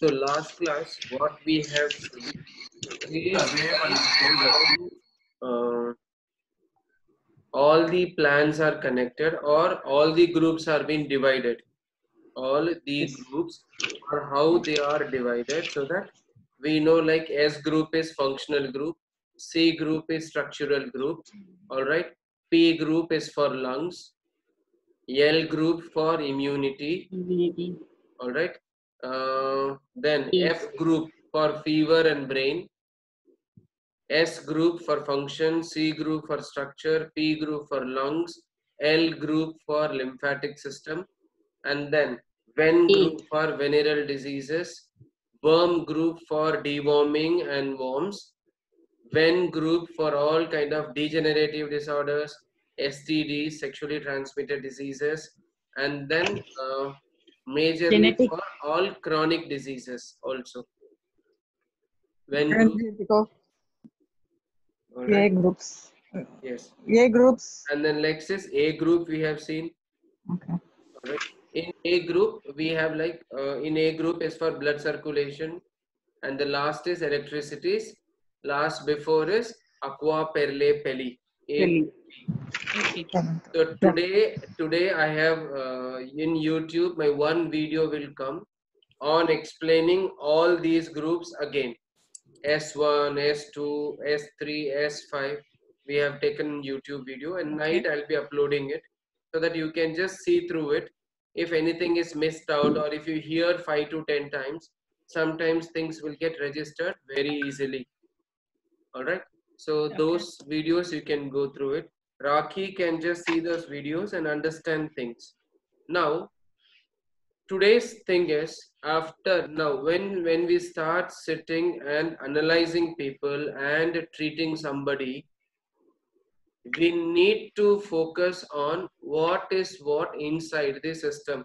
So last class, what we have is uh, all the plans are connected or all the groups are being divided. All these groups or how they are divided so that we know like S group is functional group, C group is structural group, all right. P group is for lungs, L group for immunity, Immunity. all right uh, then Yes. f group for fever and brain. S group for function. C group for structure. P group for lungs. L group for lymphatic system. And then ven group for venereal diseases. Worm group for deworming and worms. Ven group for all kind of degenerative disorders stds sexually transmitted diseases. And then uh, majorly Genetic. for all chronic diseases also when group, A groups. yes A groups. and then next is a group we have seen Okay. right in a group we have like uh, in a group is for blood circulation and the last is electricities last before is aqua perle peli Okay. So today, today I have uh, in YouTube my one video will come on explaining all these groups again. S1, S2, S3, S5. We have taken YouTube video and night I'll be uploading it so that you can just see through it. If anything is missed out or if you hear five to ten times, sometimes things will get registered very easily. All right. So those videos you can go through it. Raki can just see those videos and understand things. Now, today's thing is after now when when we start sitting and analyzing people and treating somebody, we need to focus on what is what inside the system.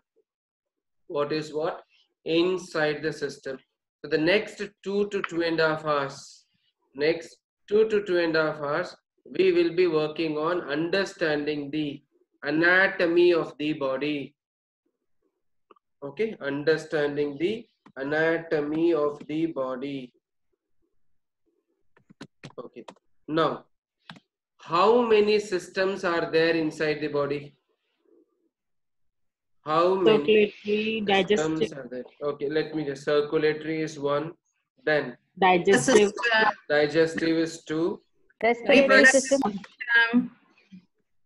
What is what inside the system. For the next two to two and a half hours, next two to two and a half hours, we will be working on understanding the anatomy of the body. Okay, understanding the anatomy of the body. Okay, now, how many systems are there inside the body? How many Circulatory, systems digestive, are there? Okay, let me just circulatory is one, then digestive, digestive is two. Respiratory Reproductive system. system,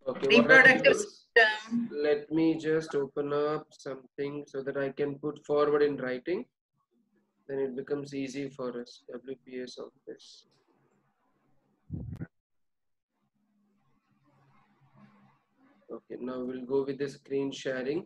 Okay, reproductive system, let me just open up something so that I can put forward in writing. Then it becomes easy for us. WPS of this. Okay, now we'll go with the screen sharing.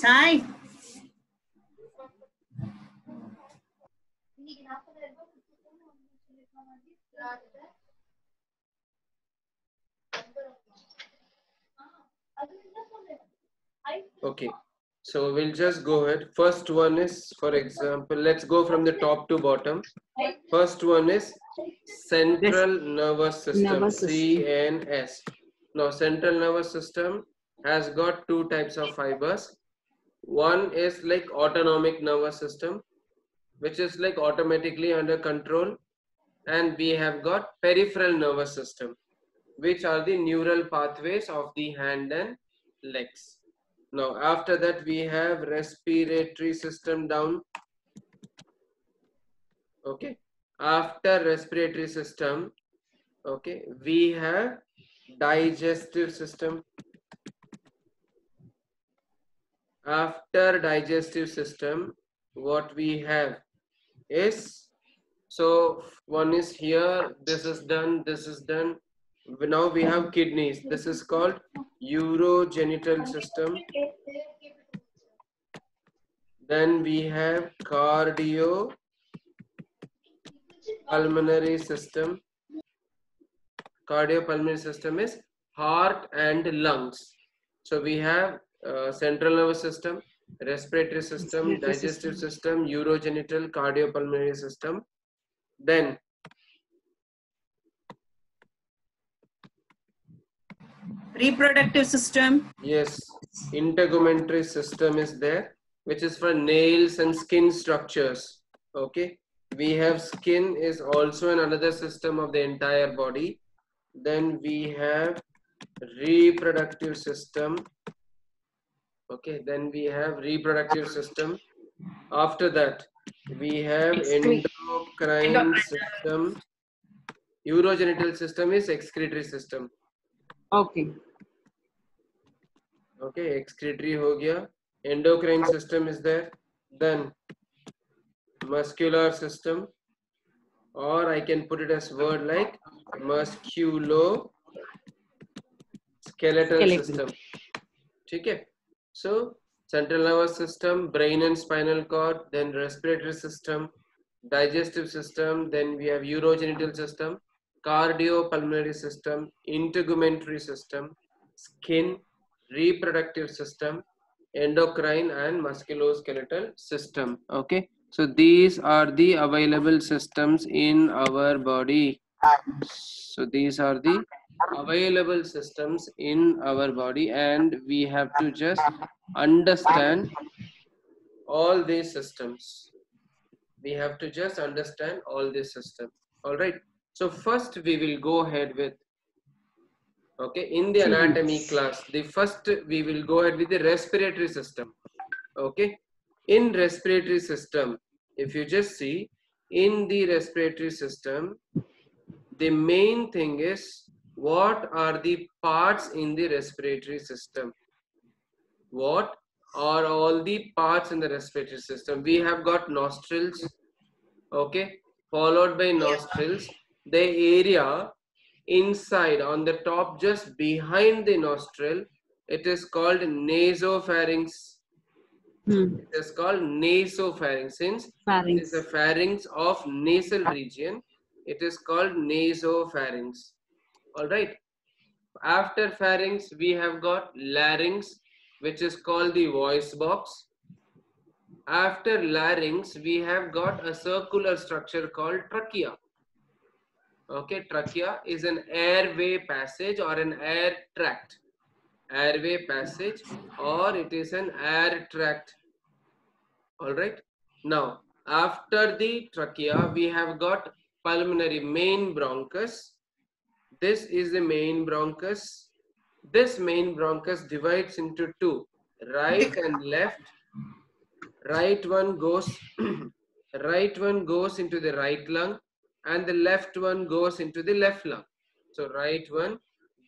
Sai, Okay, so we'll just go ahead. First one is, for example, let's go from the top to bottom. First one is central nervous system, Nervous system. CNS. Now, central nervous system has got two types of fibers. One is like autonomic nervous system, which is like automatically under control. And we have got peripheral nervous system, which are the neural pathways of the hand and legs. Now, after that, we have respiratory system down. Okay. After respiratory system, okay, we have digestive system. After digestive system, what we have is so one is here, this is done, this is done. Now we have kidneys. This is called urogenital system. Then we have cardio pulmonary system. Cardiopulmonary system is heart and lungs. So we have uh, central nervous system, respiratory system, digestive system, urogenital, cardiopulmonary system. Then Reproductive system. Yes, integumentary system is there, which is for nails and skin structures. Okay, we have skin is also another system of the entire body. Then we have reproductive system. Okay, then we have reproductive system. After that, we have Excrete. endocrine Endocrine. system. Urogenital system is excretory system. Okay. okay excretory ho gaya endocrine system is there then muscular system or i can put it as word like musculo skeletal Skeletal. system ठीक है so central nervous system brain and spinal cord then respiratory system digestive system then we have urogenital system cardiopulmonary system integumentary system skin reproductive system endocrine and musculoskeletal system. Okay? So these are the available systems in our body so these are the available systems in our body and we have to just understand all these systems. We have to just understand all these systems. All right. So first we will go ahead with okay in the anatomy class the first we will go ahead with the respiratory system. Okay. In respiratory system if you just see in the respiratory system the main thing is what are the parts in the respiratory system? What are all the parts in the respiratory system? We have got nostrils okay? Followed by nostrils. The area inside on the top just behind the nostril it is called nasopharynx. Hmm. it is called nasopharynx since Pharynx. is the pharynx of nasal region it is called nasopharynx. All right. After pharynx we have got larynx which is called the voice box. After larynx we have got a circular structure called trachea. Okay trachea is an airway passage or an air tract. Airway passage or it is an air tract. All right. Now after the trachea we have got pulmonary main bronchus. This is the main bronchus. This main bronchus divides into two right and left. Right one goes right one goes into the right lung and the left one goes into the left lung. So right one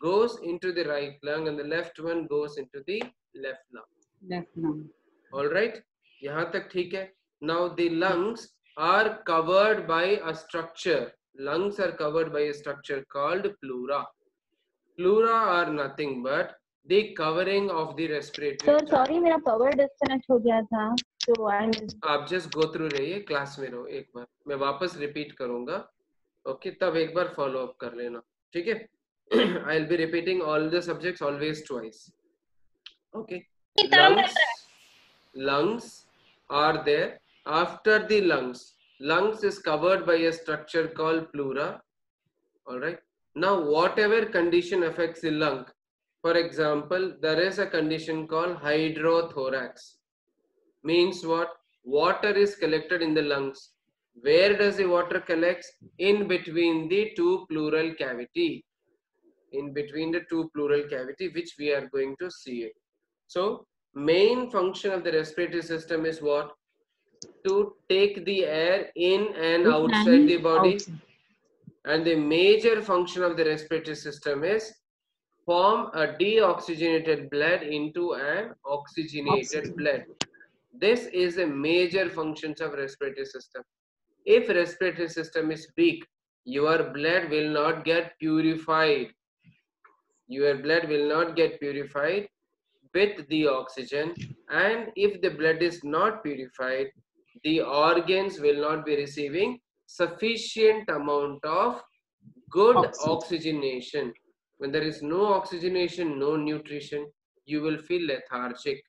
goes into the right lung and the left one goes into the left lung. Left lung. all right? yahan tak theek hai now the lungs are covered by a structure lungs are covered by a structure called pleura pleura are nothing but the covering of the respiratory sir tract. Sorry मेरा power disconnect हो गया था तो I आप just go through रहिए class में रहो एक बार मैं वापस रिपीट करूँगा ओके तब एक बार फॉलो अप कर लेना ठीक है I will be repeating all the subjects always twice lungs lungs are there after the lungs. Lungs is covered by a structure called pleura. All right. Now whatever condition affects the lung. For example there is a condition called hydrothorax. Means what? Water is collected in the lungs. Where does the water collects? In between the two pleural cavity. In between the two pleural cavity which we are going to see it. So main function of the respiratory system is what to take the air in and outside the body. Outside. and the major function of the respiratory system is form a deoxygenated blood into an oxygenated Oxygen. blood. This is the major functions of respiratory system. If respiratory system is weak your blood will not get purified. Your blood will not get purified with the oxygen. And if the blood is not purified the organs will not be receiving sufficient amount of good Oxygen. oxygenation. When there is no oxygenation no nutrition you will feel lethargic.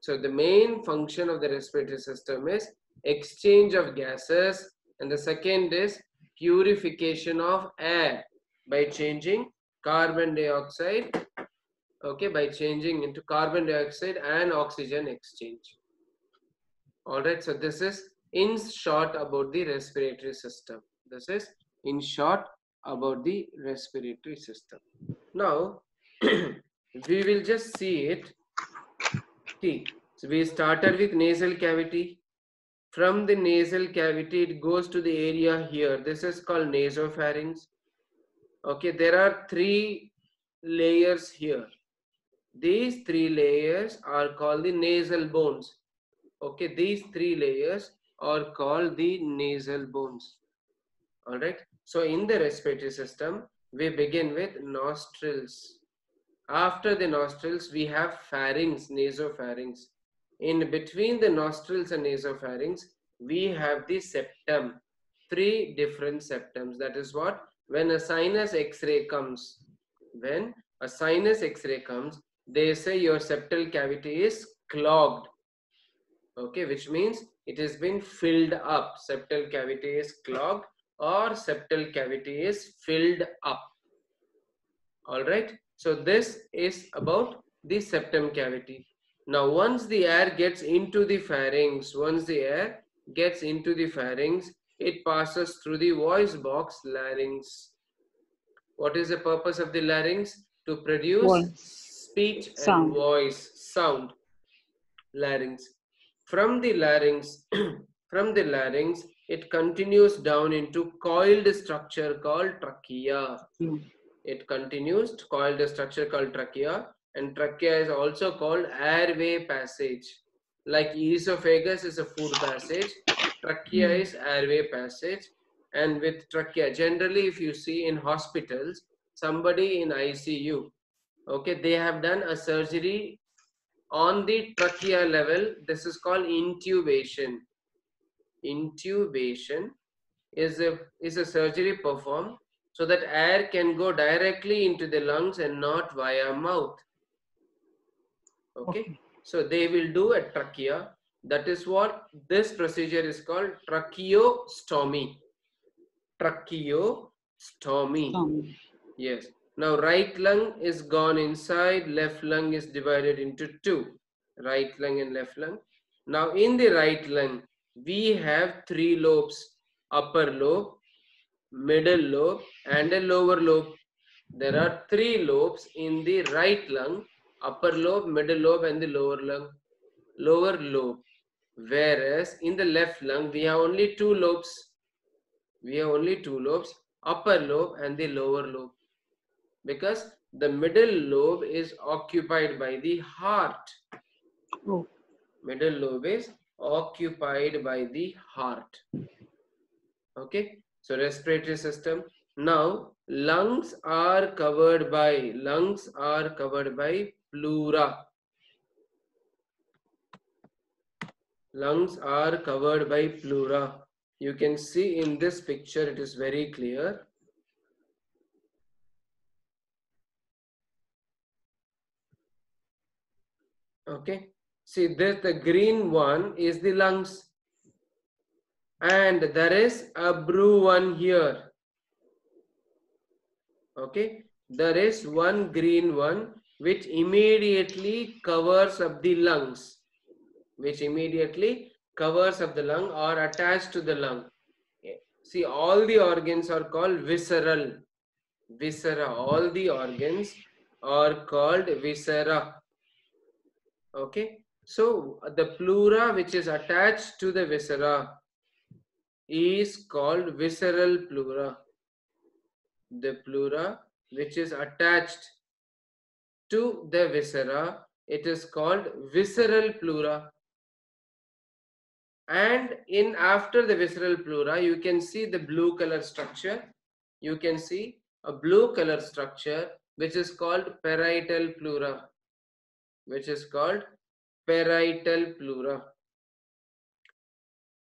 So the main function of the respiratory system is exchange of gases and the second is purification of air by changing carbon dioxide okay by changing into carbon dioxide and oxygen exchange all right so this is in short about the respiratory system. This is in short about the respiratory system. Now we will just see it. See so we started with nasal cavity. From the nasal cavity it goes to the area here. This is called nasopharynx. Okay there are three layers here. These three layers are called the nasal bones okay these three layers are called the nasal bones. All right. So in the respiratory system we begin with nostrils. After the nostrils we have pharynx nasopharynx. In between the nostrils and nasopharynx we have the septum. Three different septums. That is what? When a sinus x-ray comes. When a sinus x-ray comes they say your septal cavity is clogged okay which means it has been filled up. Septal cavity is clogged or septal cavity is filled up. All right. So this is about the septum cavity. Now once the air gets into the pharynx once the air gets into the pharynx it passes through the voice box larynx. What is the purpose of the larynx? To produce Voice. speech and Sound. voice sound larynx from the larynx from the larynx it continues down into coiled structure called trachea Hmm. it continues to coiled structure called trachea and trachea is also called airway passage like esophagus is a food passage trachea Hmm. is airway passage and with trachea generally if you see in hospitals somebody in icu okay they have done a surgery on the trachea level this is called intubation. Intubation is a is a surgery performed so that air can go directly into the lungs and not via mouth. Okay, so they will do a trachea. That is what this procedure is called tracheostomy. Tracheostomy. Um, Yes. Now right lung is gone inside, left lung is divided into two. Right lung and left lung. Now in the right lung, we have three lobes. Upper lobe, middle lobe and a lower lobe. There are three lobes in the right lung. Upper lobe, middle lobe and the lower lung. Lower lobe. Whereas in the left lung, we have only two lobes. We have only two lobes. Upper lobe and the lower lobe because the middle lobe is occupied by the heart. oh, Middle lobe is occupied by the heart. Okay, so respiratory system. Now, lungs are covered by lungs are covered by pleura. Lungs are covered by pleura. You can see in this picture, it is very clear. Okay. See this the green one is the lungs. And there is a blue one here. Okay. There is one green one which immediately covers up the lungs. Which immediately covers up the lung or attached to the lung. See all the organs are called visceral. Viscera. All the organs are called viscera okay. So the pleura which is attached to the viscera is called visceral pleura. The pleura which is attached to the viscera it is called visceral pleura. And in after the visceral pleura you can see the blue color structure. You can see a blue color structure which is called parietal pleura which is called parietal pleura.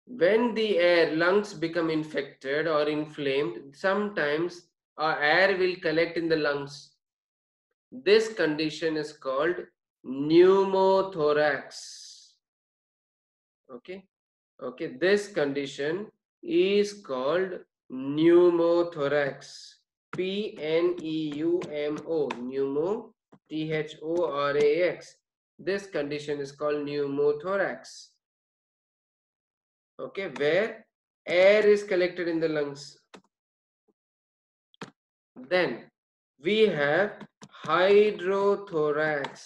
When the air lungs become infected or inflamed, sometimes uh, air will collect in the lungs. This condition is called pneumothorax. Okay, okay, this condition is called pneumothorax. P N E U M O, pneumo, T H O R A X. This condition is called pneumothorax. Okay, where air is collected in the lungs. Then we have hydrothorax.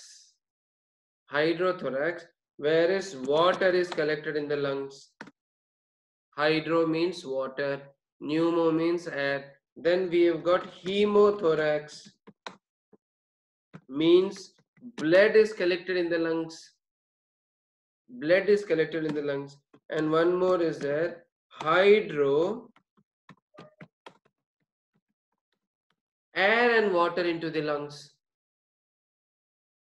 Hydrothorax, whereas water is collected in the lungs. Hydro means water, pneumo means air. Then we have got hemothorax, means blood is collected in the lungs. Blood is collected in the lungs. And one more is there, hydro, air and water into the lungs.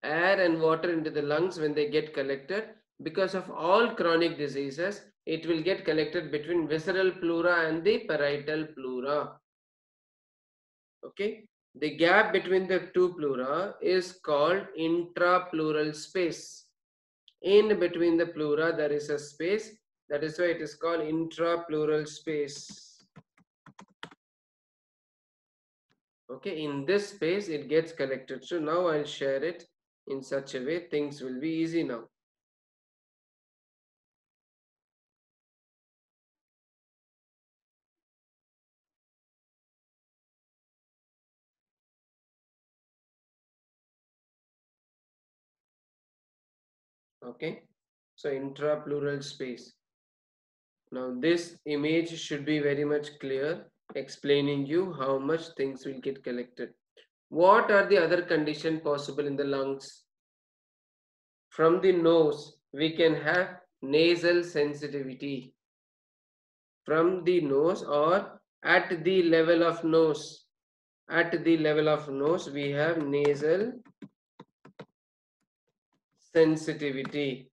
Air and water into the lungs when they get collected because of all chronic diseases, it will get collected between visceral pleura and the parietal pleura. Okay, the gap between the two pleura is called intrapleural space. In between the pleura, there is a space. That is why it is called intrapleural space. Okay, in this space, it gets collected. So now I'll share it in such a way, things will be easy now. Okay? So intrapleural space. Now this image should be very much clear explaining you how much things will get collected. What are the other condition possible in the lungs? From the nose we can have nasal sensitivity. From the nose or at the level of nose. At the level of nose we have nasal sensitivity.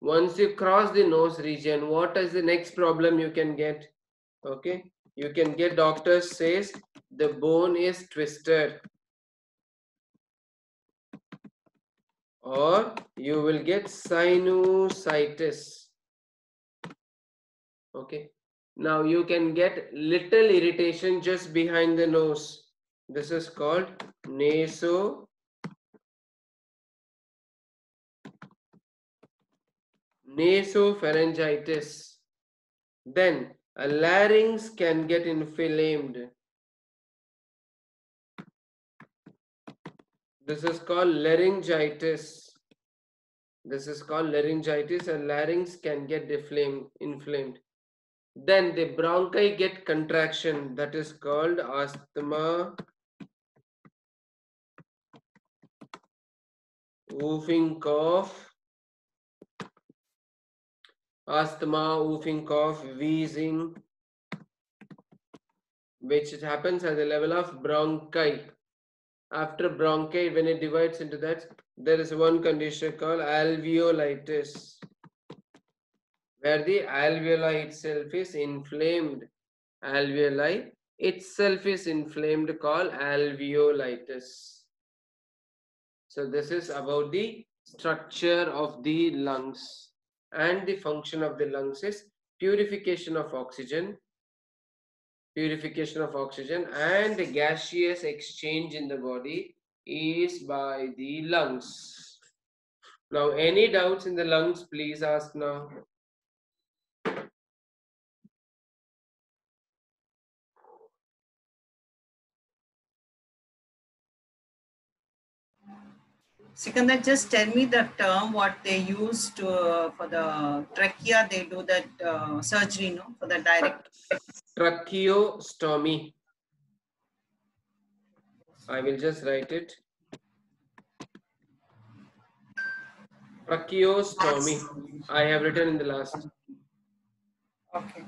Once you cross the nose region, what is the next problem you can get? Okay, you can get doctor says the bone is twisted. Or you will get sinusitis. Okay, now you can get little irritation just behind the nose. This is called naso nasopharyngitis. Then a larynx can get inflamed. This is called laryngitis. This is called laryngitis and larynx can get deflamed, inflamed. Then the bronchi get contraction that is called asthma, whooping cough, asthma, whooping cough, wheezing, which happens at the level of bronchi. After bronchi, when it divides into that, there is one condition called alveolitis, where the alveoli itself is inflamed. Alveoli itself is inflamed called alveolitis. So this is about the structure of the lungs and the function of the lungs is purification of oxygen, purification of oxygen and the gaseous exchange in the body is by the lungs. Now, any doubts in the lungs, please ask now. Sikandar, just tell me the term what they use to uh, for the trachea. They do that uh, surgery, no, for the direct. Tracheostomy. I will just write it. Tracheostomy. I have written in the last. Okay.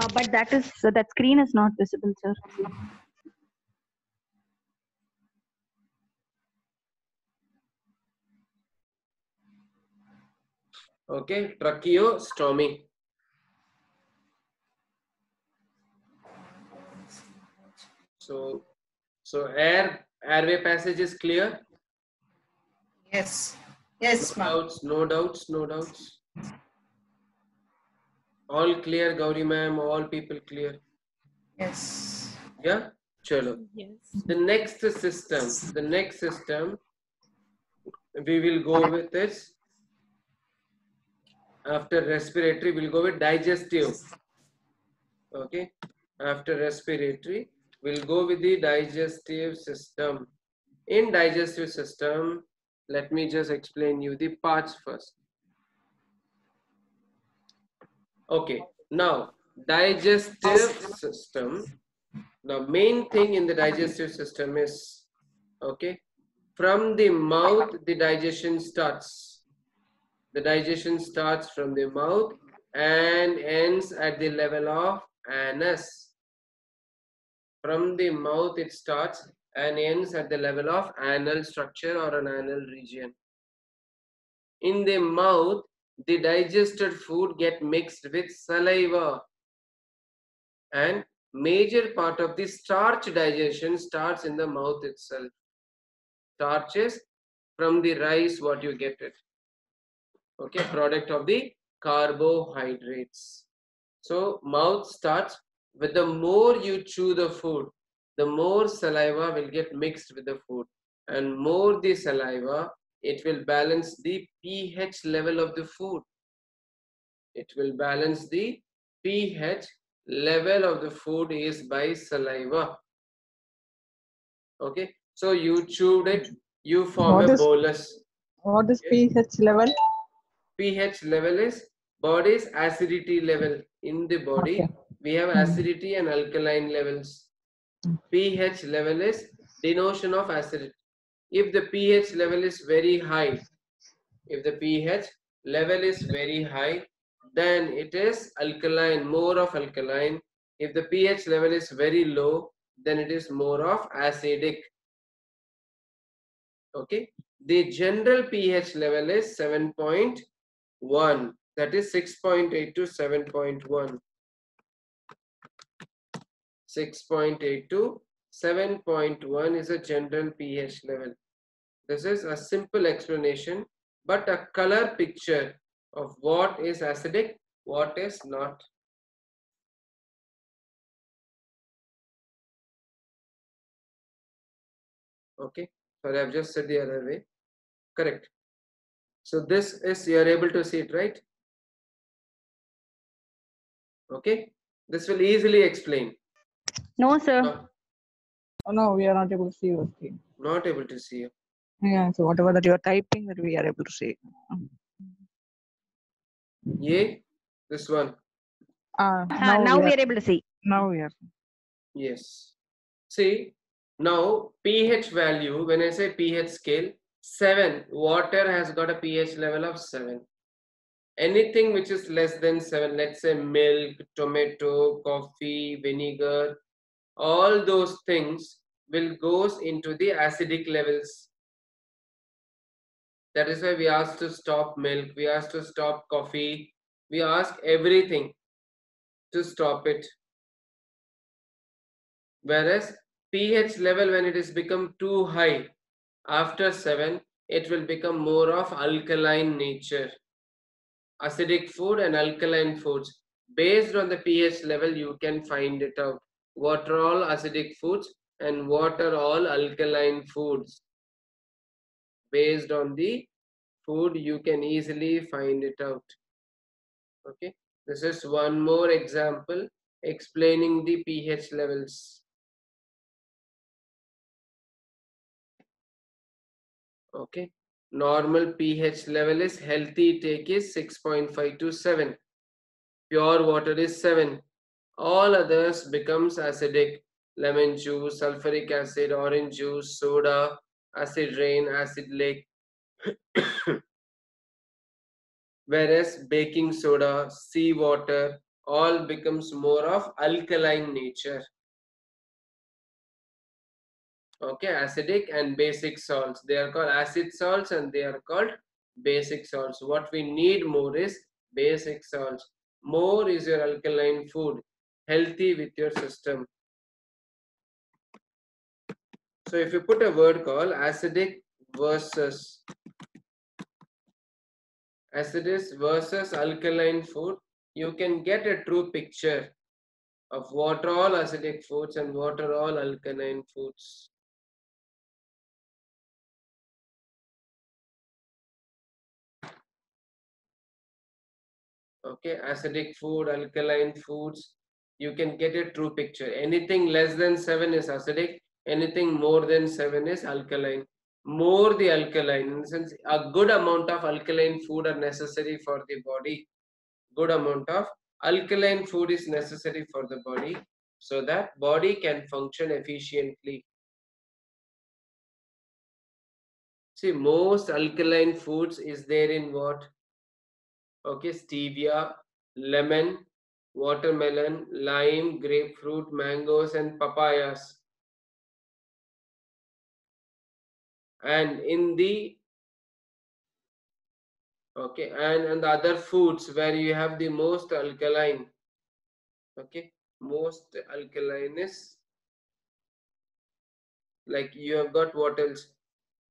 Uh, but that is that screen is not visible, sir. Okay, tracheostomy. So, so air airway passage is clear. Yes. Yes, No ma'am. doubts, no doubts, no doubts. All clear, Gauri ma'am. All people clear. Yes. Yeah. Chalo. Yes. The next system. The next system. We will go with this. After respiratory, we'll go with digestive. Okay. After respiratory, we'll go with the digestive system. In digestive system, let me just explain you the parts first. Okay. Now, digestive system. The main thing in the digestive system is okay from the mouth the digestion starts the digestion starts from the mouth and ends at the level of anus from the mouth it starts and ends at the level of anal structure or an anal region in the mouth the digested food get mixed with saliva. And major part of the starch digestion starts in the mouth itself. Starches from the rice what you get it. Okay product of the carbohydrates. So mouth starts with the more you chew the food the more saliva will get mixed with the food. And more the saliva it will balance the ph level of the food it will balance the ph level of the food is by saliva okay so you chewed it you form What a is- bolus What is pH level? pH level is body's acidity level in the body. Okay. We have Hmm. acidity and alkaline levels. Hmm. pH level is denotion of acidity. If the pH level is very high, if the pH level is very high, then it is alkaline, more of alkaline. If the pH level is very low, then it is more of acidic. Okay. The general pH level is 7.1. That is 6.8 to 7.1. 6.8 to 7.1 is a general pH level. This is a simple explanation, but a color picture of what is acidic, what is not. Okay, sorry, I've just said the other way. Correct. So this is, you are able to see it, right? Okay, this will easily explain. No, sir. No, Oh, no, we are not able to see your screen. not able to see you. Yeah, so whatever that you are typing, that we are able to see. Yeah, this one. Uh, Ah, now we we are, are able to see. now we are. Yes. See, now pH value, when I say pH scale, 7, water has got a pH level of 7. Anything which is less than 7, let's say milk, tomato, coffee, vinegar, all those things will goes into the acidic levels. That is why we ask to stop milk, we ask to stop coffee, we ask everything to stop it. Whereas pH level, when it is become too high, after 7, it will become more of alkaline nature. Acidic food and alkaline foods. Based on the pH level, you can find it out. What are all acidic foods and what are all alkaline foods? Based on the food, you can easily find it out. Okay, this is one more example explaining the pH levels. Okay, normal pH level is healthy take is 6.5 to 7. Pure water is 7. All others becomes acidic. Lemon juice, sulfuric acid, orange juice, soda, acid rain, acid lake. Whereas baking soda, sea water, all becomes more of alkaline nature. Okay, acidic and basic salts. They are called acid salts and they are called basic salts. What we need more is basic salts. More is your alkaline food, healthy with your system. So if you put a word called acidic versus acidic versus alkaline food, you can get a true picture of what are all acidic foods and what are all alkaline foods. Okay, acidic food, alkaline foods, you can get a true picture. Anything less than 7 is acidic, anything more than 7 is alkaline. More the alkaline, in the sense a good amount of alkaline food are necessary for the body. Good amount of alkaline food is necessary for the body so that body can function efficiently. See, most alkaline foods is there in what? Okay, stevia, lemon, watermelon, lime, grapefruit, mangoes, and papayas. And in the okay, and, and the other foods where you have the most alkaline, okay, most alkaline is like you have got what else?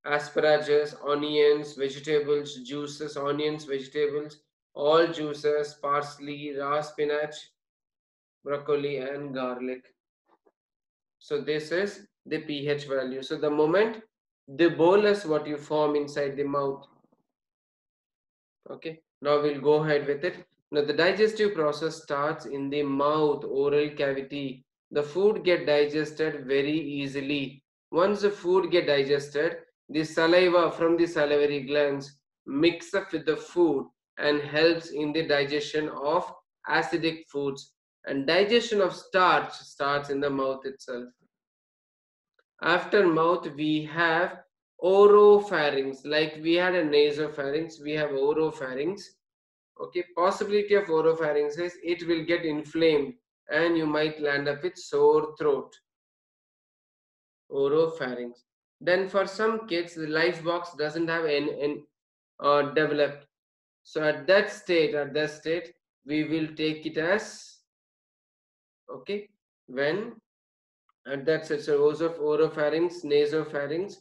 Asparagus, onions, vegetables, juices, onions, vegetables, all juices, parsley, raw spinach, broccoli, and garlic. So this is the pH value. So the moment the bolus what you form inside the mouth. Okay, now we'll go ahead with it. Now the digestive process starts in the mouth, oral cavity. The food get digested very easily. Once the food get digested, the saliva from the salivary glands mix up with the food and helps in the digestion of acidic foods. And digestion of starch starts in the mouth itself. After mouth, we have oropharynx. Like we had a nasopharynx, we have oropharynx. Okay, possibility of oropharynx is it will get inflamed and you might land up with sore throat. Oropharynx. Then for some kids, the life box doesn't have any, uh, developed. So at that state, at that state, we will take it as okay when and that's it. So of oropharynx, nasopharynx,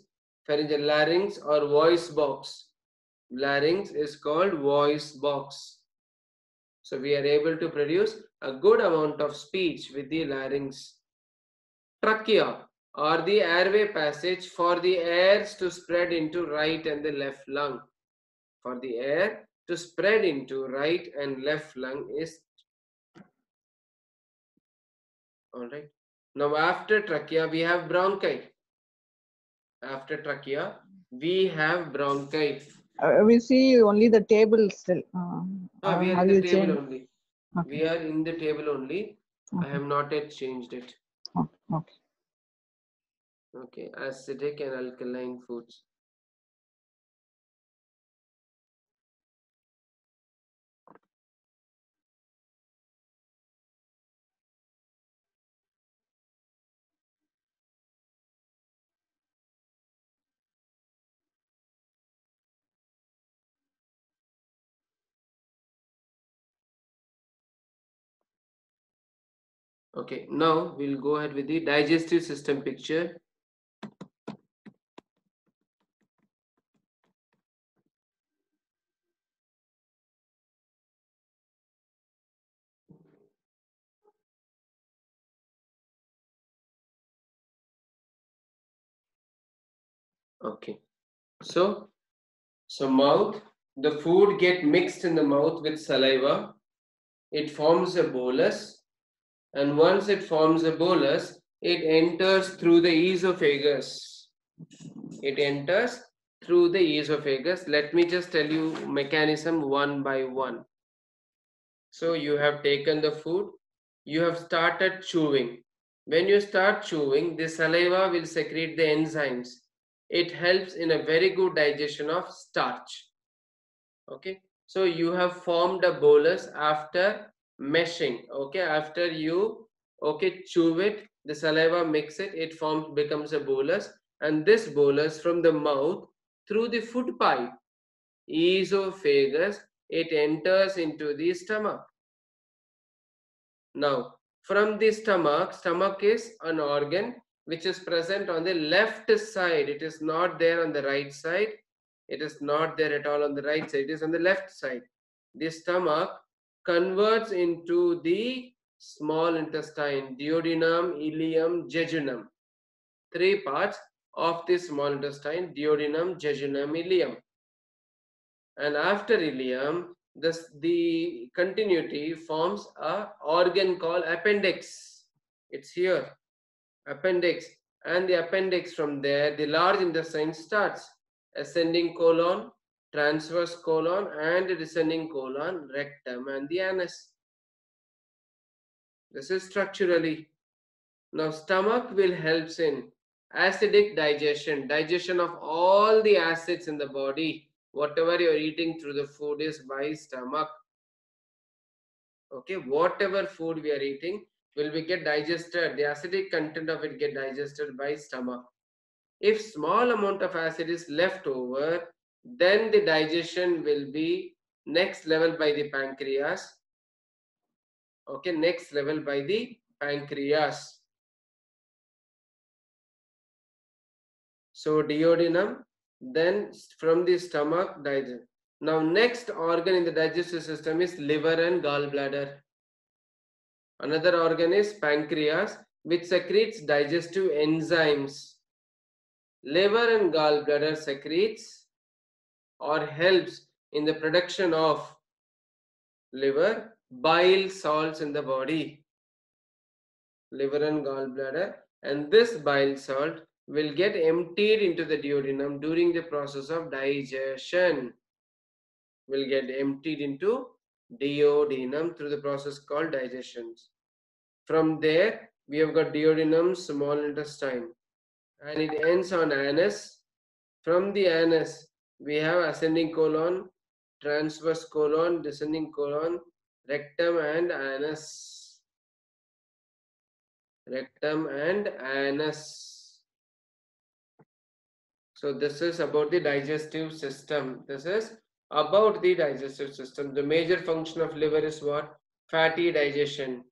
pharyngeal larynx or voice box. Larynx is called voice box. So we are able to produce a good amount of speech with the larynx. Trachea or the airway passage for the airs to spread into right and the left lung. For the air to spread into right and left lung is all right. Now after trachea, we have bronchi. After trachea, we have bronchi. Uh, we see only the table still. Uh, Ah, we uh, are in the table changed? only. Okay. We are in the table only. I have not yet changed it. Okay. okay. Okay, acidic and alkaline foods. Okay, now we'll go ahead with the digestive system picture. Okay, so so mouth, the food get mixed in the mouth with saliva. It forms a bolus, and once it forms a bolus, it enters through the esophagus. It enters through the esophagus. Let me just tell you mechanism one by one. So you have taken the food, you have started chewing. When you start chewing, the saliva will secrete the enzymes. It helps in a very good digestion of starch. Okay, so you have formed a bolus after meshing. Okay, after you okay chew it, the saliva mix it, it forms becomes a bolus, and this bolus from the mouth through the food pipe, esophagus, it enters into the stomach. Now, from the stomach, stomach is an organ which is present on the left side. It is not there on the right side. It is not there at all on the right side. It is on the left side. The stomach converts into the small intestine, duodenum, ileum, jejunum. Three parts of the small intestine, duodenum, jejunum, ileum. And after ileum, this, the continuity forms a organ called appendix. It's here, appendix. And the appendix from there, the large intestine starts. Ascending colon, transverse colon, and descending colon, rectum, and the anus. This is structurally. Now, stomach will helps in acidic digestion, digestion of all the acids in the body. Whatever you're eating through the food is by stomach. Okay, whatever food we are eating will be get digested. The acidic content of it get digested by stomach. If small amount of acid is left over, then the digestion will be next level by the pancreas. Okay, next level by the pancreas. So duodenum, then from the stomach, digest. Now next organ in the digestive system is liver and gallbladder. Another organ is pancreas, which secretes digestive enzymes. Liver and gallbladder secretes or helps in the production of liver bile salts in the body. Liver and gallbladder, and this bile salt will get emptied into the duodenum during the process of digestion. Will get emptied into duodenum through the process called digestion. From there, we have got duodenum, small intestine, and it ends on anus. From the anus, we have ascending colon, transverse colon, descending colon, rectum, and anus. Rectum and anus. So this is about the digestive system. This is about the digestive system. The major function of liver is what? Fatty digestion.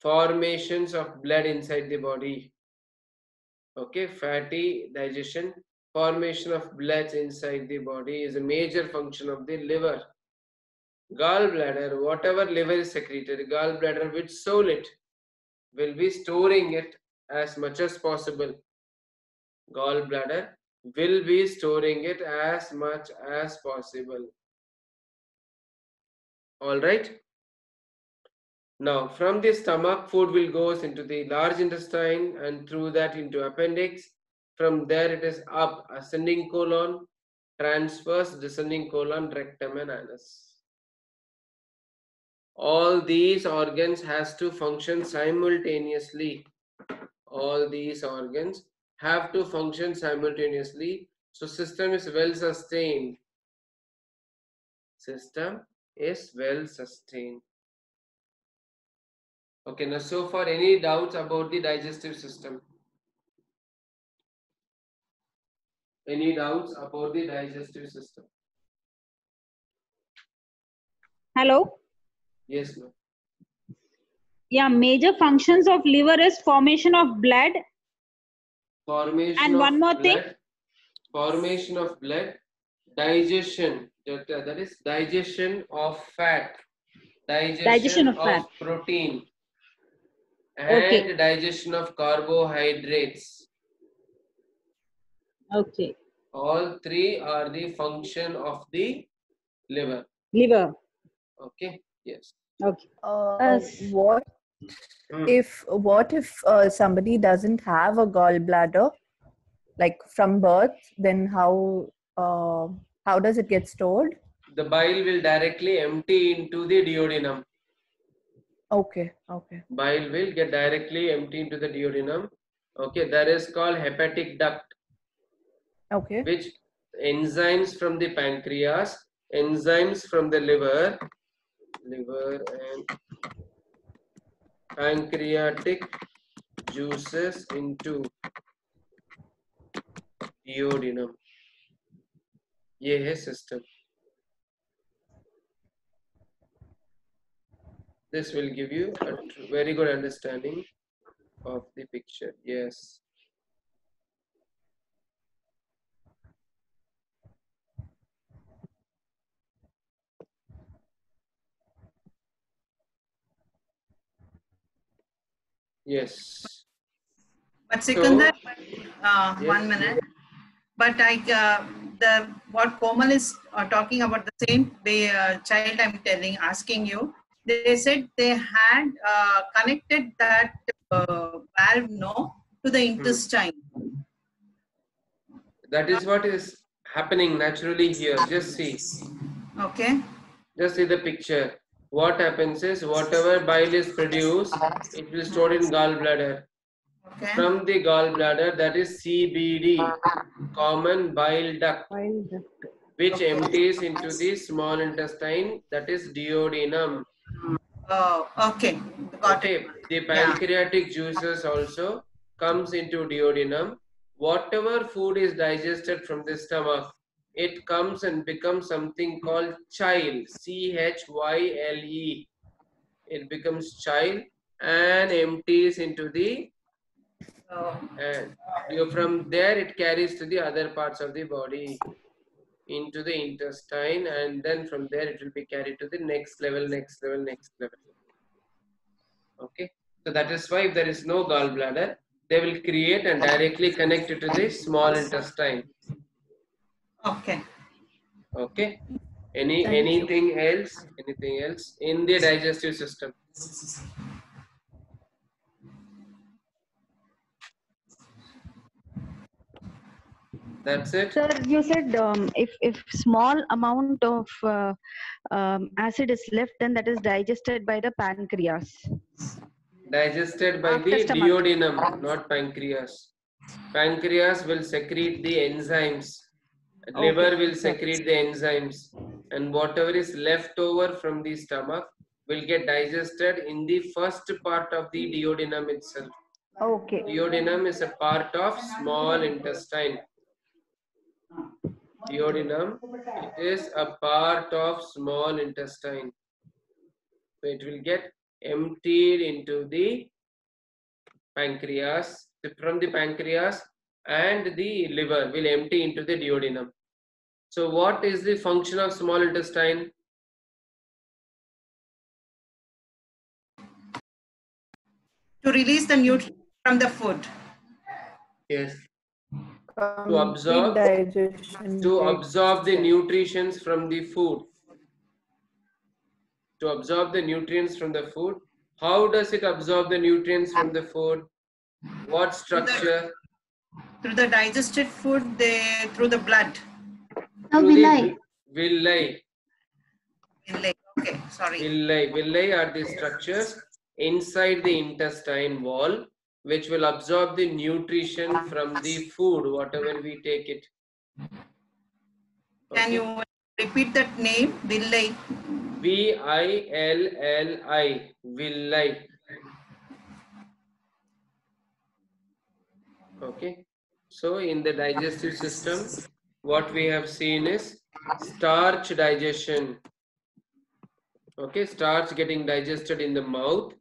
Formations of blood inside the body. Okay, fatty digestion. Formation of blood inside the body is a major function of the liver. Gallbladder, whatever liver is secreted, gallbladder which soul it will be storing it as much as possible. Gallbladder will be storing it as much as possible. All right. Now, from the stomach, food will goes into the large intestine and through that into appendix. From there, it is up ascending colon, transverse descending colon, rectum, and anus. All these organs has to function simultaneously. All these organs have to function simultaneously. So system is well sustained. System is well sustained. Okay, now so far any doubts about the digestive system? Any doubts about the digestive system? Hello. Yes, ma'am. Yeah, major functions of liver is formation of blood. Formation And one more thing. Formation of blood, digestion. That that is digestion of fat. Digestion, Digestion of of, fat. protein. And Okay. digestion of carbohydrates. Okay. All three are the function of the liver. Liver. Okay. Yes. Okay. Uh, Yes. what Hmm. if what if uh, somebody doesn't have a gallbladder, like from birth? Then how uh, how does it get stored? The bile will directly empty into the duodenum. Okay, okay, Bile will get directly empty into the duodenum. Okay, that is called hepatic duct. Okay, which enzymes from the pancreas, enzymes from the liver, liver and pancreatic juices into duodenum. ये है system. This will give you a very good understanding of the picture. Yes. Yes. But Sikandar, uh, Yes. one minute. But I, uh, the what Komal is uh, talking about the same the uh, child I'm telling, asking you. They said they had uh, connected that uh, valve no to the intestine. That is what is happening naturally here. Just see. Okay. Just see the picture. What happens is whatever bile is produced, it will store in gallbladder. Okay. From the gallbladder, that is CBD, common bile duct, which empties into the small intestine, that is duodenum. Oh, okay. Got it. Okay, the pancreatic juices also comes into duodenum. Whatever food is digested from the stomach, it comes and becomes something called chyle, C-H-Y-L-E. It becomes chyle and empties into the Oh, and from there it carries to the other parts of the body into the intestine and then from there it will be carried to the next level next level next level. Okay? So that is why if there is no gallbladder they will create and directly connect it to the small intestine okay. okay any anything else anything else in the digestive system that's it Sir, you said um, if if small amount of uh, um, acid is left, then that is digested by the pancreas. digested by After the stomach. duodenum, not pancreas. Pancreas will secrete the enzymes. Liver will secrete the enzymes. And whatever is left over from the stomach will get digested in the first part of the duodenum itself. Okay. Duodenum is a part of small intestine. Duodenum, it is a part of small intestine. So it will get emptied into the pancreas, from the pancreas and the liver will empty into the duodenum. So what is the function of small intestine? To release the nutrients from the food. Yes. Complete absorb- digestion to absorb the nutrients from the food. To absorb the nutrients from the food. How does it absorb the nutrients from the food? What structure? Through the digested food, they through the blood. Through the villi. Okay, sorry. Villi. Villi are the structures inside the intestine wall which will absorb the nutrition from the food, whatever we take it. Can you repeat that name? Villi. V I L L I, villi. Okay, so in the digestive system, what we have seen is starch digestion. Okay, starch getting digested in the mouth.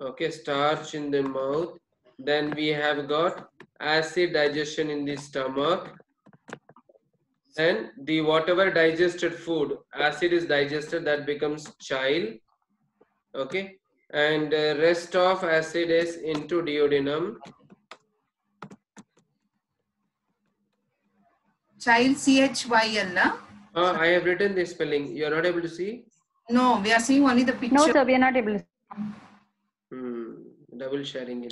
Okay, starch in the mouth. Then we have got acid digestion in the stomach. Then the whatever digested food, acid is digested, that becomes chyle. Okay, and uh, rest of acid is into duodenum. chyle C-H-Y-L. Uh, ah, I have written the spelling. You are not able to see? No, we are seeing only the picture. No, sir, we are not able to see. Hmm. Double sharing.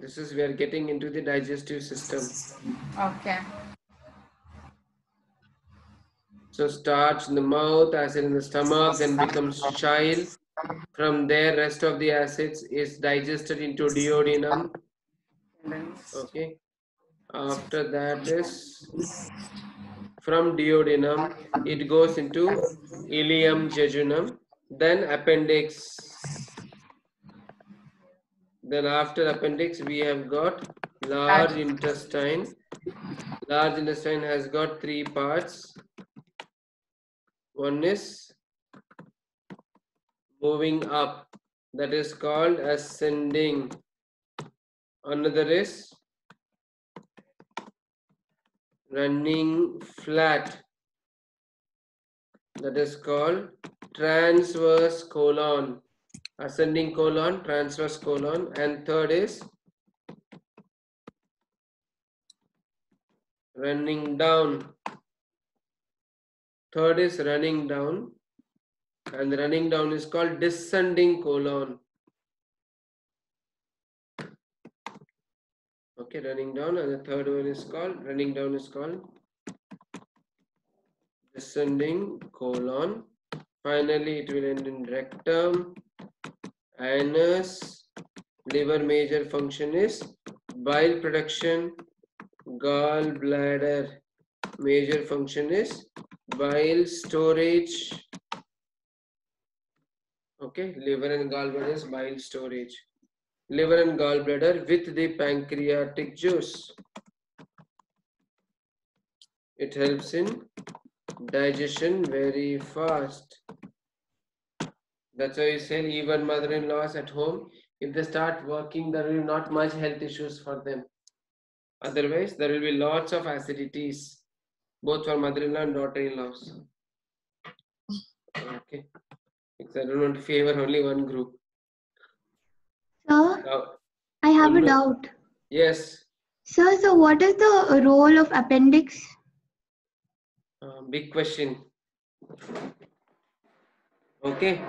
This is we are getting into the digestive system. Okay. So starch in the mouth, acid in the stomach, then becomes chyle. From there, rest of the acids is digested into duodenum Okay. After that is from duodenum, it goes into ileum jejunum, then appendix. Then after appendix, we have got large intestine. Large intestine has got three parts. One is moving up, that is called ascending. Another is running flat, that is called transverse colon, ascending colon, transverse colon, and third is running down. Third is running down, and running down is called descending colon. Okay, running down, and the third one is called running down is called descending colon. Finally, it will end in rectum, anus, liver major function is bile production, gallbladder major function is bile storage. Okay, liver and gallbladder is bile storage. Liver and gallbladder with the pancreatic juice. It helps in digestion very fast. That's why you say even mother-in-laws at home, if they start working, there will not much health issues for them. Otherwise, there will be lots of acidities, both for mother-in-law and daughter-in-laws. Okay. Because I don't want to favor only one group. Sir, Now, I have a doubt. yes, Sir, so what is the role of appendix? uh, big question. Okay.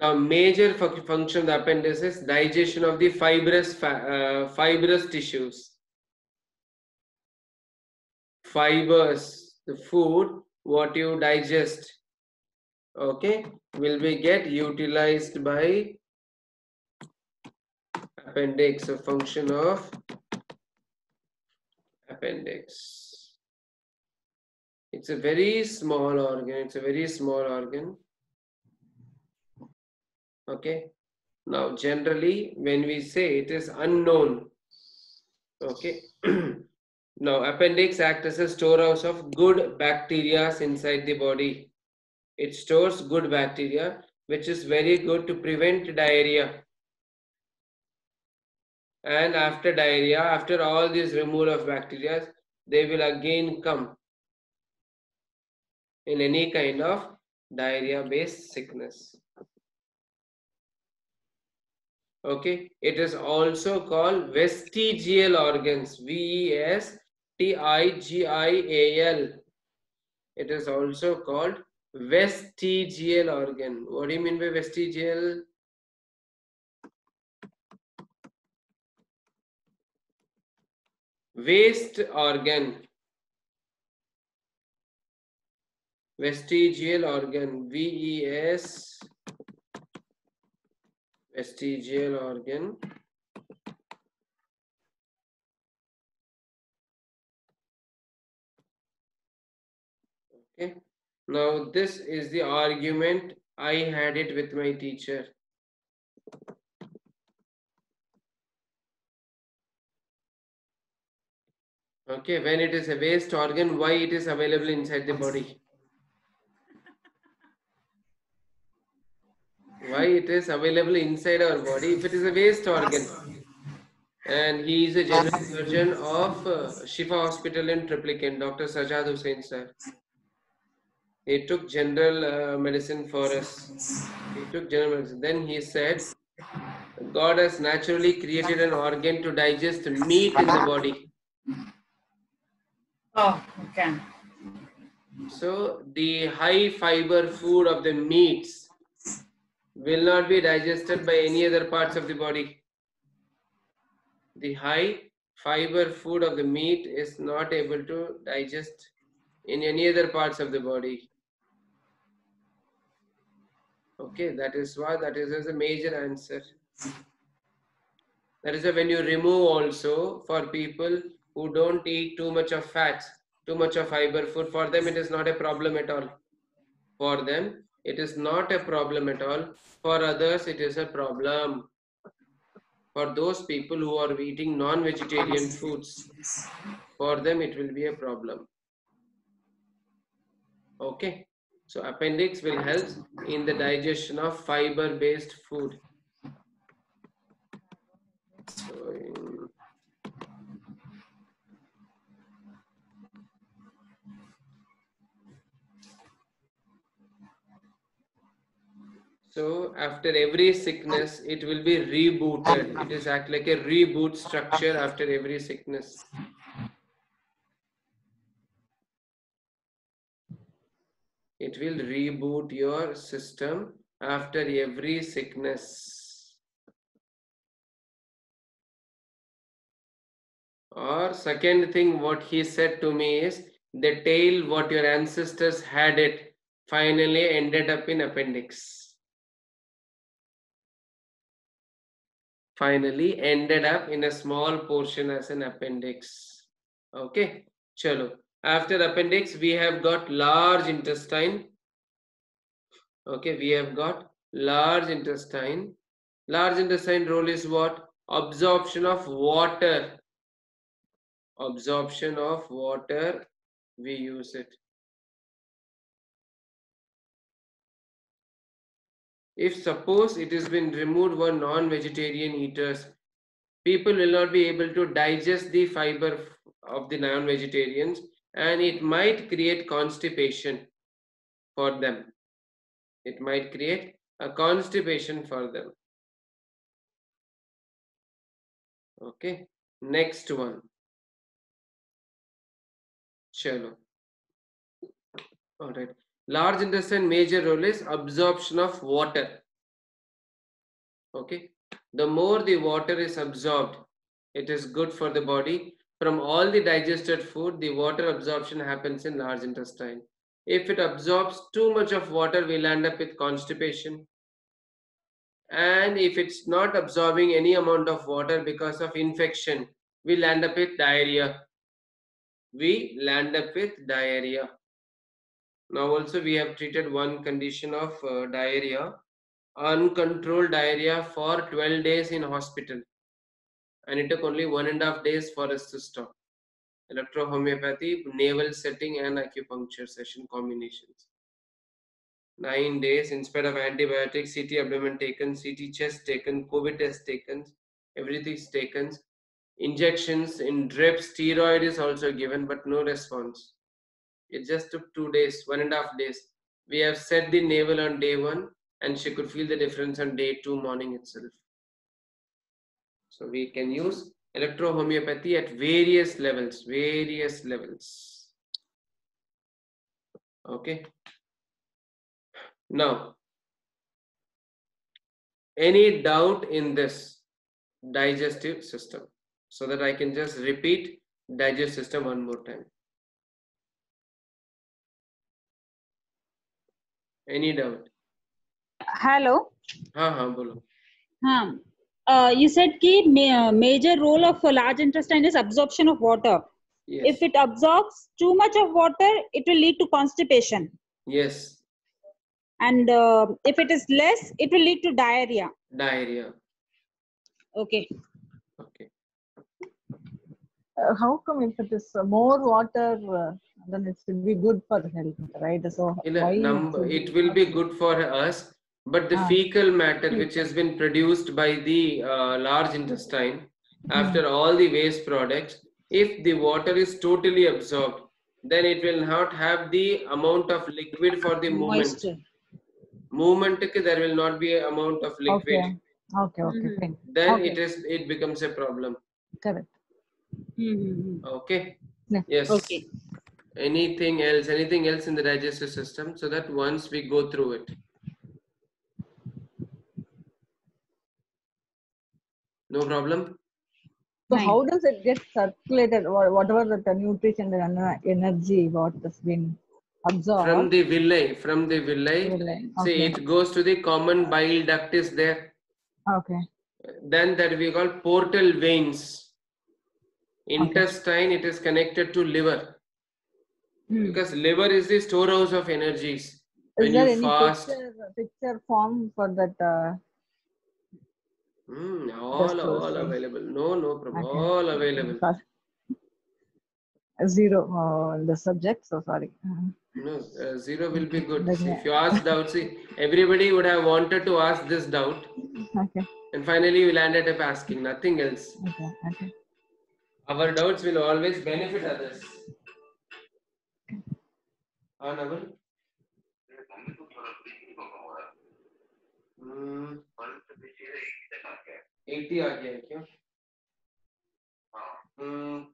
Now, major fu- function of the appendix is digestion of the fibrous uh, fibrous tissues. Fibers, the food, what you digest, okay, will be get utilized by appendix, a function of appendix. It's a very small organ. It's a very small organ. Okay. Now, generally, when we say it is unknown, okay. now, appendix acts as a storehouse of good bacteria inside the body. It stores good bacteria, which is very good to prevent diarrhea. And after diarrhea, after all this removal of bacteria, they will again come in any kind of diarrhea based sickness. Okay, it is also called vestigial organs V E S T I G I A L. It is also called vestigial organ. What do you mean by vestigial? Waste organ. Vestigial organ. V E S vestigial organ. Okay. Now this is the argument I had it with my teacher. Okay, when it is a waste organ, why it is available inside the body? Why it is available inside our body if it is a waste organ? And he is a general surgeon of uh, Shifa Hospital in Triplicane, Dr. Sajad Hussain sir. He took general uh, medicine for us. He took general medicine. Then he said, God has naturally created an organ to digest meat in the body. Oh, okay. So the high fiber food of the meats will not be digested by any other parts of the body. The high fiber food of the meat is not able to digest in any other parts of the body. Okay, that is why that is as a major answer. That is why when you remove also for people who don't eat too much of fats, too much of fiber food, for them it is not a problem at all. For them, it is not a problem at all. For others, it is a problem. For those people who are eating non-vegetarian foods, for them it will be a problem. Okay, so appendix will help in the digestion of fiber-based food. So, in- So after every sickness, it will be rebooted. It is act like a reboot structure after every sickness. It will reboot your system after every sickness. Or second thing, what he said to me is the tail what your ancestors had it finally ended up in appendix. Finally ended up in a small portion as an appendix. Okay, chalo. After appendix, we have got large intestine. Okay, we have got large intestine. Large intestine role is what? Absorption of water. Absorption of water, we use it. If suppose it has been removed for non-vegetarian eaters, people will not be able to digest the fiber of the non-vegetarians and it might create constipation for them. It might create a constipation for them. Okay, next one. Chalo. All right. Large intestine major role is absorption of water. Okay. The more the water is absorbed, it is good for the body. From all the digested food, the water absorption happens in large intestine. If it absorbs too much of water, we'll end up with constipation. And if it's not absorbing any amount of water because of infection, we'll end up with diarrhea. We land up with diarrhea. Now also we have treated one condition of uh, diarrhea, uncontrolled diarrhea for 12 days in hospital. And it took only one and a half days for us to stop. Electrohomeopathy, navel setting and acupuncture session combinations. Nine days instead of antibiotics, CT abdomen taken, CT chest taken, COVID test taken, everything's taken. Injections in drip, steroid is also given, but no response. It just took two days, one and a half days. We have set the navel on day one, and she could feel the difference on day two morning itself. So we can use electrohomeopathy at various levels, various levels. Okay. Now, any doubt in this digestive system so that I can just repeat digestive system one more time. Any doubt? hello हाँ हाँ बोलो हाँ uh, you said ki ma- major role of a large intestine is absorption of water yes if it absorbs too much of water it will lead to constipation yes and uh, if it is less it will lead to diarrhea diarrhea okay okay Uh, how come if it is uh, more water, uh, then it should be good for health, right? So in a number should it will be good for us but the Ah. fecal matter which has been produced by the uh, large intestine after all the waste products if the water is totally absorbed then it will not have the amount of liquid for the movement moisture movement க்கு there will not be a amount of liquid Okay. Okay, okay, fine. then Okay. it is it becomes a problem Correct. Mhm. okay Yeah. yes okay anything else anything else in the digestive system so that once we go through it. No problem? So Fine. how does it get circulated or whatever the, the nutrition and energy what has been absorbed? from the villi from the villi. Villi, see it goes to the common bile duct is there. Okay. then that we call portal veins. Intestine it is connected to liver Hmm. because liver is the storehouse of energies Is when there you any fast picture, picture form for that? Uh, mm, all all available no no problem okay. all available sorry. Zero uh, the subject. So sorry. No, uh, zero will be good. See, if you ask doubts, see, everybody would have wanted to ask this doubt, Okay. and finally we landed up asking nothing else. Okay. Okay. Our doubts will always benefit others. Naval? Hmm, 80 आ गया है क्या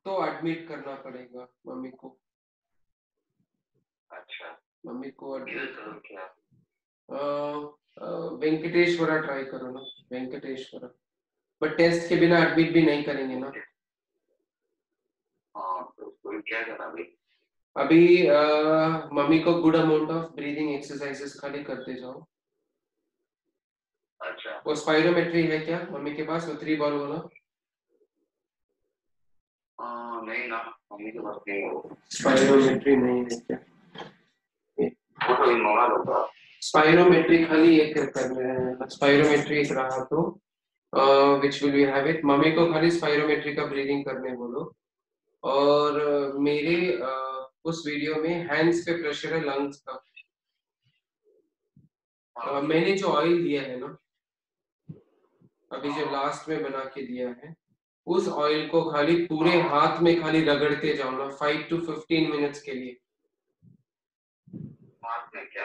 तो admit करना पड़ेगा mummy को. अच्छा. Mummy को एडमिट करो क्या वेंकटेश्वरा ट्राई करो ना. वेंकटेश्वरा. बट टेस्ट के बिना एडमिट भी नहीं करेंगे ना. हाँ तो क्या करना भाई अभी मम्मी को good amount of breathing exercises खाली करते जाओ। अच्छा। वो स्पाइरोमेट्री है क्या मम्मी के पास वो थ्री बॉल वाला? हाँ नहीं ना मम्मी के पास नहीं हो। स्पाइरोमेट्री नहीं है क्या? वो तो खाली एक करना है। स्पाइरोमेट्री एक रहा तो which will you have it mummy को खाली स्पाइरोमेट्री का ब्रीदिंग करने बोलो। और मेरे अ, उस वीडियो में हैंड्स पे प्रेशर है लंग्स का। अ, मैंने जो ऑयल दिया है ना अभी जो लास्ट में बना के दिया है उस ऑयल को खाली पूरे हाथ में खाली रगड़ते जाओ ना फाइव टू फिफ्टीन मिनट्स के लिए।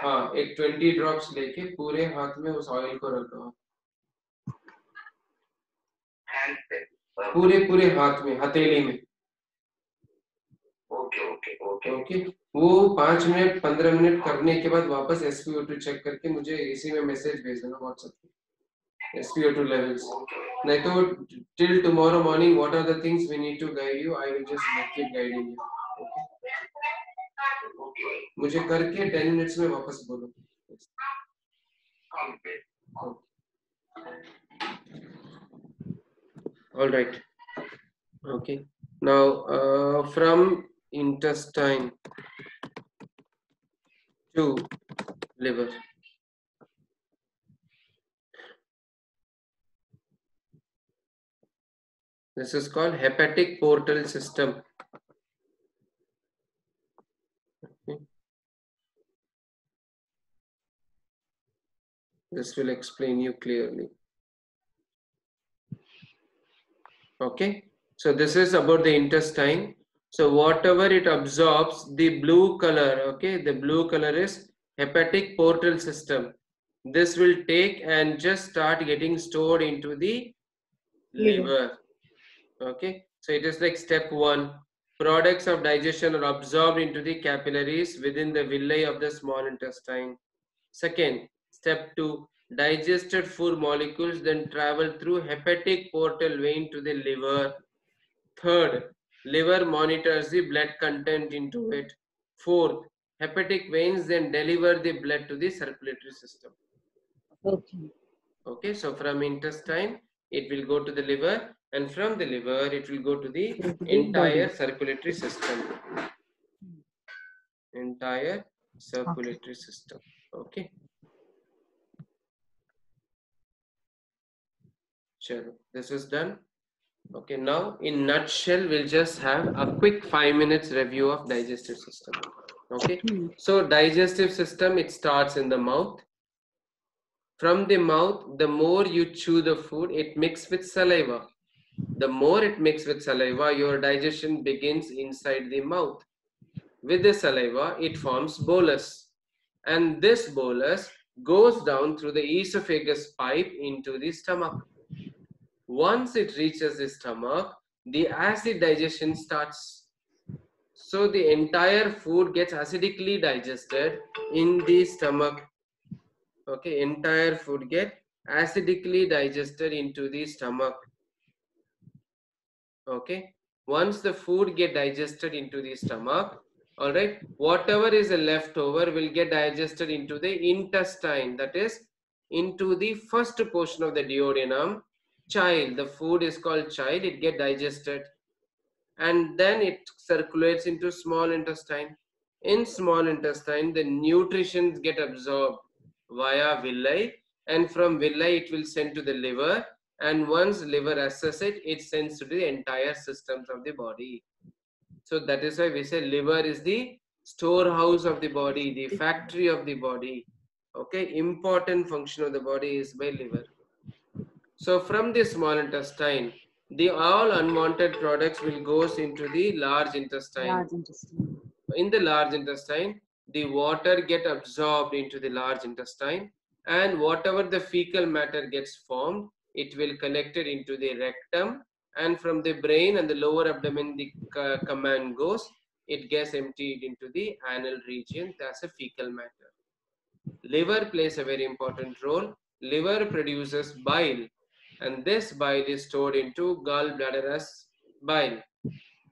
हाँ एक ट्वेंटी ड्रॉप्स लेके पूरे हाथ में उस ऑयल को रखो पे। पूरे पूरे हाथ में हथेली में। Okay okay okay. ओके। वो पाँच मिनट पंद्रह मिनट करने के बाद वापस एसपीओ2 चेक करके मुझे इसी में मैसेज भेज देना व्हाट्सएप पे। एसपीओ2 लेवल्स ओके नहीं तो till tomorrow morning what are the things we need to guide you I will just keep guiding you okay okay. मुझे करके टेन मिनट्स में वापस बोलो। all right okay now uh, from intestine. To liver. This is called hepatic portal system. This will explain you clearly. Okay. So this is about the intestine so whatever it absorbs the blue color okay the blue color is hepatic portal system. This will take and just start getting stored into the liver okay? So it is like step one. Products of digestion are absorbed into the capillaries within the villi of the small intestine. Second step two digested food molecules then travel through hepatic portal vein to the liver. Third liver monitors the blood content into it. Fourth hepatic veins then deliver the blood to the circulatory system. Okay. okay so from intestine it will go to the liver and from the liver it will go to the entire circulatory system. Entire circulatory system. Okay. Sure, this is done. Okay, now in nutshell, we'll just have a quick five minutes review of digestive system. Okay, hmm. so digestive system, it starts in the mouth. From the mouth, the more you chew the food, it mixes with saliva. The more it mixes with saliva, your digestion begins inside the mouth. With the saliva, it forms bolus. And this bolus goes down through the esophagus pipe into the stomach. Once it reaches the stomach, the acid digestion starts. So the entire food gets acidically digested in the stomach. Okay, entire food get acidically digested into the stomach. Okay, once the food get digested into the stomach, all right, whatever is left over will get digested into the intestine. That is into the first portion of the duodenum chyle the food is called chyle it get digested. And then it circulates into small intestine. In small intestine the nutritions get absorbed via villi and from villi it will send to the liver. And once liver assess it it sends to the entire systems of the body. So that is why we say liver is the storehouse of the body the factory of the body. Okay important function of the body is by liver so from the small intestine, the all unwanted products will goes into the large intestine. Large intestine. In the large intestine, the water get absorbed into the large intestine and whatever the fecal matter gets formed, it will collect it into the rectum and from the brain and the lower abdomen the command goes, it gets emptied into the anal region as a fecal matter. Liver plays a very important role. Liver produces bile and this bile is stored into gallbladder as bile.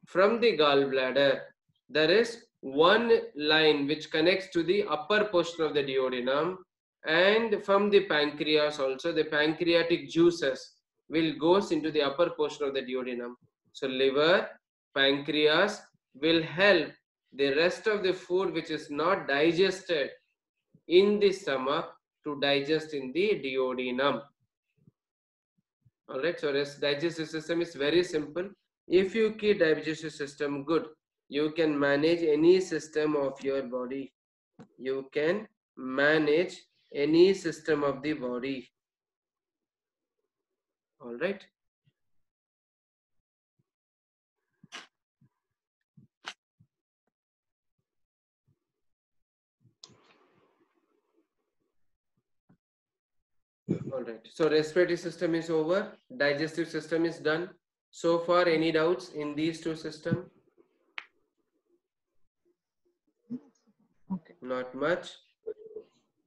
From the gallbladder, there is one line which connects to the upper portion of the duodenum and from the pancreas also the pancreatic juices will goes into the upper portion of the duodenum so liver pancreas will help the rest of the food which is not digested in the stomach to digest in the duodenum all right so this digestive system is very simple. If you keep digestive system good you can manage any system of your body. You can manage any system of the body. All right all right. So respiratory system is over. Digestive system is done. So far any doubts in these two system? Okay. not much.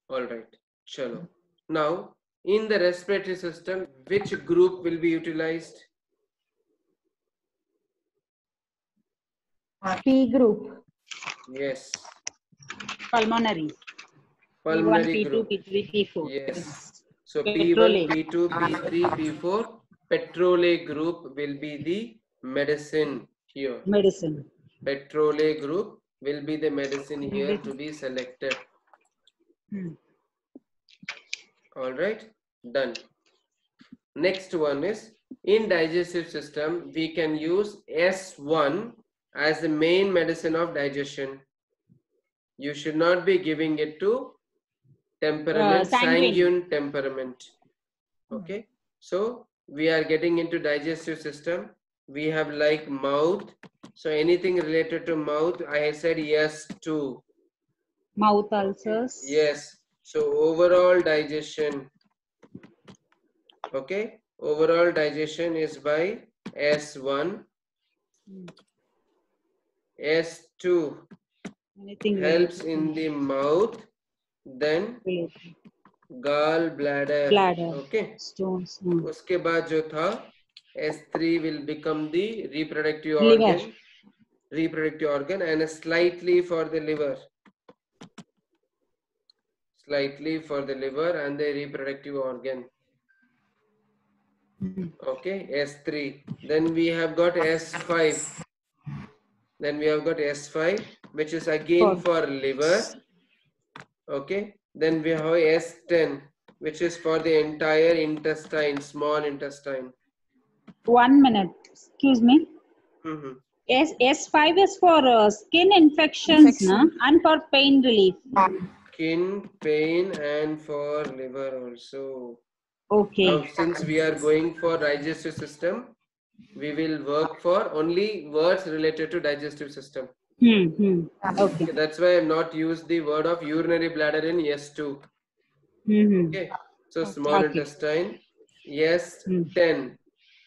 All right. Chalo. Now in the respiratory system which group will be utilized? Uh, P group. yes. Pulmonary. pulmonary P1, P2, group. P3, P4. yes so Pettorale. p1 p2 p3 p4 pettorale group will be the medicine here Medicine. pettorale group will be the medicine here to be selected Hmm. all right done next one is in digestive system we can use s1 as the main medicine of digestion you should not be giving it to temperament Uh, sanguine. sanguine temperament okay so we are getting into digestive system we have like mouth so anything related to mouth i said yes to Mouth ulcers. Yes. So overall digestion. Okay. Overall digestion is by S1. S2 Anything helps in the mouth Then to gallbladder. Bladder. Okay. stones. Hmm. उसके बाद जो था S3 will become the reproductive Liver. organ. Reproductive organ and slightly for the liver. Slightly for the liver and the reproductive organ. Hmm. Okay, S3. Then we have got S5. Then we have got S5, which is again for liver. Okay. Then we have S10, which is for the entire intestine, small intestine. One minute. Excuse me. Mhm. S S5 is for uh, skin infections, na? and for pain relief. Skin, pain, and for liver also. Okay. Now, since we are going for digestive system, we will work for only words related to digestive system. Hmm. Hmm. Okay. Okay, that's why I'm not used the word of urinary bladder in S2. Hmm. hmm. Okay, so small Okay. intestine, yes, Hmm. 10.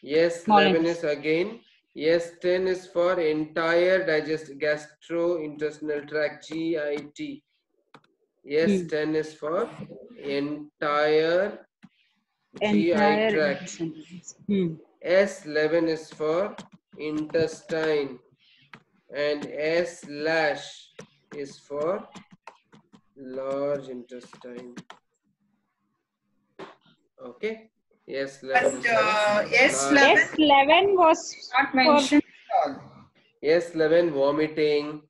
Yes, Small 11 is again. Yes, 10 is for entire digest gastrointestinal tract, GIT. Yes, Hmm. 10 is for entire GI tract. Hmm. S11 is for intestine and S slash is for large intestine. Okay. Yes, 11. But is uh, large- S11 S11 was not mentioned Yes. S11 vomiting.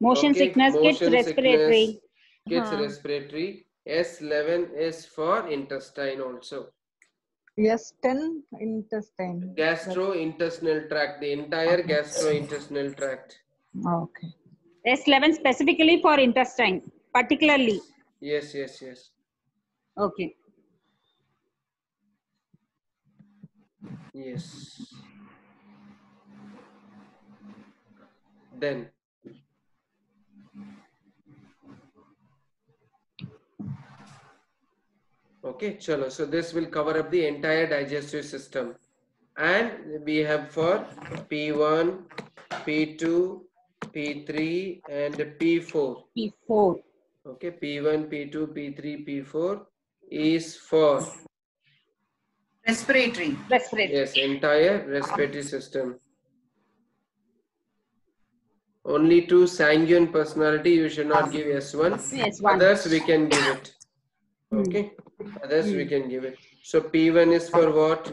motion okay, sickness, kids motion respiratory. sickness, Kids Huh. respiratory. S11 is for intestine also. Yes, 10 intestine. Gastrointestinal tract, the entire gastrointestinal tract. Okay. S11 specifically for intestine, particularly. Yes, yes, yes. Okay. Yes. Then Okay, chalo. So this will cover up the entire digestive system. And we have for P1, P2, P3, and P4. P4. Okay, P1, P2, P3, P4 is for Respiratory. Respiratory. yes entire respiratory system. Only to sanguine personality you should not give S1. Yes, one. Others we can give it. Hmm. Okay. Others we can give it. So P1 is for what?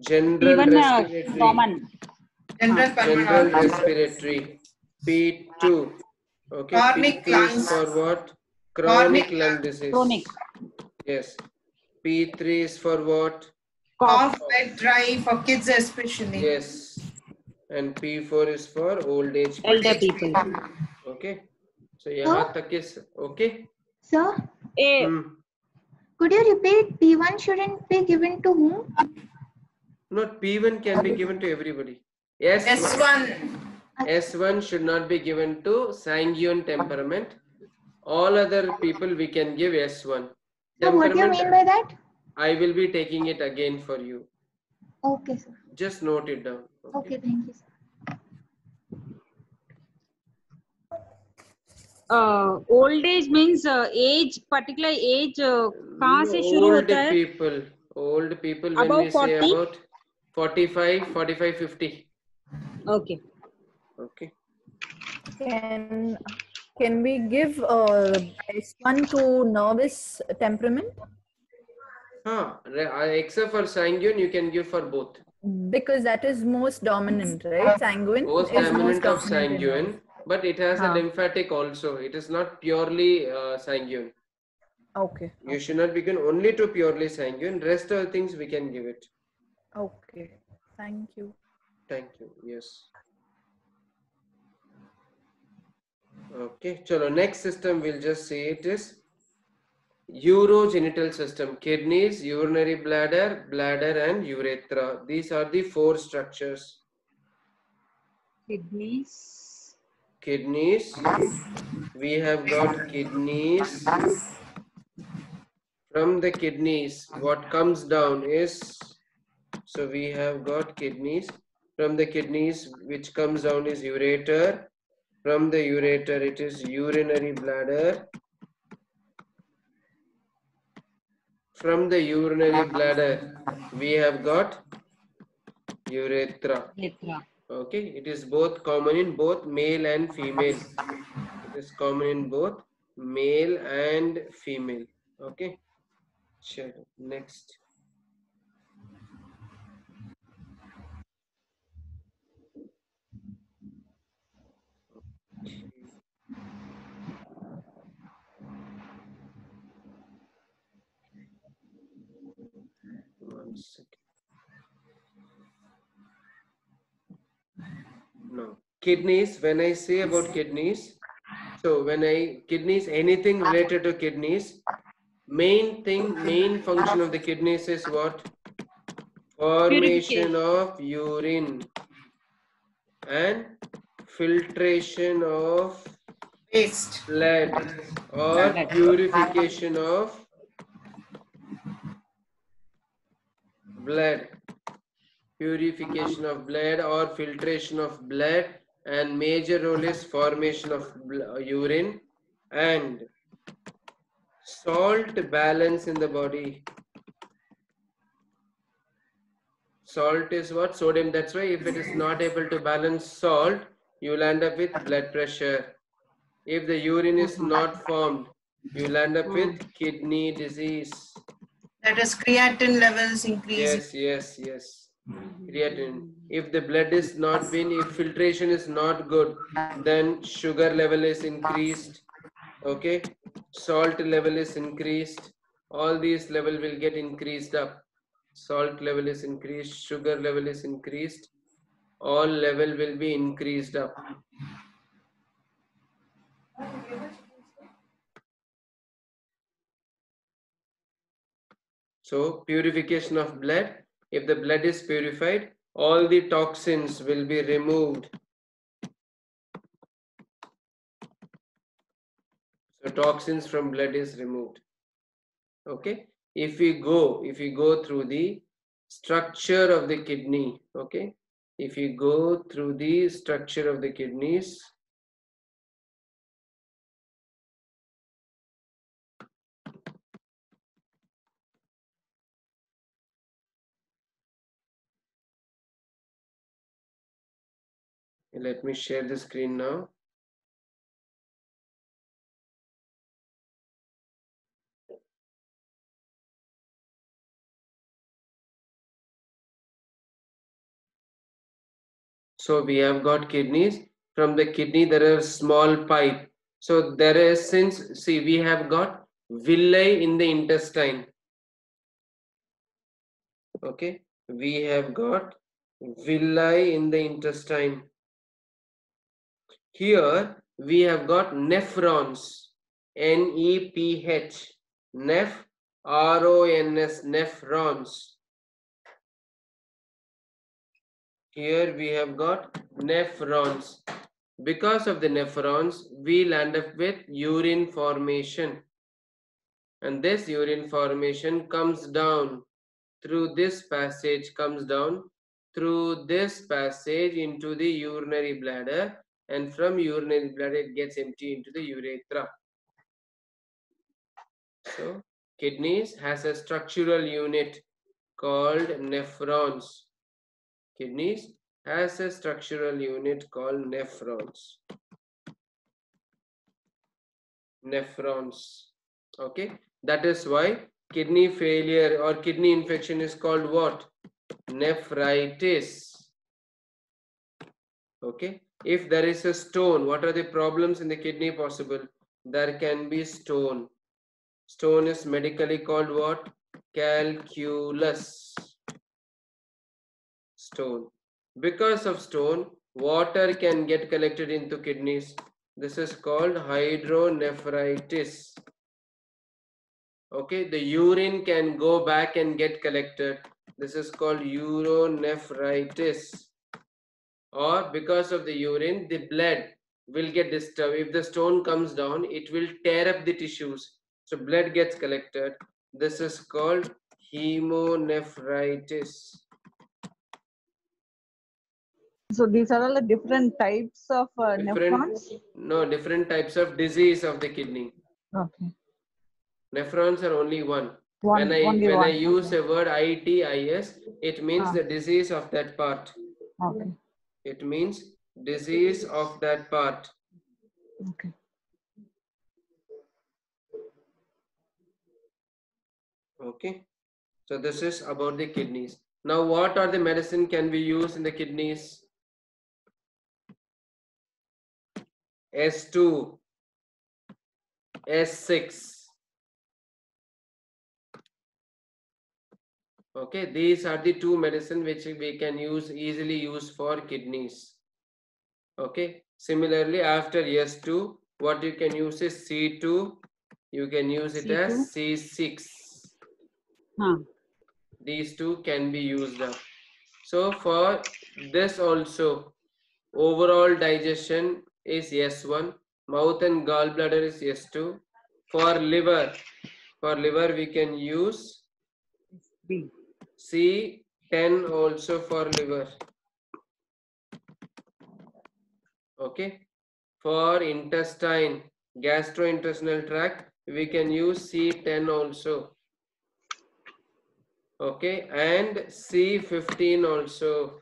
General Even uh, respiratory. common. General General pulmonary. respiratory. P2. Okay. Chronic P2 is lungs. for what? Chronic, Chronic lung disease. Chronic. Yes. P3 is for what? Cough. Cough, wet, dry for kids especially. Yes. And P4 is for old age. Elder people. Okay. So यहाँ तक is okay. Sir, A. Hmm. could you repeat P1 shouldn't be given to whom? Not P1 can be given to everybody. S1. S1. S1 should not be given to sanguine temperament. All other people we can give S1. So what do you mean by that? I will be taking it again for you. Okay, sir. Just note it down. Okay, thank you, sir. Uh, old age means uh, age, particular age uh, कहाँ से शुरू old होता है? people. Old people when Above we say 40? about 45, 45, 50. Okay. Okay. Can can we give uh, S1 to nervous temperament? Huh. re- uh, Except for sanguine, you can give for both. Because that is most dominant, right? Sanguine Most is dominant of dominant in sanguine, but it has a lymphatic also. It is not purely uh, sanguine. Okay. You should not begin only to purely sanguine. Rest of the things we can give it. Okay. Thank you. Thank you. Yes. Okay. Chalo. Next system we'll just say it is urogenital system. Kidneys, urinary bladder, bladder, and urethra. These are the four structures. Kidneys. Kidneys. We have got kidneys. From the kidneys, what comes down is so we have got kidneys. From the kidneys, which comes down is ureter. From the ureter, it is urinary bladder. From the urinary bladder, we have got urethra. Urethra. Okay, it is both common in both male and female. It is common in both male and female. Okay, sure. Next. No. Kidneys, when I say about kidneys, so when I, kidneys, anything related to kidneys, main thing, main function of the kidneys is what? Formation of urine and filtration of Waste. blood or purification of blood purification of blood or filtration of blood and major role is formation of urine and salt balance in the body. Salt is what? Sodium. That's why if it is not able to balance salt you will end up with blood pressure. If the urine is not formed you will end up with kidney disease. That is creatine levels increase. yes yes yes creatine. If the blood is not been if filtration is not good then sugar level is increased okay? Salt level is increased. All these level will get increased up. Salt level is increased sugar level is increased. All level will be increased up. So purification of blood, if the blood is purified, all the toxins will be removed. So toxins from blood is removed. Okay. If we go, if we go through the structure of the kidney, okay. If you go through the structure of the kidneys, let me share the screen now. So we have got kidneys. From the kidney, there are small pipe. So there is since see we have got villi in the intestine. Okay, we have got villi in the intestine. Here we have got nephrons. N E P H. Neph R O N S nephrons. Here we have got nephrons. Because of the nephrons, we'll end up with urine formation. And this urine formation comes down through this passage, comes down through this passage into the urinary bladder. And from urinary bladder, it gets empty into the urethra. So, kidneys has a structural unit called nephrons kidneys has a structural unit called nephrons. Nephrons. Okay, that is why kidney failure or kidney infection is called what? Nephritis. Okay, if there is a stone, what are the problems in the kidney possible? There can be stone. Stone is medically called what? Calculus stone. Because of stone, water can get collected into kidneys. This is called hydronephritis. Okay, the urine can go back and get collected. This is called uronephritis. Or because of the urine, the blood will get disturbed. If the stone comes down, it will tear up the tissues. So blood gets collected. This is called hemonephritis. So these are all the different types of uh, Different- nephrons. No, different types of disease of the kidney. Okay. Nephrons are only one. One, when I when one. I use a word ITIS, it means Ah. the disease of that part. Okay. It means disease of that part. Okay. Okay. So this is about the kidneys. Now, what are the medicine can we use in the kidneys? S2, S6. Okay, these are the two medicine which we can use easily use for kidneys. Okay, similarly after S2, what you can use is C2, you can use it as C6. Huh. These two can be used up. So for this also, overall digestion is S1, mouth and gallbladder is S2. For liver, for liver we can use B. C10 also for liver. Okay. For intestine, gastrointestinal tract, we can use C10 also. Okay. And C15 also.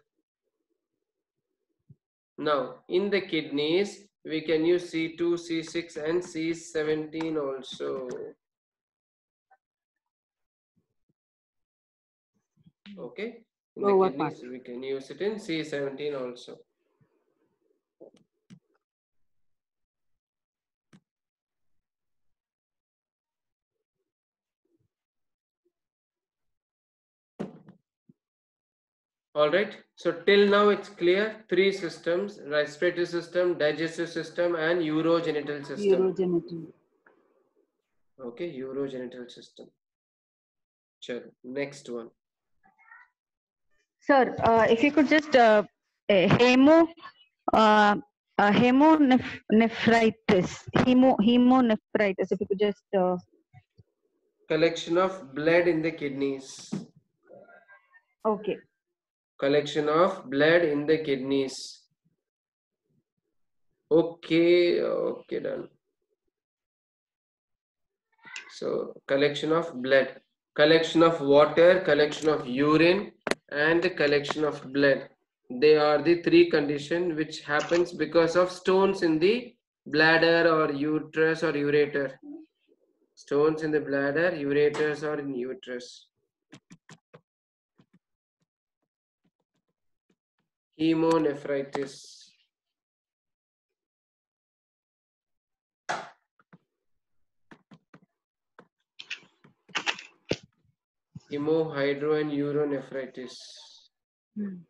Now, in the kidneys, we can use C2, C6 and C17 also. Mm-hmm. Okay. In the kidneys, we can use it in C17 also. All right. So till now it's clear. Three systems: respiratory system, digestive system, and urogenital system. Urogenital. Okay, urogenital system. Sure. Next one. Sir, uh, if you could just uh, eh, hemo, uh, uh, hemonephritis, hemo, hemonephritis, if you could just uh, collection of blood in the kidneys. Okay. collection of blood in the kidneys. Okay okay done. So collection of blood. Collection of water collection of urine and the collection of blood. They are the three condition which happens because of stones in the bladder or uterus or ureter. Stones in the bladder ureters or in uterus. Hemonephritis hemohydro and uronephritis Hmm.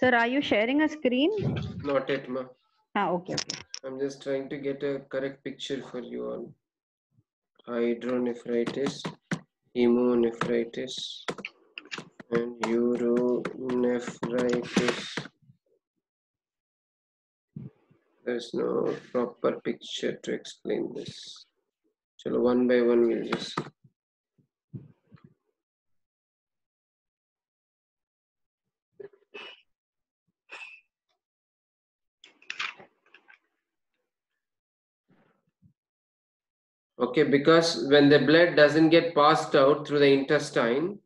Sir, are you sharing a screen? not yet ma Ah, okay, okay. i'm just trying to get a correct picture for you all hydronephritis hemonephritis and uronephritis there's no proper picture to explain this so one by one we'll just okay because when the blood doesn't get passed out through the intestine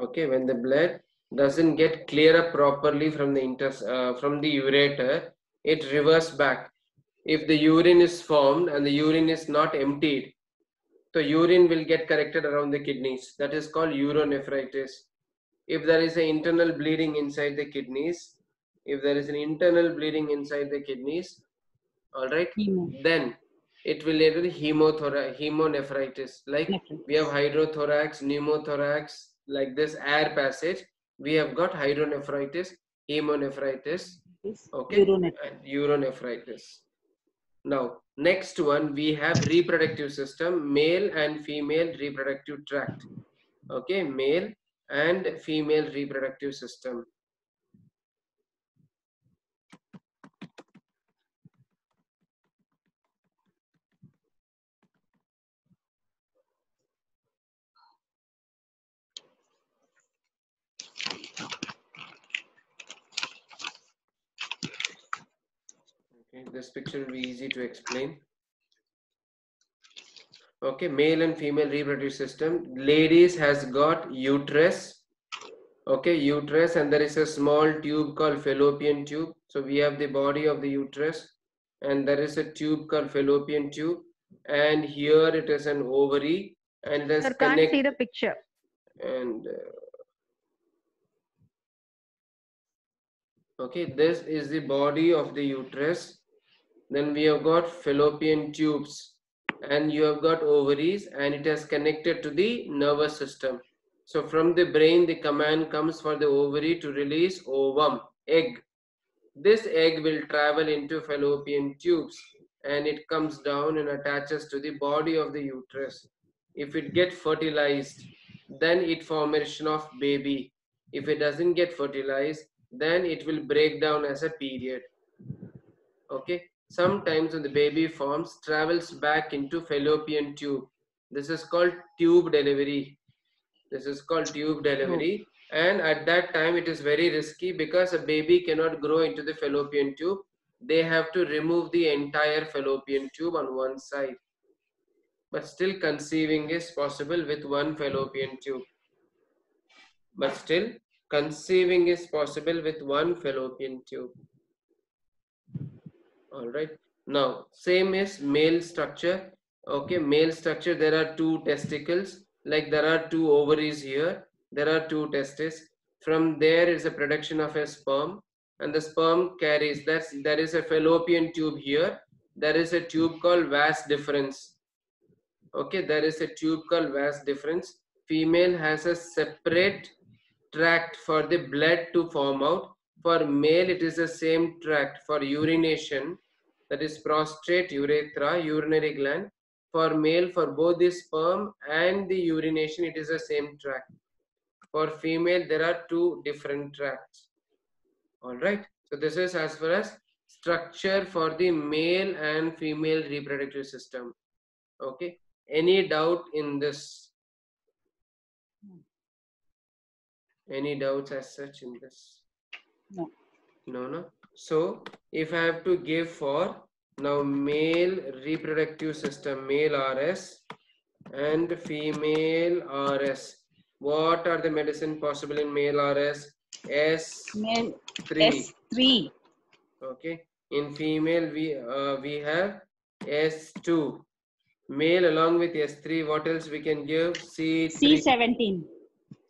okay when the blood doesn't get clear up properly from the intest uh, from the ureter it reverses back. If the urine is formed and the urine is not emptied so urine will get collected around the kidneys. That is called uronephritis. If there is an internal bleeding inside the kidneys if there is an internal bleeding inside the kidneys all right Hemo. then it will lead to the hemothora- hemonephritis like we have hydrothorax pneumothorax like this air passage. We have got hydronephritis hemonephritis okay Uronephritis. and uronephritis. Now next one we have reproductive system male and female reproductive tract okay male and female reproductive system Okay, this picture will be easy to explain. Okay, male and female reproductive system. Ladies has got uterus. Okay, uterus, and there is a small tube called fallopian tube. So we have the body of the uterus, and there is a tube called fallopian tube, and here it is an ovary, and has Sir, can't connect see the picture. and uh, okay this is the body of the uterus then we have got fallopian tubes. And you have got ovaries and it has connected to the nervous system. So from the brain the command comes for the ovary to release ovum egg. This egg will travel into fallopian tubes and it comes down and attaches to the body of the uterus. If it get fertilized then it formation of baby. If it doesn't get fertilized then it will break down as a period. Okay sometimes when the baby forms travels back into fallopian tube. This is called tube delivery. This is called tube delivery. And at that time it is very risky because a baby cannot grow into the fallopian tube. They have to remove the entire fallopian tube on one side. But still conceiving is possible with one fallopian tube. But still conceiving is possible with one fallopian tube all right. Now same is male structure. Okay male structure there are two testicles. Like there are two ovaries here. There are two testes. From there is a production of a sperm and the sperm carries that's there is a fallopian tube here. There is a tube called vas deferens okay there is a tube called vas deferens female has a separate tract for the blood to form out. For male, it is the same tract for urination, that is prostate, urethra, urinary gland. For male, for both the sperm and the urination, it is the same tract. For female, there are two different tracts. All right. So this is as far as structure for the male and female reproductive system. Okay. Any doubt in this? Any doubts as such in this? No. No, no. So if I have to give for now male reproductive system, male RS and female RS. What are the medicine possible in male RS? S3. Male S3. Okay. In female, we uh, we have S2. Male along with S3. What else we can give? C3. C17.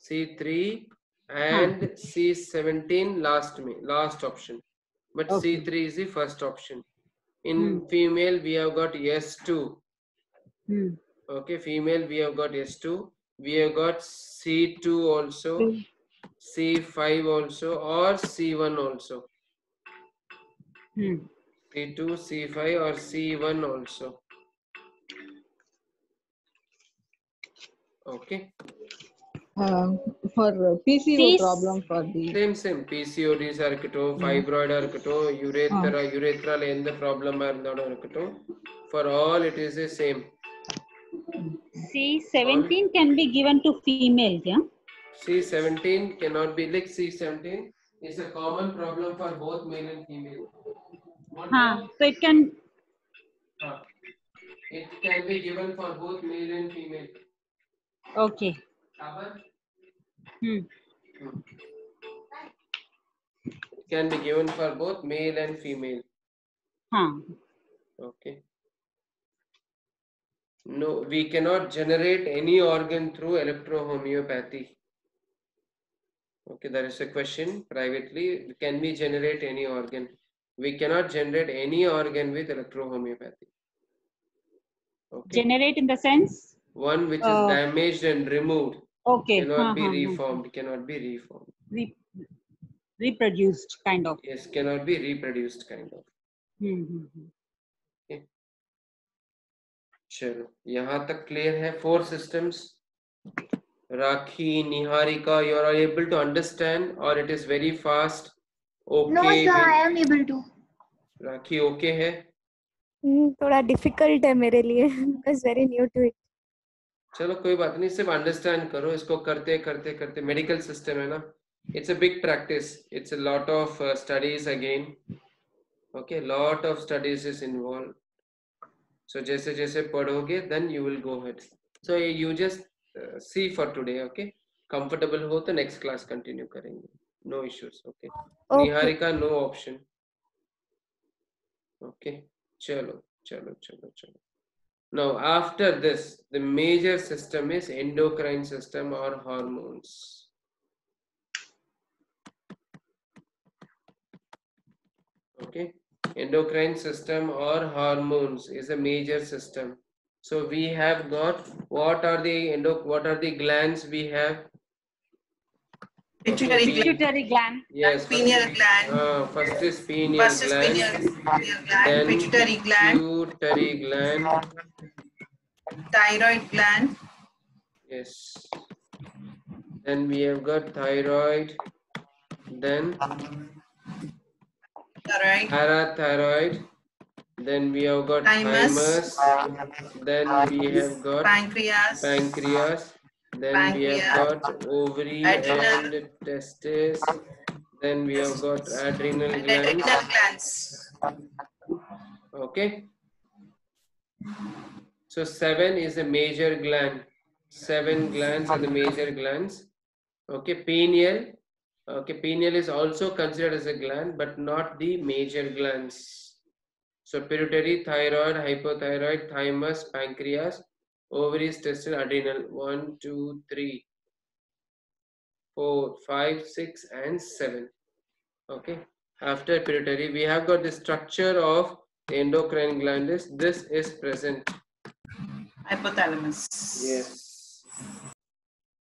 C3 and C17 last me last option. But Okay. C3 is the first option. In Hmm. female, we have got S2. Hmm. Okay, female, we have got S2. We have got C2 also, Hmm. C5 also, or C1 also. Hmm. C2, C5, or C1 also. Okay, Um, for uh, PCO Please. problem for the same, same. PCODs ஆ இருக்கட்டும், fibroid ஆ இருக்கட்டும், urethra, urethra ல எந்த problem ஆ இருந்தாலும் இருக்கட்டும். For all, it is the same. C17 can be given to females, yeah? C17 cannot be like C17 is a common problem for both male and female. What Huh. else? So it can, Huh. It can be given for both male and female. okay. Cover? Hmm. Can be given for both male and female. Huh. Okay. No, we cannot generate any organ through electrohomeopathy. Okay, there is a question privately. Can we generate any organ? We cannot generate any organ with electrohomeopathy. Okay. Generate in the sense? One which is Uh, damaged and removed okay cannot uh -huh. be reformed cannot be reformed Re reproduced kind of yes cannot be reproduced kind of mm -hmm. okay. चलो यहाँ तक clear है four systems Rakhi Niharika you are able to understand और it is very fast okay I am able to Rakhi okay है थोड़ा difficult है मेरे लिए because very new to it चलो कोई बात नहीं सिर्फ़ अंडरस्टैंड करो इसको करते करते करते मेडिकल सिस्टम है ना? It's a big practice it's a lot of studies again okay lot of studies is involve so जैसे जैसे पढ़ोगे then you will go head so you just see for today okay comfortable हो तो next class continue करेंगे. No issues okay Niharika no option okay चलो चलो चलो चलो. Now after this the major system is endocrine system or hormones. Okay? Endocrine system or hormones is a major system. So we have got what are the endo what are the glands we have Pituitary gland. Pituitary gland. yes first Pineal is- gland. uh, first is pineal First is gland pineal, pineal gland, then pituitary gland, pituitary gland thyroid gland, Yes. Then we have got thyroid. Then thyroid, parathyroid. Then we have got Thymus. thymus. Then we have got pancreas, pancreas. Then we have got ovary Adrenal. and testes. Then we have got adrenal glands. renal glands. Okay. So seven is a major gland. Seven glands are the major glands. Okay, pineal. Okay, pineal is also considered as a gland, but not the major glands. So pituitary, thyroid, hypothyroid, thymus, pancreas, ovaries, testes, adrenal. One, two, three, four, five, six, and seven. Okay. After pituitary, we have got the structure of the endocrine gland. Is this is present? Hypothalamus. Yes.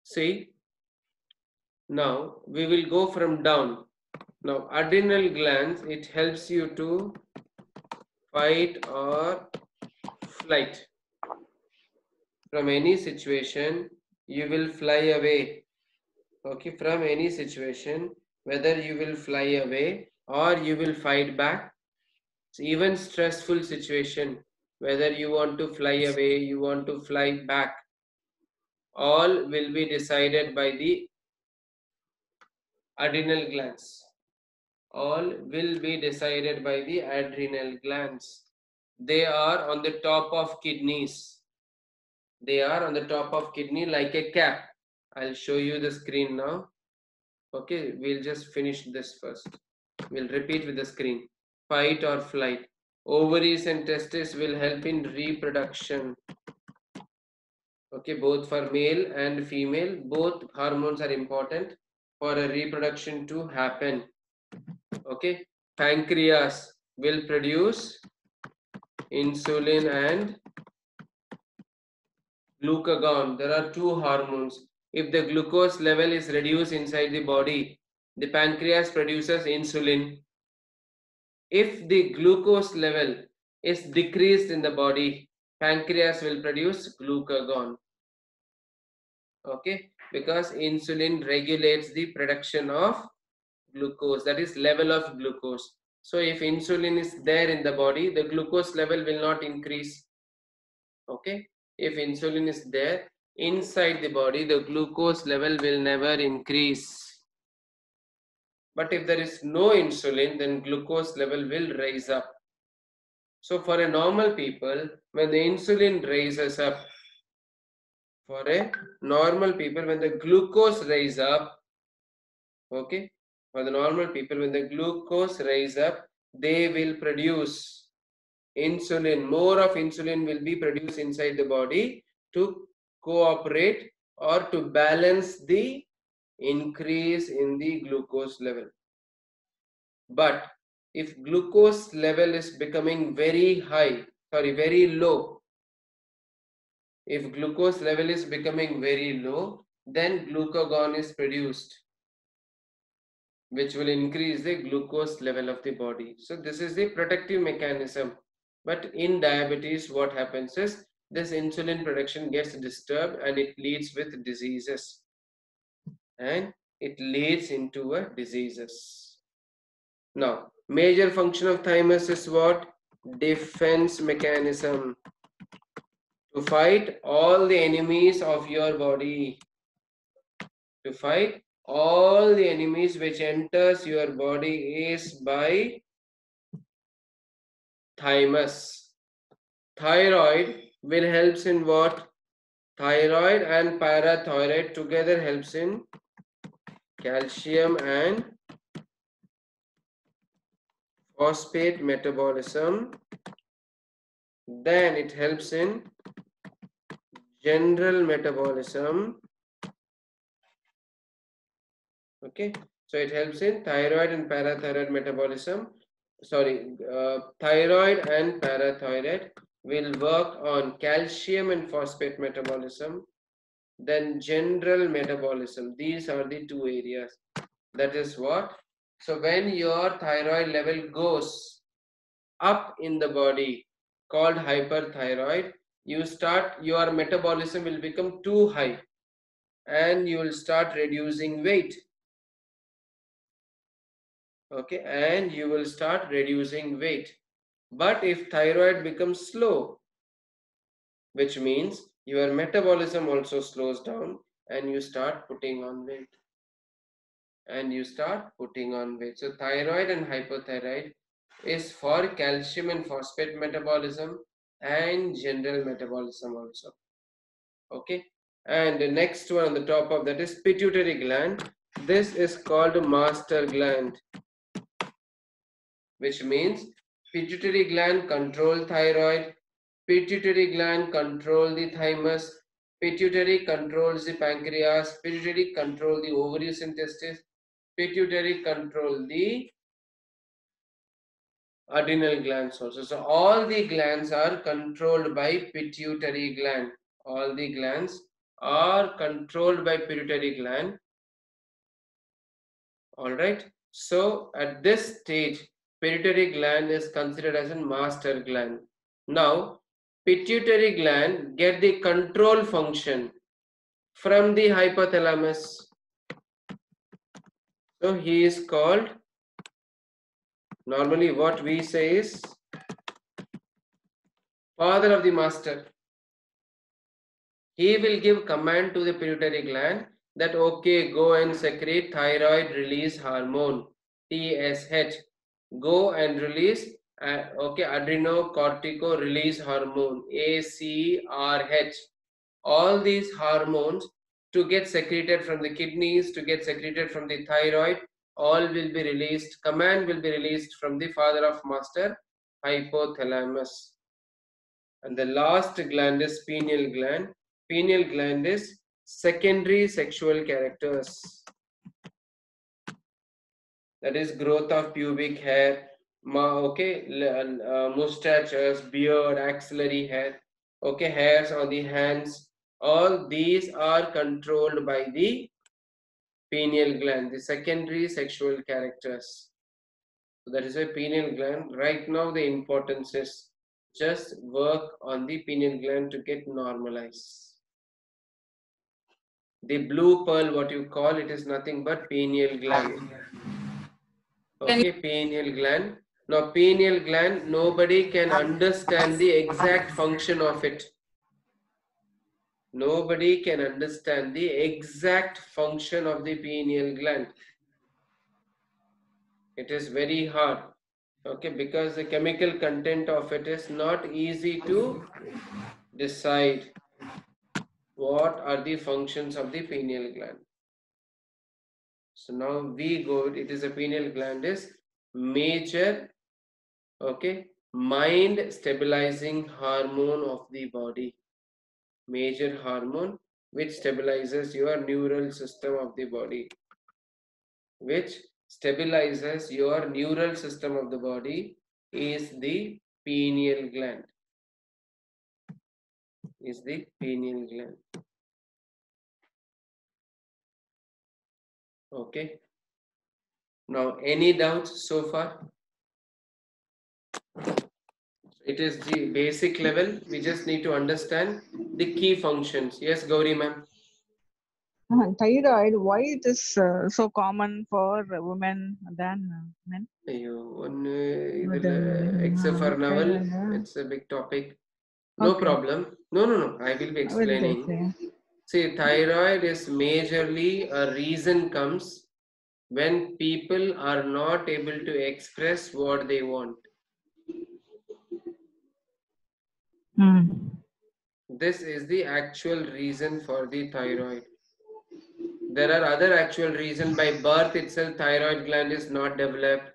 See, Now we will go from down. Now adrenal glands, it helps you to fight or flight. From any situation, you will fly away. Okay, from any situation, whether you will fly away or you will fight back. It's even stressful situation, whether you want to fly away, you want to fly back, all will be decided by the adrenal glands. All will be decided by the adrenal glands. They are on the top of kidneys. They are on the top of kidney like a cap. I'll show you the screen now. Okay, we'll just finish this first. We'll repeat with the screen. Fight or flight. Ovaries and testes will help in reproduction. Okay, both for male and female, both hormones are important for a reproduction to happen. Okay, pancreas will produce insulin and glucagon. There are two hormones. If the glucose level is reduced inside the body, the pancreas produces insulin. If the glucose level is decreased in the body, pancreas will produce glucagon. Okay, because insulin regulates the production of glucose, that is level of glucose. So if insulin is there in the body, the glucose level will not increase. Okay, if insulin is there inside the body, the glucose level will never increase. But if there is no insulin, then glucose level will rise up. So for a normal people, when the insulin rises up, for a normal people, when the glucose rise up, okay, for the normal people, when the glucose rise up, they will produce insulin. More of insulin will be produced inside the body to cooperate or to balance the increase in the glucose level. But if glucose level is becoming very high, sorry, very low, if glucose level is becoming very low, then glucagon is produced, which will increase the glucose level of the body. So this is the protective mechanism. But in diabetes, what happens is this insulin production gets disturbed and it leads with diseases. And it leads into a diseases. Now, major function of thymus is what? Defense mechanism to fight all the enemies of your body to fight all the enemies which enters your body is by thymus. Thyroid will helps in what? Thyroid and parathyroid together helps in calcium and phosphate metabolism. Then it helps in general metabolism. Okay? So it helps in thyroid and parathyroid metabolism sorry uh, thyroid and parathyroid will work on calcium and phosphate metabolism then general metabolism. These are the two areas. That is what? So when your thyroid level goes up in the body called hyperthyroid you start your metabolism will become too high and you will start reducing weight okay and you will start reducing weight. But if thyroid becomes slow which means your metabolism also slows down and you start putting on weight. And you start putting on weight. So thyroid and hypothyroid is for calcium and phosphate metabolism and general metabolism also. Okay? And the next one on the top of that is pituitary gland. This is called master gland which means pituitary gland control thyroid pituitary gland control the thymus pituitary controls the pancreas pituitary control the ovaries and testes pituitary control the adrenal glands also. So all the glands are controlled by pituitary gland. All the glands are controlled by pituitary gland. All right. So at this stage, pituitary gland is considered as a master gland. Now, pituitary gland get the control function from the hypothalamus. So he is called, normally what we say is father of the master. He will give command to the pituitary gland that okay, go and secrete thyroid release hormone, TSH. Go and release, uh, okay, adrenocortico release hormone, ACRH. All these hormones to get secreted from the kidneys, to get secreted from the thyroid, all will be released. Command will be released from the father of master, hypothalamus. And the last gland is pineal gland. Pineal gland is secondary sexual characters. That is growth of pubic hair, okay, uh, mustaches, beard, axillary hair, okay, hairs on the hands. All these are controlled by the pineal gland, the secondary sexual characters. So that is a pineal gland. Right now, the importance is just work on the pineal gland to get normalized. The blue pearl, what you call it, is nothing but pineal gland. Okay, pineal gland. Now, pineal gland, nobody can understand the exact function of it. Nobody can understand the exact function of the pineal gland. It is very hard. Okay, because the chemical content of it is not easy to decide what are the functions of the pineal gland. So now we go, it is a pineal gland is major, okay, mind stabilizing hormone of the body. Major hormone which stabilizes your neural system of the body. Which stabilizes your neural system of the body is the pineal gland. Is the pineal gland. Okay. Now, any doubts so far? It is the basic level. We just need to understand the key functions. Yes, Gauri ma'am. Uh, thyroid, why it is uh, so common for women than uh, men? Except uh, for naval, it's a big topic. No okay. problem. No, no, no. I will be explaining. See, thyroid is majorly a reason comes when people are not able to express what they want. Hmm. This is the actual reason for the thyroid. There are other actual reasons. By birth itself, thyroid gland is not developed.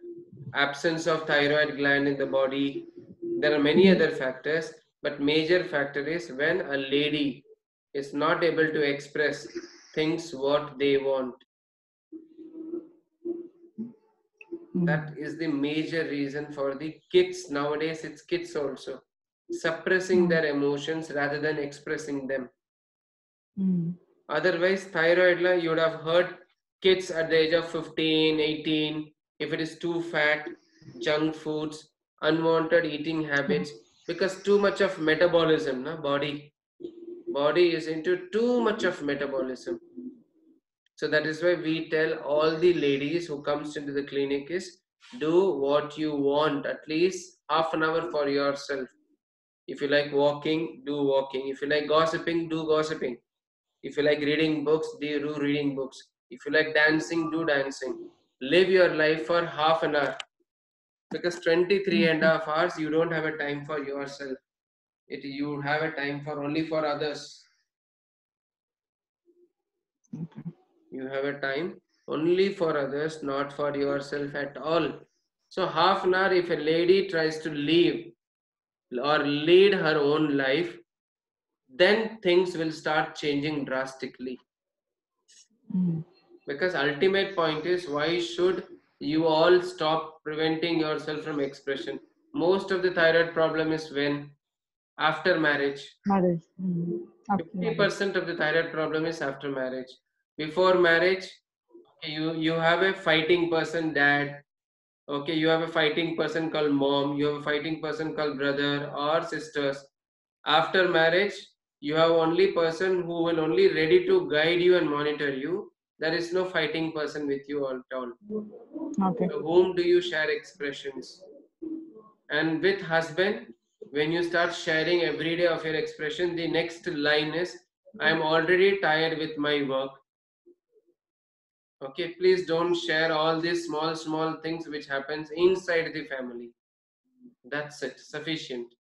Absence of thyroid gland in the body. There are many other factors, but major factor is when a lady is not able to express things what they want. Hmm. That is the major reason for the kids nowadays. It's kids also suppressing hmm. their emotions rather than expressing them. Hmm. Otherwise, thyroid, la, you would have heard kids at the age of 15, 18, if it is too fat, junk foods, unwanted eating habits, hmm. because too much of metabolism, na, body. Body is into too much of metabolism. So that is why we tell all the ladies who comes into the clinic is do what you want, at least half an hour for yourself. If you like walking, do walking. If you like gossiping, do gossiping. If you like reading books, do reading books. If you like dancing, do dancing. Live your life for half an hour. Because 23 and a half hours, you don't have a time for yourself. It you have a time for only for others. You have a time only for others, not for yourself at all. So half an hour, if a lady tries to leave or lead her own life, then things will start changing drastically. Hmm. Because ultimate point is why should you all stop preventing yourself from expression? Most of the thyroid problem is when after marriage. Marriage. Hmm. Marriage. 50% of the thyroid problem is after marriage. Before marriage, Okay, you you have a fighting person, dad. Okay, you have a fighting person called mom. You have a fighting person called brother or sisters. After marriage, you have only person who will only ready to guide you and monitor you. There is no fighting person with you all at all. Okay. So whom do you share expressions? And with husband, when you start sharing every day of your expression the next line is i'm already tired with my work. Okay please don't share all these small small things which happens inside the family. That's it sufficient.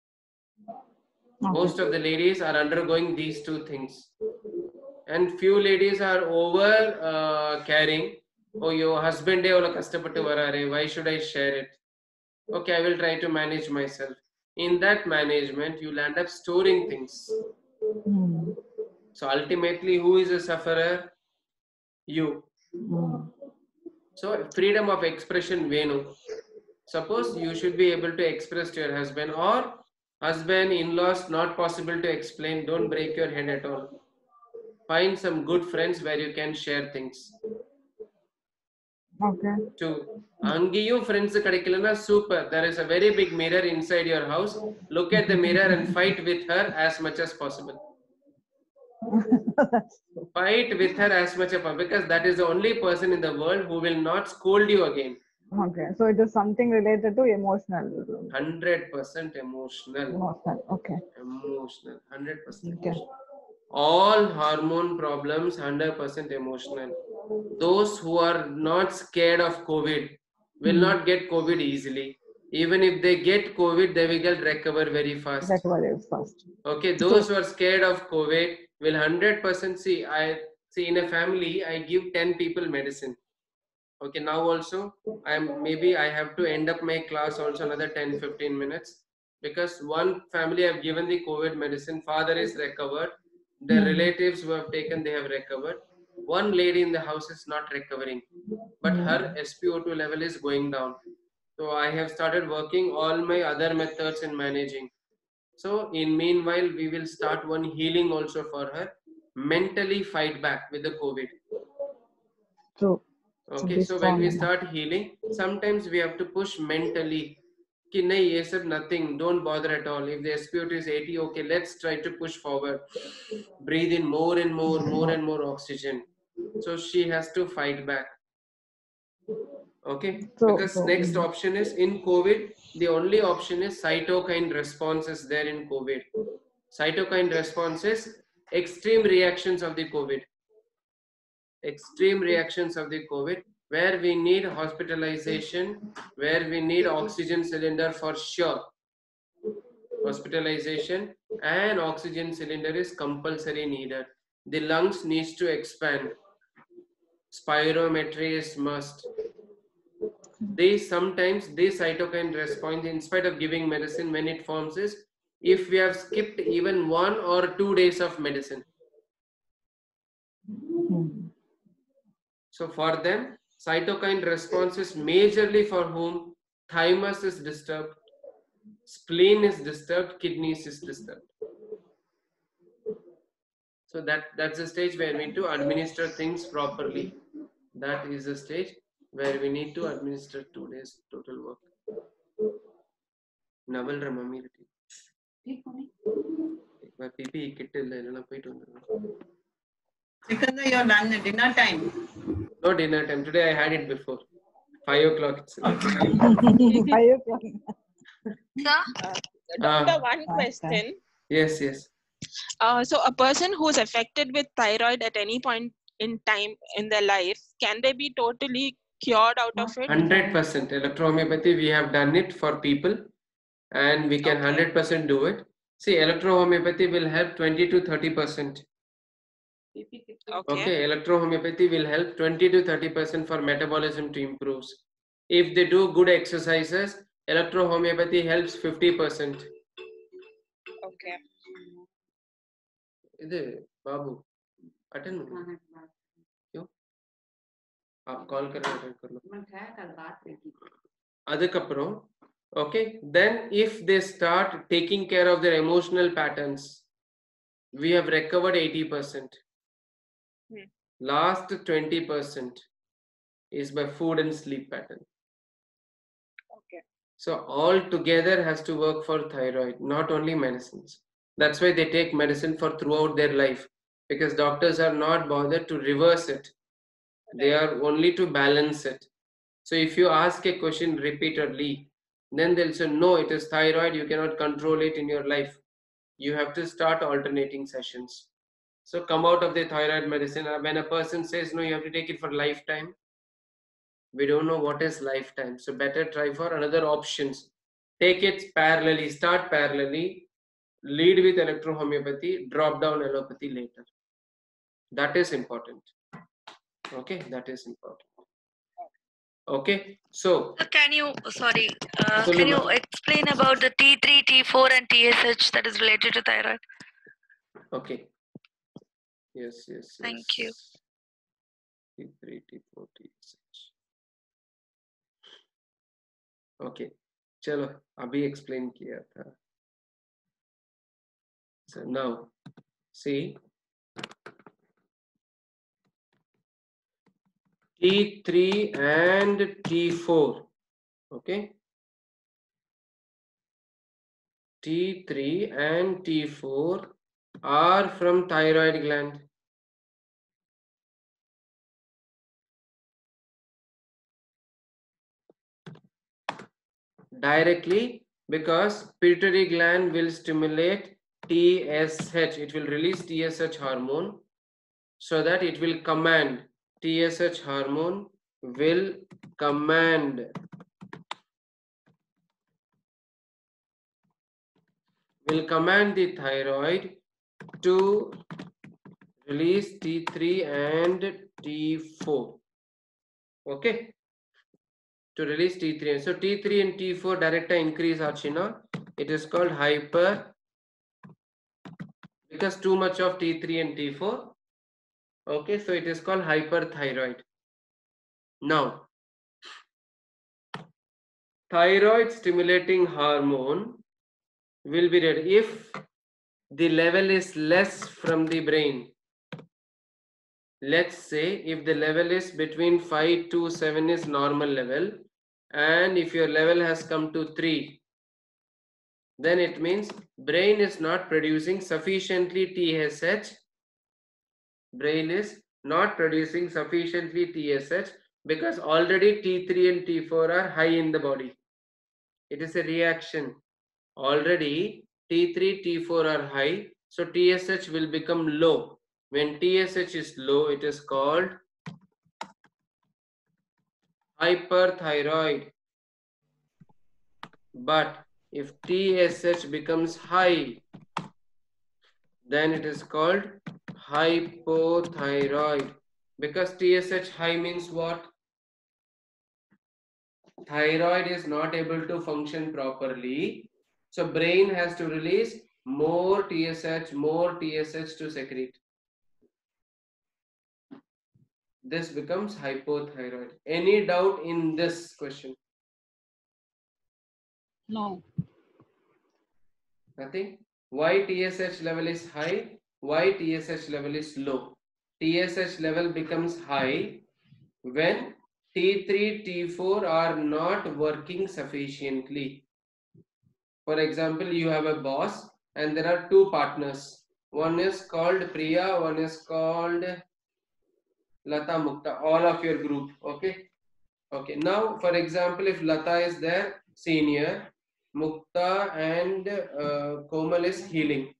Most of the ladies are undergoing these two things. And few ladies are over uh, caring. Oh your husband day kastapattu varare why should i share it? Okay i will try to manage myself. In that management, you'll end up storing things. Hmm. So ultimately, who is a sufferer? You. Hmm. So freedom of expression venu. Suppose you should be able to express to your husband or husband in-laws not possible to explain. Don't break your head at all. Find some good friends where you can share things. Okay. Two. அங்கேயும் friends கிடைக்கலன்னா super there is a very big mirror inside your house look at the mirror and fight with her as much as possible fight with her as much as possible because that is the only person in the world who will not scold you again okay. So it is something related to emotional. 100% emotional Emotional. Okay. emotional 100% Okay. all hormone problems 100% emotional. Those who are not scared of covid will not get covid easily. Even if they get covid they will recover very fast. That was it first. okay those who are scared of covid will 100% see i see in a family i give 10 people medicine. Okay now also i'm maybe i have to end up my class also another 10 15 minutes because one family i've given the covid medicine father is recovered their Hmm. relatives who have taken they have recovered. One lady in the house is not recovering but her spo2 level is going down. So i have started working all my other methods in managing. So in meanwhile we will start one healing also for her mentally fight back with the covid. True. okay be so when we start healing sometimes we have to push mentally कि नहीं ये सब nothing don't bother at all if the SpO2 is 80 okay let's try to push forward breathe in more and more more and more oxygen so she has to fight back okay So- because so- next option is in covid the only option is cytokine response is there in covid cytokine response is extreme reactions of the covid extreme reactions of the covid where we need hospitalization where we need oxygen cylinder for sure. Hospitalization and oxygen cylinder is compulsory needed. The lungs needs to expand. Spirometry is must. They sometimes they cytokine response in spite of giving medicine when it forms is if we have skipped even one or two days of medicine. Hmm. so for them cytokine response is majorly for whom thymus is disturbed spleen is disturbed kidneys is disturbed so that that's the stage where we need to administer things properly that is the stage where we need to administer two days total work Naval mummy BP கிட்ட இல்ல இல்லைன்னா போயிட்டு வந்துடுவேன் Sikandar, you're done the dinner time. no dinner time today i had it before five o'clock itself. Five o'clock. Doctor, Ah. one question. yes yes Uh, so, a person who's affected with thyroid at any point in time in their life, can they be totally cured out of it? 100% electrohomeopathy we have done it for people and we can 100% do it see electrohomeopathy will help 20 to 30% Okay. okay electrohomeopathy will help 20 to 30% for metabolism to improve if they do good exercises electrohomeopathy helps 50% Okay. இது बाबू attend क्यों आप call कर रहे attend कर लो அதுக்கப்புறம் okay then if they start taking care of their emotional patterns we have recovered 80% Hmm. last 20% is by food and sleep pattern. Okay. So all together has to work for thyroid, not only medicines. That's why they take medicine for throughout their life because doctors are not bothered to reverse it. They are only to balance it. So if you ask a question repeatedly, then they'll say, no, it is thyroid, you cannot control it in your life. You have to start alternating sessions. So come out of the thyroid medicine. Uh, When a person says, no, you have to take it for lifetime, we don't know what is lifetime. So better try for another options. Take it parallelly, start parallelly, lead with electrohomeopathy, drop down allopathy later. That is important. Okay, that is important. Okay, so Can you, sorry, uh, can you explain about the T3, T4 and TSH that is related to thyroid? okay. Yes, yes. Thank you. yes. T3, T4, TSH. Okay, चलो अभी explain किया था. So now, see T3 and T4. Okay. T3 and T4 are from thyroid gland. Directly because pituitary gland will stimulate TSH. It will release TSH hormone so that it will command TSH hormone will command will command the thyroid to release T3 and T4. Okay. To release T3. So T3 and T4 direct increase Archana. It is called hyper because too much of T3 and T4 Okay, so it is called hyperthyroid. Now, thyroid stimulating hormone will be read if the level is less from the brain. Let's say if the level is between 5 to 7 is normal level and if your level has come to 3 then it means brain is not producing sufficiently TSH brain is not producing sufficiently TSH because already T3 and T4 are high in the body. It is a reaction. Already T3, T4 are high, so TSH will become low. When TSH is low, it is called hyperthyroid. But if TSH becomes high, then it is called hypothyroid because TSH high means what? Thyroid is not able to function properly. So brain has to release more TSH, more TSH to secrete. This becomes hypothyroid. Any doubt in this question? No. Nothing? Why TSH level is high? Why TSH level is low? TSH level becomes high when T3, T4 are not working sufficiently. For example, you have a boss and there are two partners. One is called Priya, one is called Lata Mukta, all of your group. Okay. Okay. Now, for example, if Lata is there, senior, Mukta and uh, Komal is healing.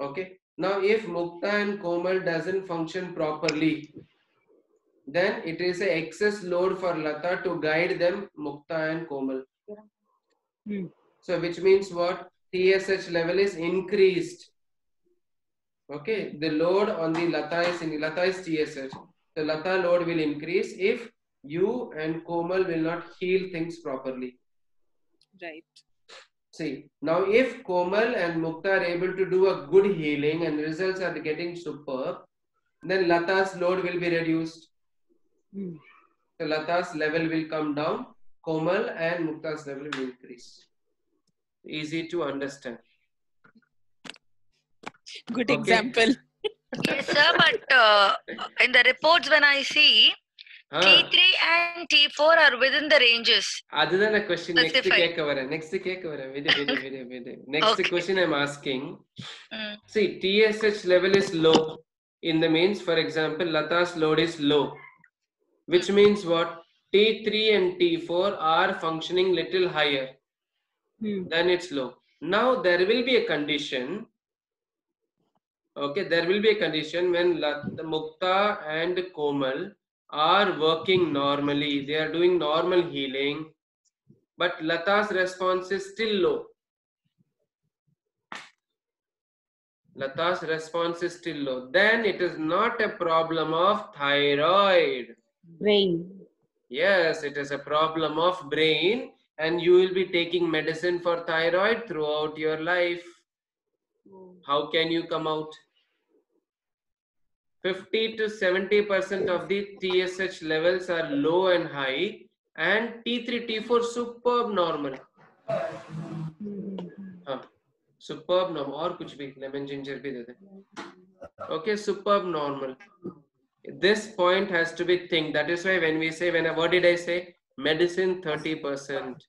Okay. Now, if Mukta and Komal doesn't function properly, then it is a excess load for Lata to guide them, Mukta and Komal. So, which means what? TSH level is increased. Okay, the load on the Lata is in Lata is TSH. The Lata load will increase if you and Komal will not heal things properly. Right. See, now if Komal and Mukta are able to do a good healing and results are getting superb, then Lata's load will be reduced. Hmm. So Lata's level will come down, Komal and Mukta's level will increase easy to understand. Good okay. example. yes, sir, but uh, in the reports when I see. Ah. T3 and T4 are within the ranges. Other than a question, next kavara. Next Next question I'm asking. Mm. See, TSH level is low. In the means, for example, Lata's load is low. Which means what? T3 and T4 are functioning little higher. Hmm. then it's low. Now there will be a condition. Okay there will be a condition when Lat- mukta and komal are working normally. They are doing normal healing but lata's response is still low. Lata's response is still low. Then it is not a problem of thyroid. Brain. Yes, it is a problem of brain, and you will be taking medicine for thyroid throughout your life. How can you come out? 50 to 70 percent of the TSH levels are low and high, and T3, T4 superb normal. हाँ, superb normal और कुछ भी lemon ginger भी दे दे. Okay, superb normal. This point has to be think. That is why when we say when I, what did I say? Medicine 30 percent,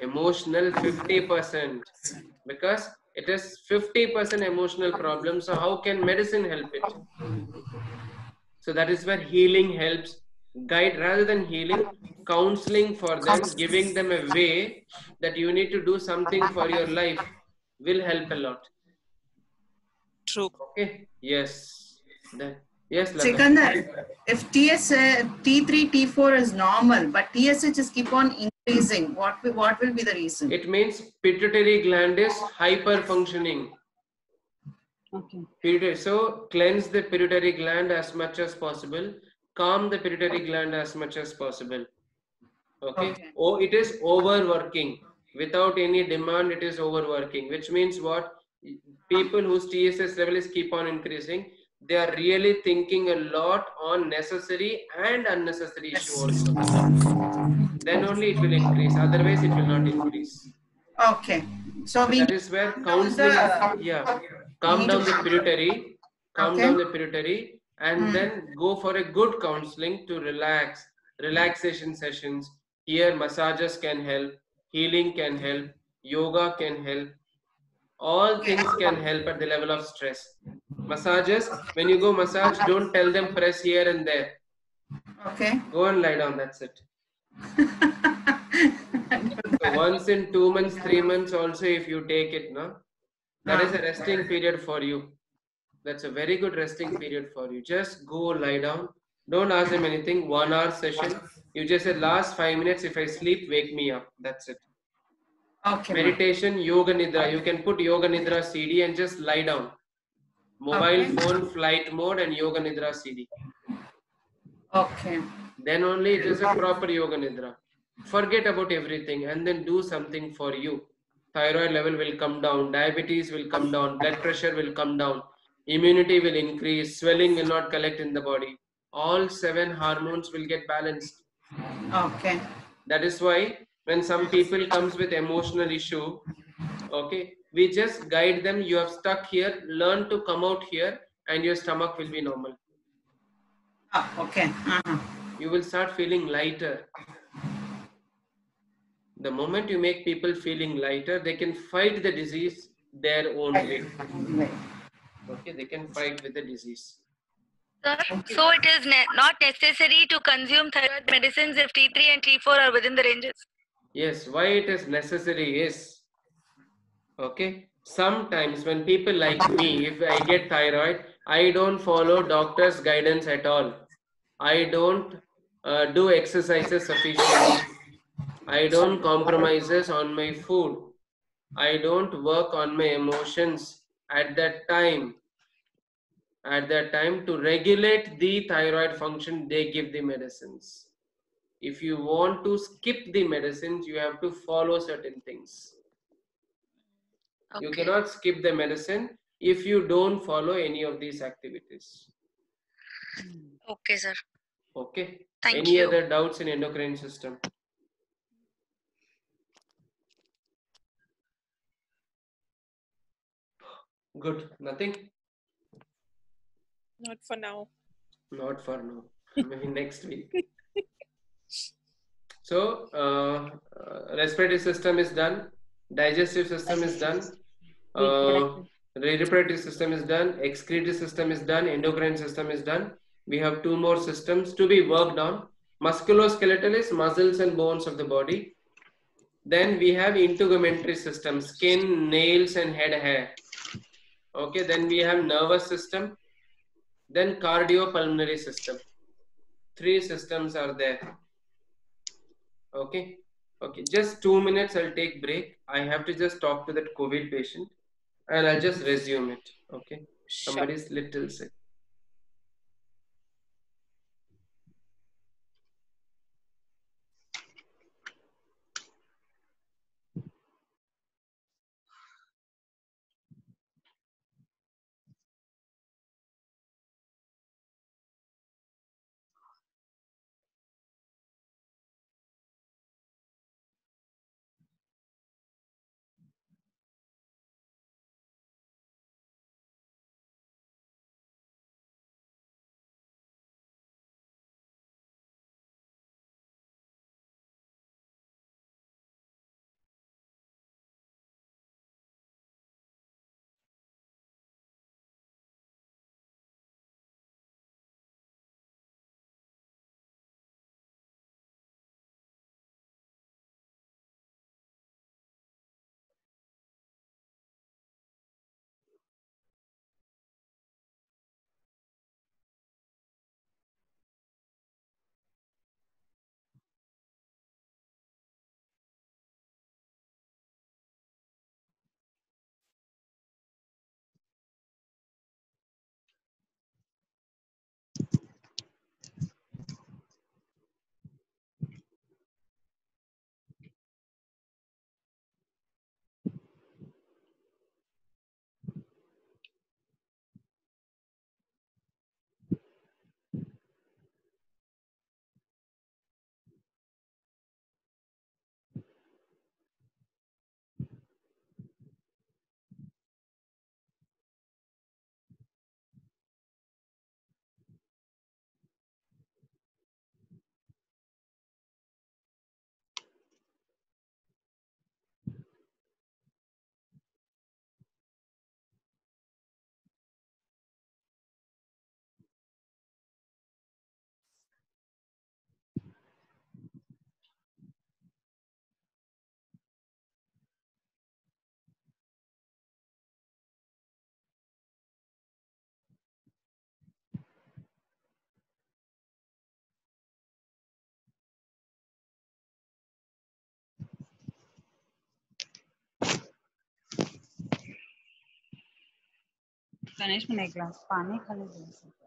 emotional 50 percent, because it is 50 percent emotional problem. So how can medicine help it? So that is where healing helps. Guide rather than healing, counseling for them, giving them a way that you need to do something for your life will help a lot. True. Okay. Yes. Then yes. Sikandar, if TS, uh, T3, T4 is normal, but TSH is keep on increasing, what will, what will be the reason? It means pituitary gland is hyper functioning. Okay. So cleanse the pituitary gland as much as possible. Calm the pituitary gland as much as possible. Okay. Okay. Oh, it is overworking. Without any demand, it is overworking. Which means what? People whose TSH level is keep on increasing. They are really thinking a lot on necessary and unnecessary issue also. Then only it will increase. Otherwise, it will not increase. Okay, so we That is where counseling, yeah, calm down the pituitary, calm Okay. down the pituitary, and Hmm. then go for a good counseling to relax, relaxation sessions. Here, massages can help, healing can help, yoga can help. All things can help at the level of stress. Massages, when you go massage, don't tell them press here and there. okay. Go and lie down, that's it. So once in two months, three months also, if you take it, no, that is a resting period for you. That's a very good resting period for you. Just go lie down. Don't ask them anything. One hour session. You just say last five minutes. If I sleep, wake me up. That's it. Okay. Meditation, yoga nidra. You can put yoga nidra CD and just lie down. Mobile Okay. phone flight mode and yoga nidra CD. Okay. then only it is a proper yoga nidra forget about everything and then do something for you thyroid level will come down diabetes will come down blood pressure will come down immunity will increase swelling will not collect in the body all seven hormones will get balanced Okay. that is why when some people comes with emotional issue okay we just guide them you have stuck here learn to come out here and your stomach will be normal Ah, okay. Uh-huh. you will start feeling lighter. The moment you make people feeling lighter, they can fight the disease their own way. Okay, they can fight with the disease. Sir, so it is ne- not necessary to consume thyroid medicines if T3 and T4 are within the ranges. Yes, why it is necessary is okay. Sometimes when people like me, if I get thyroid, I don't follow doctor's guidance at all. I don't uh, do exercises sufficiently. I don't compromises on my food. I don't work on my emotions at that time. At that time to regulate the thyroid function, they give the medicines. If you want to skip the medicines, you have to follow certain things. You cannot skip the medicine if you don't follow any of these activities. Okay, sir. Okay. Thank any you. other doubts in endocrine system? Good. Nothing? Not for now. Not for now. Maybe next week. So, uh, uh, respiratory system is done, digestive system is done, uh, reproductive system is done, excretory system is done, endocrine system is done. We have two more systems to be worked on. Musculoskeletal is muscles and bones of the body. Then we have integumentary system, skin, nails, and head hair. Okay, then we have nervous system, then cardiopulmonary system. Three systems are there. Okay, okay, just two minutes. I'll take break. I have to just talk to that COVID patient, and I'll just resume it. Okay, somebody's little sick. Ganesh मैंने एक glass पानी खाली दे सकता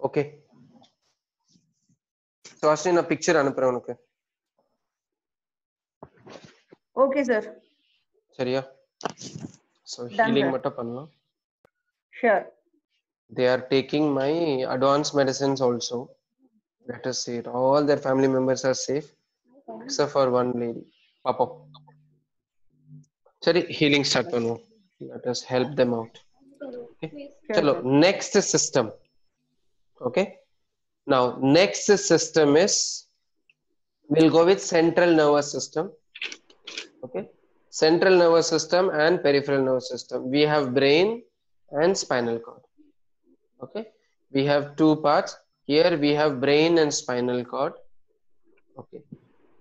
Okay. So, Ashwin, நான் picture அனுப்புறேன் உனக்கு Okay, sir. சரியா so Done, healing sir. மட்டும் பண்ணலாம் Sure. they are taking my advanced medicines also let us see it all their family members are safe except for one lady பாப்போம் சரி healing start பண்ணுவோம் let us help them out okay chalo next system okay. Now next system is we'll go with central nervous system. Okay. Central nervous system and peripheral nervous system. We have brain and spinal cord. Okay. We have two parts. Here we have brain and spinal cord. Okay.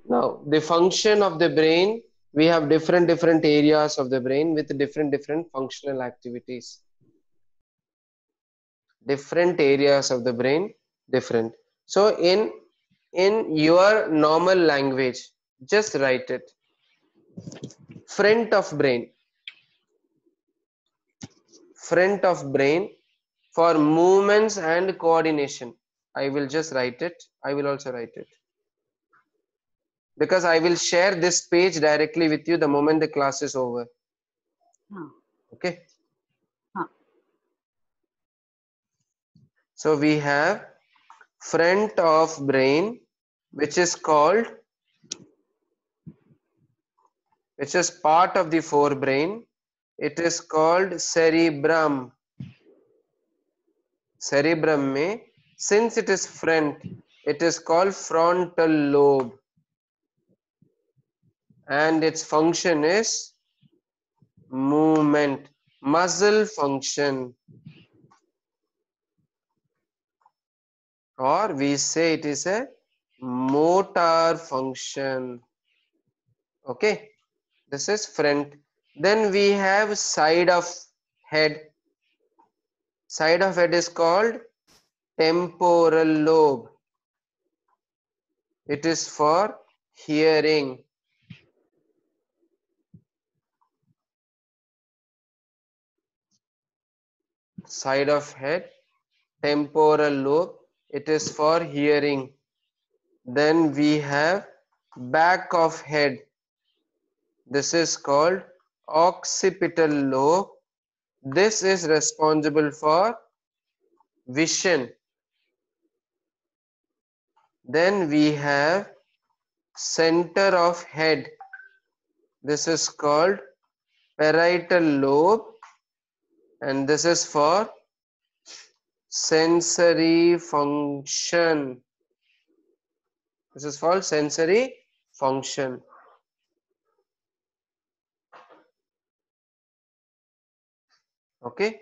Now the function of the brain we have different different areas of the brain with different different functional activities different areas of the brain different so in in your normal language just write it front of brain front of brain for movements and coordination I will just write it. I will also write it. Because I will share this page directly with you the moment the class is over. Okay. So we have front of brain, which is called, which is part of the forebrain. It is called cerebrum. Cerebrum में since it is front, it is called frontal lobe. And its function is movement, muscle function. Or we say it is a motor function. Okay, this is front. Then we have side of head. Side of head is called temporal lobe. It is for hearing. Side of head, temporal lobe. It is for hearing. Then we have back of head. This is called occipital lobe. This is responsible for vision. Then we have center of head. This is called parietal lobe and this is for sensory function. This is called sensory function. Okay.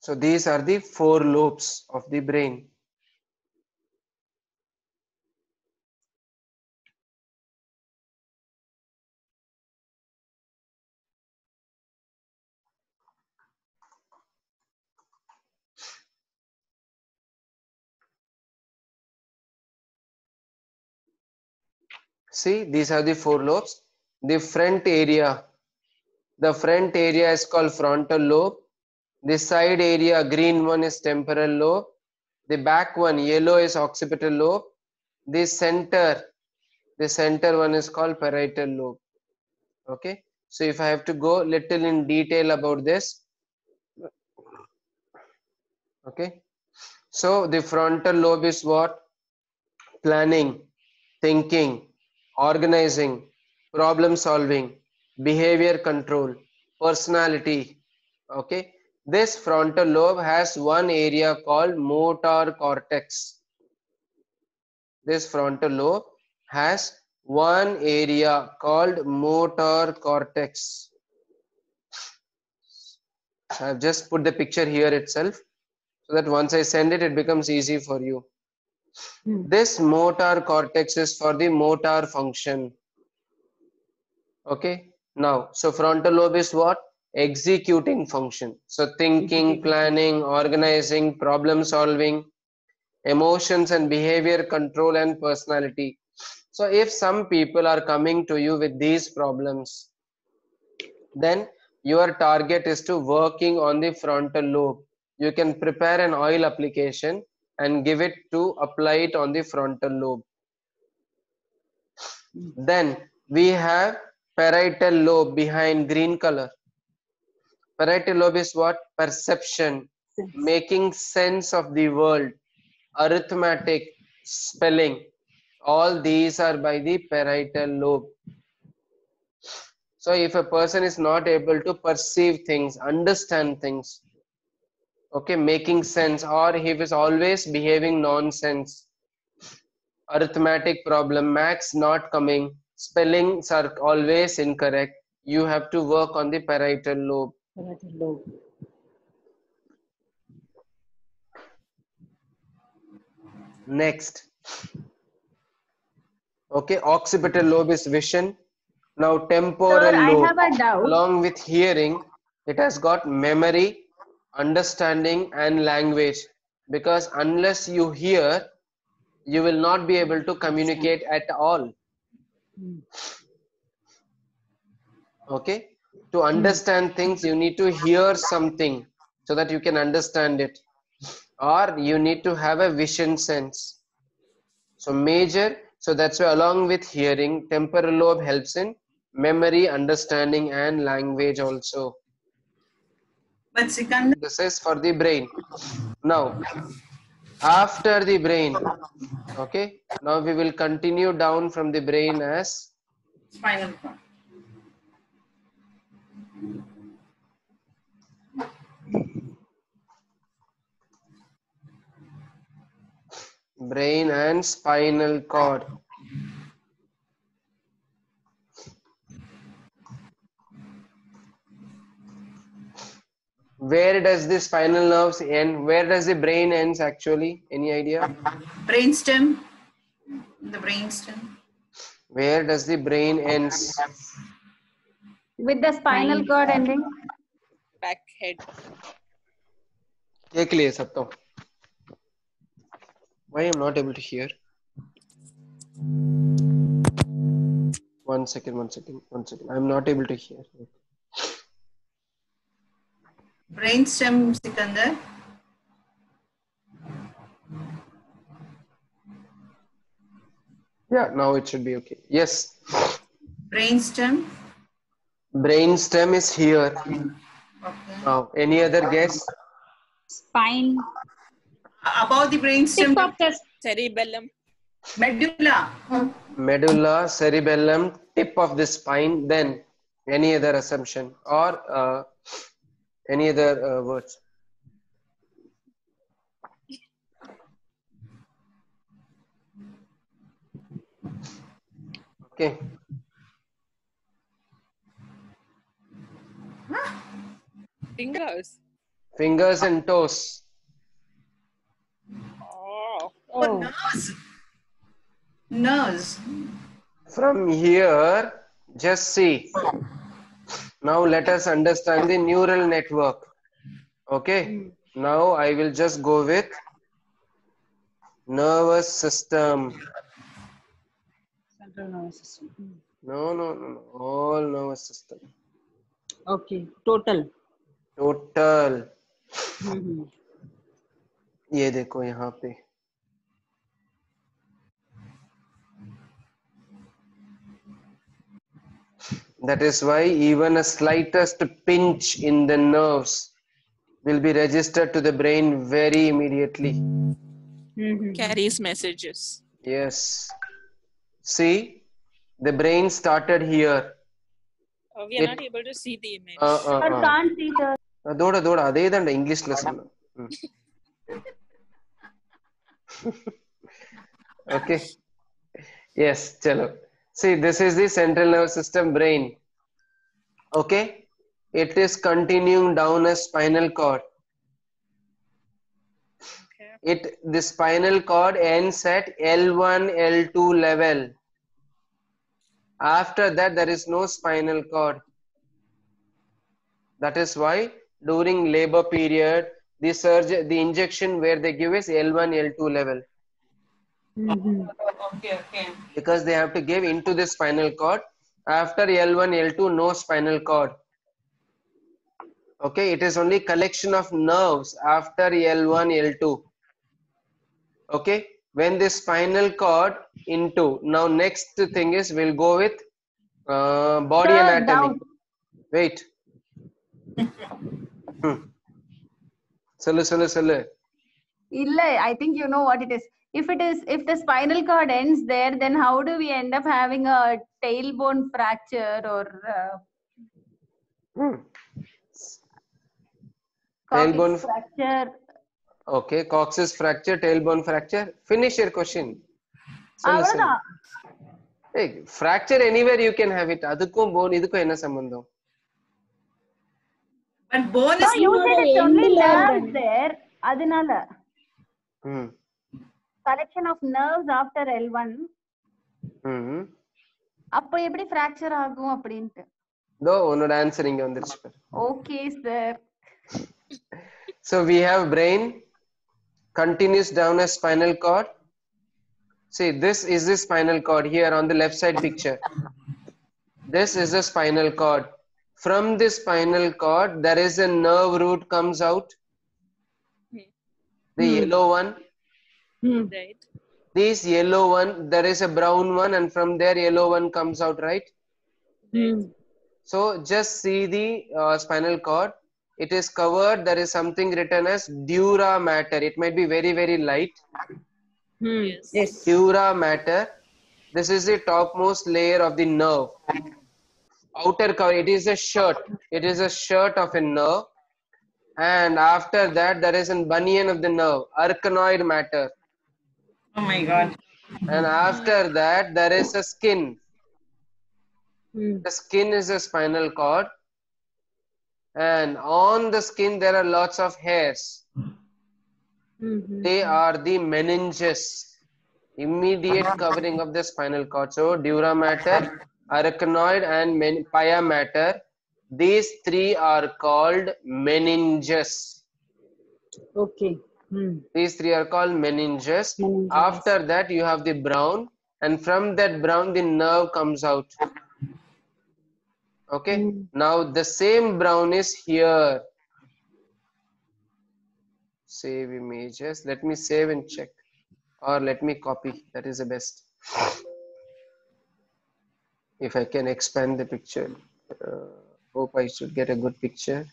So these are the four lobes of the brain. See, these are the four lobes. The front area, the front area is called frontal lobe. The side area, green one is temporal lobe. The back one, yellow is occipital lobe. The center, the center one is called parietal lobe. Okay. So if I have to go little in detail about this. Okay. So the frontal lobe is what? Planning, thinking, organizing, problem solving, behavior control, personality. Okay. This frontal lobe has one area called motor cortex. This frontal lobe has one area called motor cortex. I've just put the picture here itself so that once I send it, it becomes easy for you. Hmm. This motor cortex is for the motor function. Okay. Now, so frontal lobe is what? Executing function. So thinking, planning, organizing, problem solving, emotions and behavior control and personality. So if some people are coming to you with these problems, then your target is to working on the frontal lobe. You can prepare an oil application and give it to apply it on the frontal lobe. Then we have parietal lobe behind green color. Parietal lobe is what? Perception, making sense of the world, arithmetic, spelling. All these are by the parietal lobe. So if a person is not able to perceive things, understand things, okay making sense. Or he was always behaving nonsense. Arithmetic problem. Max not coming. Spellings are always incorrect. You have to work on the parietal lobe. Parietal lobe. next. Okay occipital lobe is vision. Now temporal Sir, I lobe. have a doubt. along with hearing it has got memory understanding and language because unless you hear you will not be able to communicate at all. Okay? To understand things you need to hear something so that you can understand it. Or you need to have a vision sense. So major so that's why along with hearing temporal lobe helps in memory understanding and language also But Sikandar, this is for the brain. Now after the brain okay? Now we will continue down from the brain as spinal cord. brain and spinal cord where does the spinal nerves end where does the brain ends actually any idea Brainstem. The brainstem. where does the brain ends With the spinal cord ending. back head. देख लिए सब तो why i'm not able to hear one second one second one second i'm not able to hear Brainstem, Sikandar. yeah now it should be okay yes Brainstem. Brainstem is here Okay. now any other guess Spine. Above the brainstem. Tip of the Cerebellum. Medulla. medulla cerebellum tip of the spine then any other assumption or uh, any other uh, words okay Fingers. fingers and toes Oh. Oh, nerves. Nerves. from here just see now let us understand the neural network okay now i will just go with nervous system central nervous system. Hmm. no no no no all nervous system Okay. Total. total Mhm. ये देखो यहाँ पे that is why even a slightest pinch in the nerves will be registered to the brain very immediately Mhm. Carries messages. yes see the brain started here Oh, we are It- not able to see the image. uh, uh, Sir, uh. can't see the அதோட அதோட அதே தான் இங்கிலீஷ்ல சொன்னேன் ம். okay yes chalo see this is the central nervous system brain. Okay? It is continuing down a spinal cord. It the spinal cord ends at l1 l2 level. After that there is no spinal cord. That is why during labor period the surge the injection where they give is l1 l2 level Okay, okay. because they have to give into the spinal cord after l1 l2 no spinal cord okay it is only collection of nerves after l1 l2 okay when the spinal cord into now next thing is we'll go with uh, body Sir, anatomy doubt. wait hmm. சொல்லு சொல்லு சொல்லு Illa, I think you know what it is. If it is, if the spinal cord ends there, then how do we end up having a tailbone fracture or uh, Hmm. coccyx Tailbone f- fracture? okay coccyx fracture tailbone fracture finish your question சொல்லு சொல்லு அவ்வளவுதான் ஏய் fracture anywhere you can have it அதுக்கும் bone இதுக்கும் என்ன சம்பந்தம் But bone No, is you said it's only end ல nerves there. அதனால ம் collection of nerves after L1 ம் அப்போ எப்படி fracture ஆகும் அப்படின்ட்டு தோ உன்னோட ஆன்சர் இங்க வந்துருச்சு பாரு okay sir so we have brain continues down a spinal cord see this is the spinal cord here on the left side picture this is the spinal cord From the spinal cord, there is a nerve root comes out. The Hmm. yellow one. Right. This yellow one, there is a brown one, and from there, yellow one comes out, right? So just see the uh, spinal cord. It is covered. There is something written as dura mater. It might be very, very light. Hmm. Yes. Dura mater. This is the topmost layer of the nerve. Outer cover. It is a shirt. It is a shirt of a nerve. And after that, there is a bunion of the nerve, arachnoid matter. Oh my God. And after that, there is a skin. Hmm. The skin is a spinal cord. And on the skin, there are lots of hairs. Mm-hmm. They are the meninges, immediate covering of the spinal cord. So, dura mater, arachnoid, and men- pia mater. These three are called meninges. Okay. Hmm. These three are called meninges. After that, you have the brown, and from that brown, the nerve comes out. Okay. Now the same brown is here. Save images. Let me save and check, or let me copy. That is the best. If I can expand the picture, uh, hope I should get a good picture.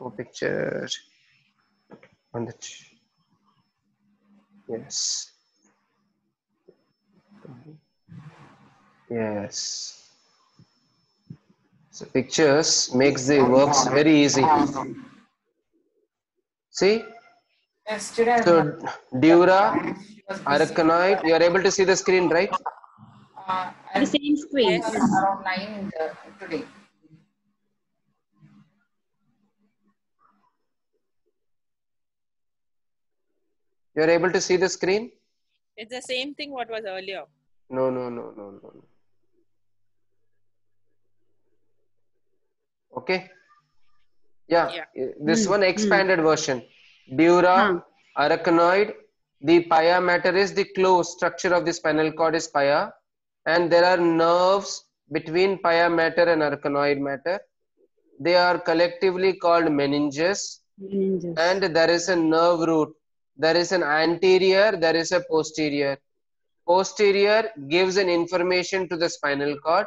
Oh, picture on the yes. Yes. So pictures makes the works very easy. See? Yes, so dura arachnoid you are able to see the screen right? Uh, The same screen. yes, around nine today. You are able to see the screen It's the same thing what was earlier. no no no no no no. okay yeah, Yeah. this Hmm, one hmm. expanded version dura Huh. arachnoid the pia mater is the closed structure of the spinal cord is pia and there are nerves between pia mater and arachnoid matter they are collectively called meninges Meninges. and there is a nerve root there is an anterior there is a posterior. Posterior gives an information to the spinal cord.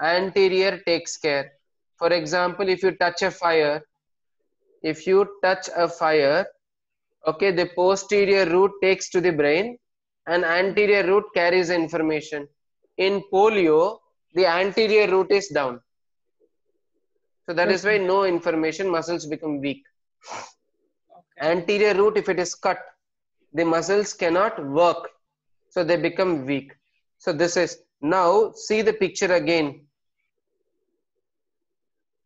Anterior takes care. For example if you touch a fire if you touch a fire okay the posterior root takes to the brain and anterior root carries information. In polio the anterior root is down. So that is why no information muscles become weak anterior root if it is cut the muscles cannot work. So they become weak. So this is now see the picture again.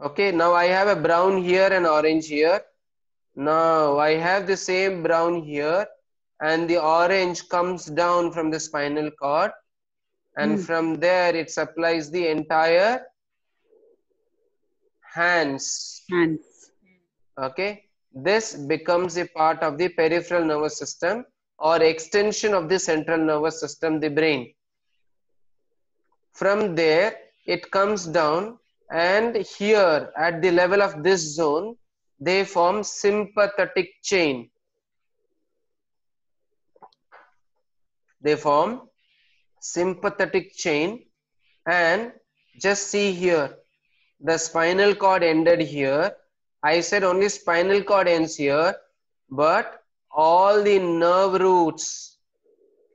Okay now i have a brown here and orange here. Now i have the same brown here and the orange comes down from the spinal cord and Hmm. from there it supplies the entire hands. Hands. okay this becomes a part of the peripheral nervous system or extension of the central nervous system the brain. From there it comes down and here at the level of this zone they form sympathetic chain. They form sympathetic chain and just see here the spinal cord ended here i said only spinal cord ends here but all the nerve roots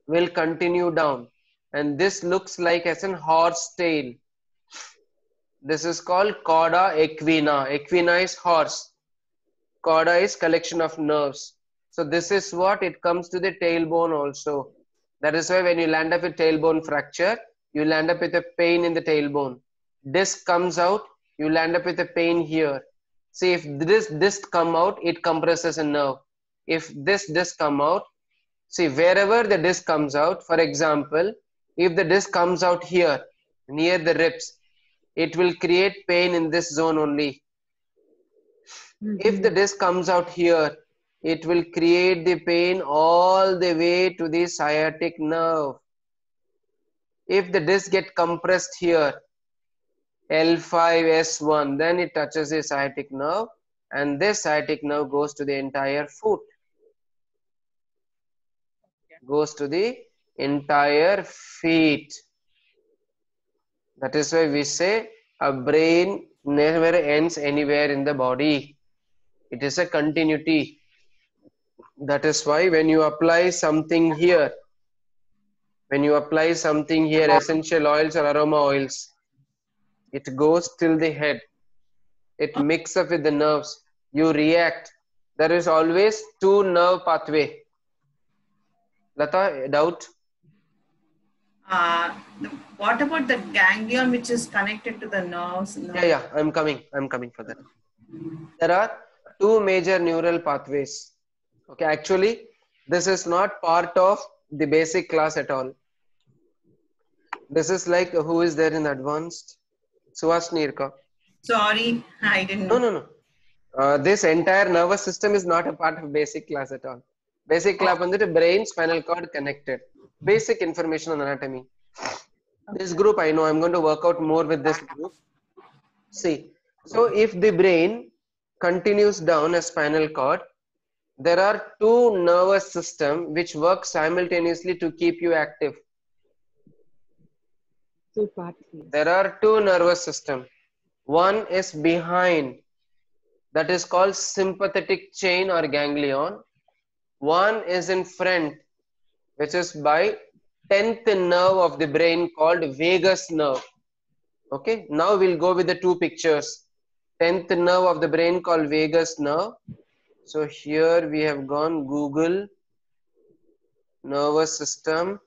will continue down. And this looks like as an horse tail. This is called cauda equina. Equina is horse. Cauda is collection of nerves. So this is what it comes to the tailbone also. That is why when you land up with tailbone fracture you land up with a pain in the tailbone. Disc comes out you land up with a pain here see if this disc come out it compresses a nerve. If this disc come out see wherever the disc comes out for example if the disc comes out here near the ribs it will create pain in this zone only. If the mm-hmm. disc comes out here it will create the pain all the way to the sciatic nerve. If the disc get compressed here L5S1. Then it touches the sciatic nerve, and this sciatic nerve goes to the entire foot. Goes to the entire feet. That is why we say a brain never ends anywhere in the body. It is a continuity. That is why when you apply something here, when you apply something here, essential oils or aroma oils, it goes till the head. It mixes up with the nerves. You react. There is always two nerve pathway. Lata, doubt? Uh, what about the ganglion which is connected to the nerves? Yeah, yeah, I'm coming. I'm coming for that. There are two major neural pathways. Okay, actually, this is not part of the basic class at all. This is like who is there in advanced? Suhas Nirka. Sorry, I didn't No, know. no, no. Uh, this entire nervous system is not a part of basic class at all. Basic class வந்துட்டு brain, spinal cord connected. Basic information on anatomy. This group I know I'm going to work out more with this group. See, so if the brain continues down a spinal cord, there are two nervous system which work simultaneously to keep you active. There are two nervous system. One is behind, that is called sympathetic chain or ganglion. One is in front, which is by 10th nerve of the brain called vagus nerve. Okay, now we'll go with the two pictures. 10th nerve of the brain called vagus nerve. So here we have gone Google nervous system.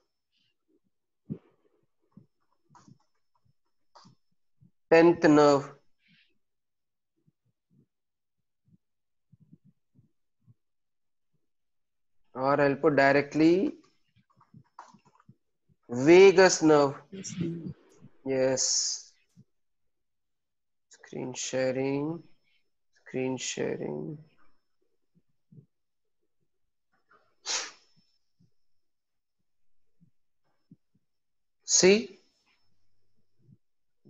Tenth nerve. Or I'll put directly vagus nerve. Yes. Screen sharing. Screen sharing. See,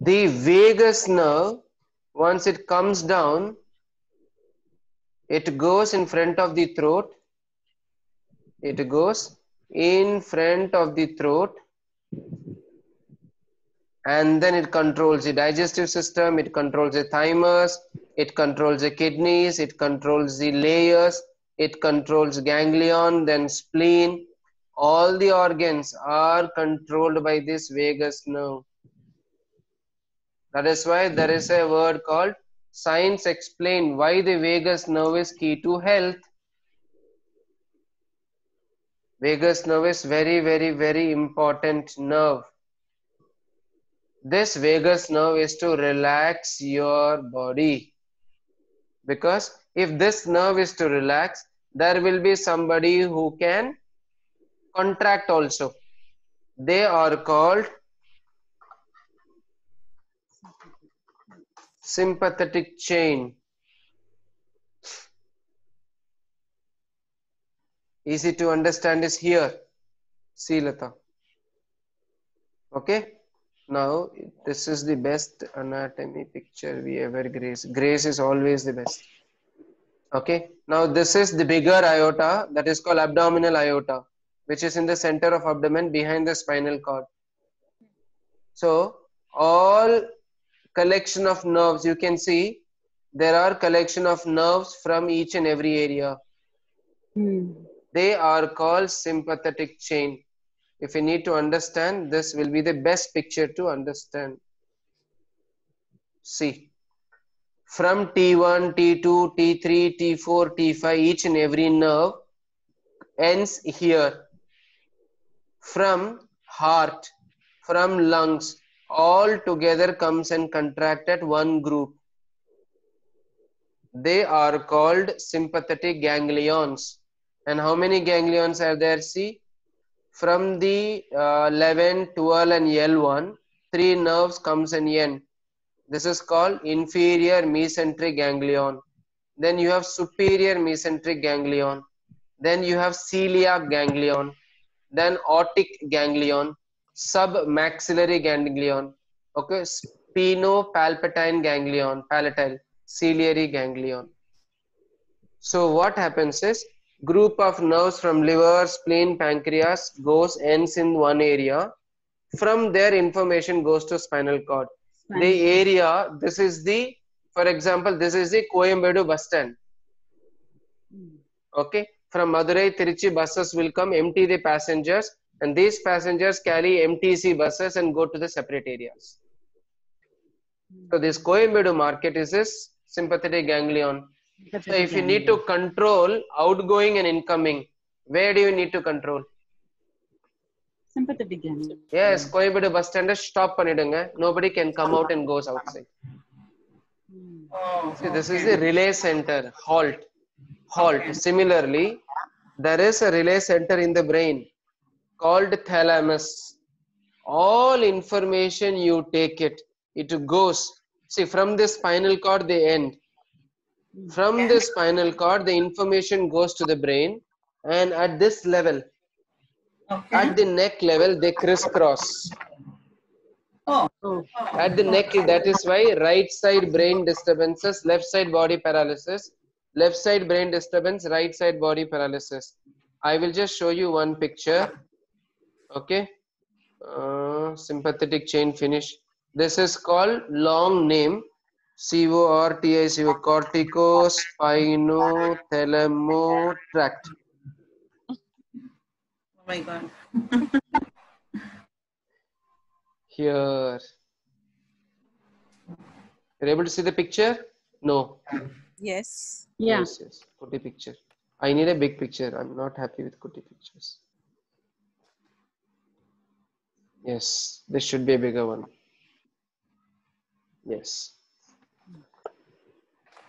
the vagus nerve, once it comes down, it goes in front of the throat. It goes in front of the throat and then it controls the digestive system, it controls the thymus, it controls the kidneys, it controls the layers, it controls ganglion, then spleen. All the organs are controlled by this vagus nerve. That is why there is a word called science explain why the vagus nerve is key to health. Vagus nerve is very, very, very important nerve. This vagus nerve is to relax your body. Because if this nerve is to relax, there will be somebody who can contract also. They are called sympathetic chain. Easy to understand is here. See Lata. Okay. Now this is the best anatomy picture we ever grace. Gray's is always the best. Okay. Now this is the bigger aorta that is called abdominal aorta which is in the center of abdomen behind the spinal cord. So all collection of nerves you can see there are collection of nerves from each and every area. Hmm. They are called sympathetic chain. If you need to understand, this will be the best picture to understand. See, from T1, T2, T3, T4, T5, each and every nerve ends here. From heart, from lungs, all together comes and contract at one group. They are called sympathetic ganglions. And how many ganglions are there? See, from the uh, 11, 12 and L1, three nerves comes in end. This is called inferior mesenteric ganglion. Then you have superior mesenteric ganglion. Then you have celiac ganglion. Then otic ganglion, submaxillary ganglion. Okay, sphenopalatine ganglion, palatine, ciliary ganglion. So what happens is group of nerves from liver, spleen, pancreas goes ends in one area. From there information goes to spinal cord. The area, this is the, for example, this is the Coimbatore bus stand. Hmm. Okay. From Madurai, Tiruchi buses will come empty the passengers and these passengers carry MTC buses and go to the separate areas. So this Koyambedu market is this sympathetic ganglion. So if you need to control outgoing and incoming, where do you need to control? Sympathetic ganglion. Yes, hmm. Koyambedu bus stand stop panidunga. Nobody can come out and goes outside. Oh, See, this is the relay center. Halt. Halt. Similarly, there is a relay center in the brain called thalamus. All information you take it, it goes. See, from the spinal cord, they end. From the spinal cord, the information goes to the brain, and at this level, at the neck level, they crisscross. Oh. At the neck, that is why right side brain disturbances, left side body paralysis, left side brain disturbance, right side body paralysis. I will just show you one picture. Okay. Uh, sympathetic chain finish. This is called long name. C-O-R-T-I-C-O, corticospinothalamo tract. Oh my God. Here. You're able to see the picture? No. Yes. Yeah. Yes, yes. Kuti picture. I need a big picture. I'm not happy with Kuti pictures. Yes, this should be a bigger one. Yes.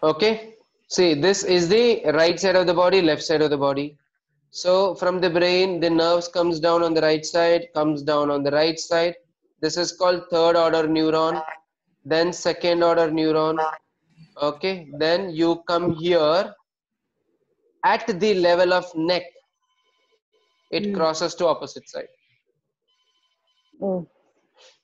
Okay. See, this is the right side of the body, left side of the body. So from the brain, the nerves comes down on the right side, comes down on the right side. This is called third order neuron. Then second order neuron. Okay. Then you come here at the level of neck. It hmm. crosses to opposite side. Oh.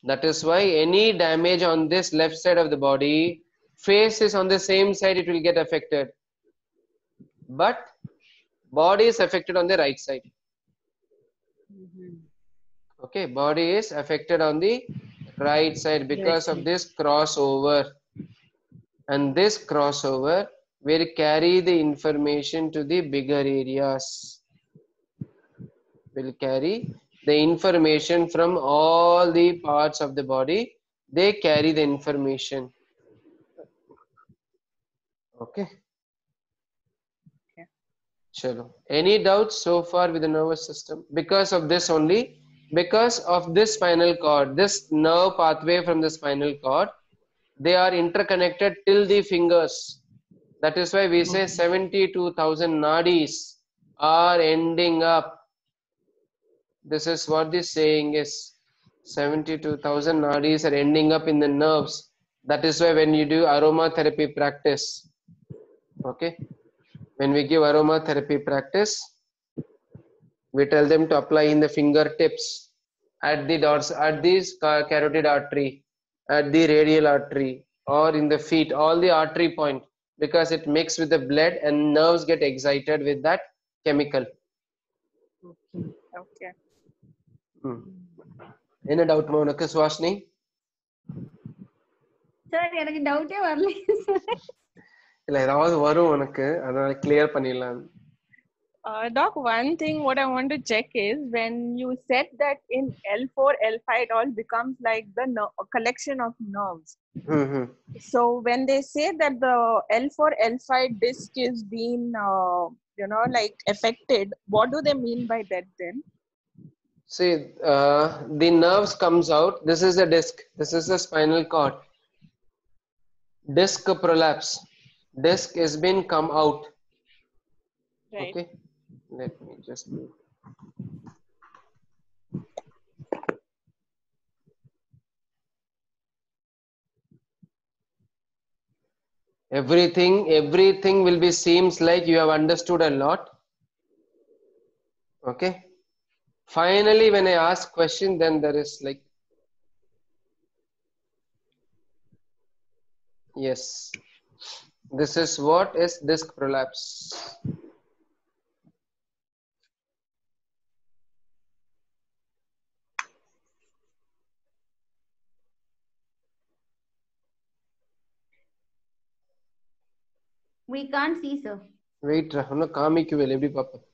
That is why any damage on this left side of the body, face is on the same side, it will get affected. But body is affected on the right side. Mm-hmm. Okay, body is affected on the right side because of this crossover. And this crossover will carry the information to the bigger areas. Will carry the information from all the parts of the body. They carry the information. Okay. Chalo. Any doubts so far with the nervous system? Because of this only, because of this spinal cord, this nerve pathway from the spinal cord, they are interconnected till the fingers. That is why we say 72,000 nadis are ending up. This is what the saying is. 72,000 nadis are ending up in the nerves. That is why when you do aromatherapy practice, okay, when we give aromatherapy practice, we tell them to apply in the fingertips, at the dots, at this carotid artery, at the radial artery, or in the feet, all the artery point, because it mixes with the blood and nerves get excited with that chemical. Okay. Hmm. என்ன doubt உனக்கு சுவாஷினி sir எனக்கு டவுட்டே வரலையே sir இல்ல ஏதாவது வரும் உனக்கு அதனால கிளியர் பண்ணிடலாம் Uh, doc, one thing what I want to check is when you said that in L4, L5, it all becomes like the ner- a collection of nerves. Hmm, So when they say that the L4, L5 disc is being, uh, you know, like affected, what do they mean by that then? See, uh, the nerves comes out. This is the disc. This is the spinal cord. Disc prolapse. Disc has been come out. Right. Okay. Let me just do. Everything, everything will be seems like you have understood a lot. Okay finally when i ask question then there is like yes. This is what is disc prolapse? We can't see sir. Wait rahana kaamikku vel eppadi paappa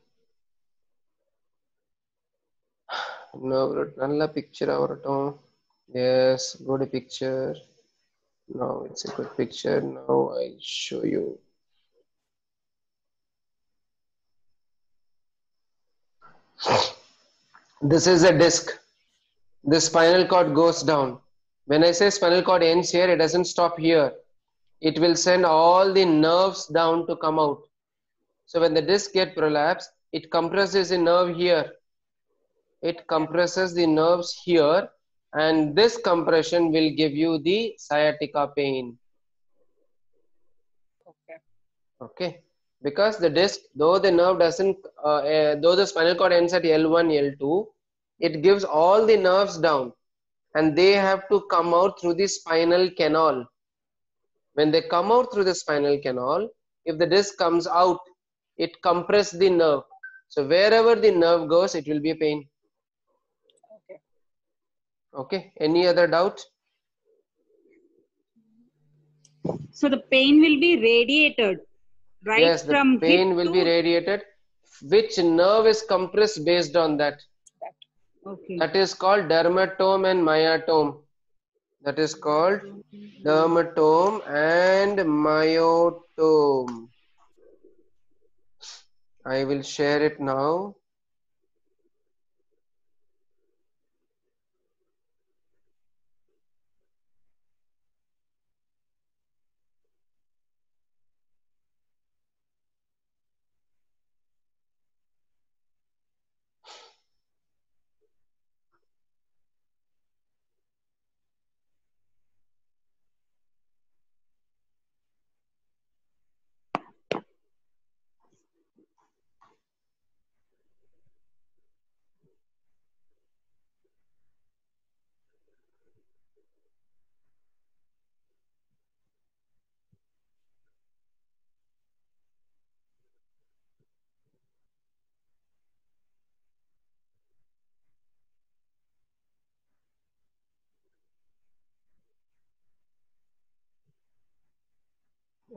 இன்னும் ஒரு நல்ல பிக்சரா வரட்டும் yes good picture now it's a good picture now i show you this is a disc the spinal cord goes down when i say spinal cord ends here it doesn't stop here it will send all the nerves down to come out so when the disc get prolapsed it compresses the nerve here it compresses the nerves here and this compression will give you the sciatica pain. Okay. okay? Because the disc though the nerve doesn't uh, uh, though the spinal cord ends at l1 l2 it gives all the nerves down. And they have to come out through the spinal canal. When they come out through the spinal canal if the disc comes out it compresses the nerve. So wherever the nerve goes it will be a pain. Okay any other doubt So the pain will be radiated, right? yes the from pain will to... be radiated which nerve is compressed based on that Okay. that is called dermatome and myotome that is called dermatome and myotome i will share it now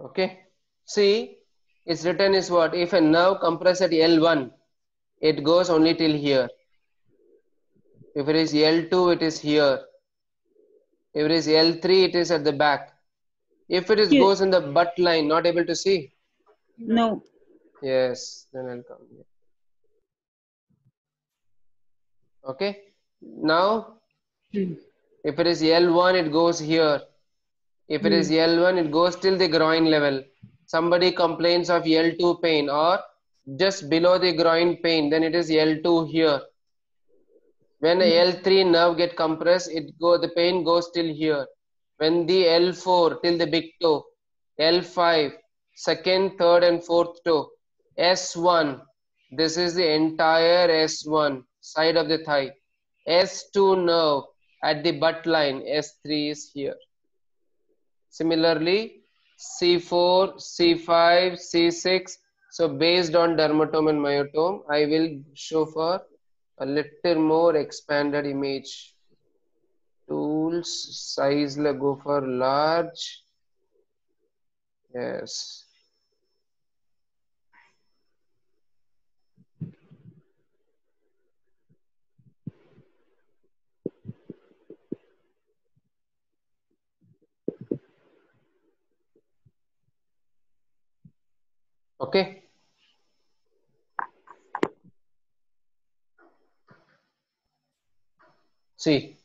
okay. See its written is what? If a nerve compress at l1 it goes only till here. If it is l2 it is here. If it is l3 it is at the back. If it is Yes. goes in the butt line not able to see? No. yes then i'll come here. Okay. Now hmm. if it is l1 it goes here if it is hmm. L1, it goes till the groin level. Somebody complains of L2 pain or just below the groin pain, then it is L2 here. When hmm. L three nerve get compressed, it go the pain goes till here. When the L4 till the big toe, L5, second, third, and fourth toe, S1, this is the entire S1 side of the thigh. S2 nerve at the butt line, S3 is here. Similarly, C4, C5, C6. So based on dermatome and myotome, I will show for a little more expanded image. Tools, size la go for large. Yes. Okay. See,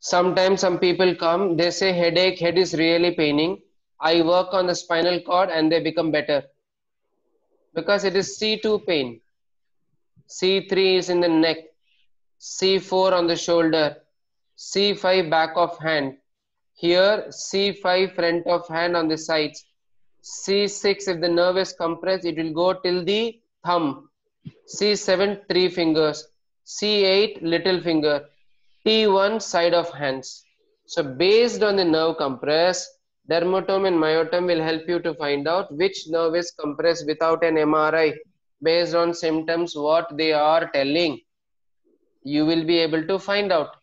sometimes some people come, they say headache, head is really paining. I work on the spinal cord and they become better. Because it is C2 pain. C3 is in the neck. C4 on the shoulder. C5 back of hand. Here, C5 front of hand on the sides. C6, if the nerve is compressed, it will go till the thumb. C7, three fingers. C8, little finger. T1, side of hands. So based on the nerve compress, Dermatome and myotome will help you to find out which nerve is compressed without an MRI based on symptoms what they are telling. You will be able to find out.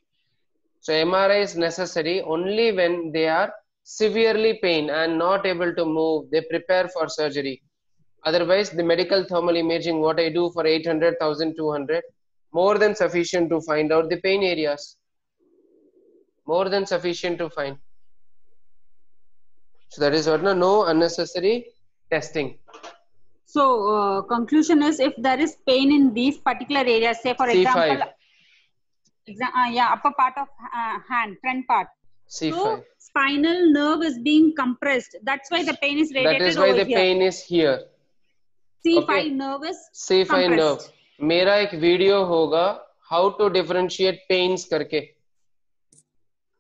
So MRI is necessary only when they are severely pain and not able to move. They prepare for surgery. Otherwise, the medical thermal imaging, what I do for 800, 1200, more than sufficient to find out the pain areas. More than sufficient to find. So that is what no, no unnecessary testing. So uh, conclusion is if there is pain in these particular areas, say for C5. example, exa- uh, yeah, upper part of uh, hand, front part. C5. So spinal nerve is being compressed. That's why the pain is radiated that is why over the here. pain is here. C5 okay. nerve is C5 compressed. nerve. मेरा एक video होगा how to differentiate pains करके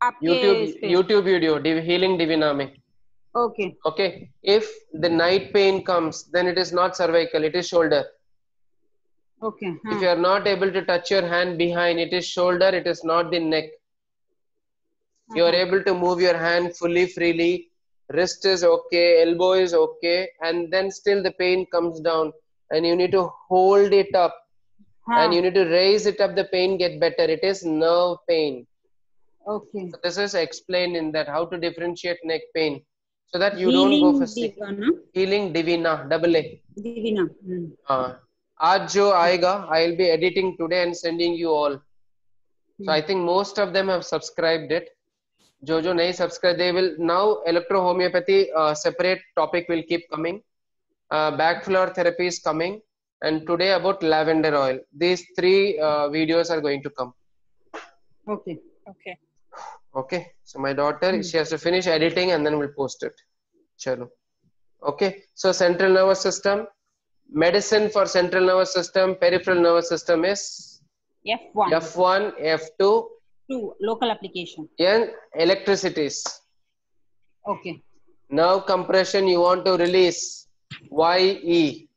आपके YouTube इस पे। YouTube video healing डिविना में Okay. okay if the night pain comes then it is not cervical it is shoulder Okay. if you are not able to touch your hand behind it is shoulder it is not the neck you are able to move your hand fully freely wrist is okay elbow is okay and then still the pain comes down and you need to hold it up and you need to raise it up the pain get better it is nerve pain Okay. so this is explained in that how to differentiate neck pain so that you don't go Healing for sick Divana. healing divina double a Divina. Hmm. हाँ आज जो आएगा I will be editing today and sending you all so i think most of them have subscribed it जो जो nahi subscribe they will now electro homeopathy uh, separate topic will keep coming. Uh, Bach flower therapy is coming. And today about lavender oil. These three uh, videos are going to come. Okay. Okay. Okay. So my daughter hmm. she has to finish editing and then we'll post it. Chalo. Okay. So central nervous system. Medicine for central nervous system peripheral nervous system is f1 f1 f2 Two. Local application. and electricities. Okay. nerve compression you want to release. Ye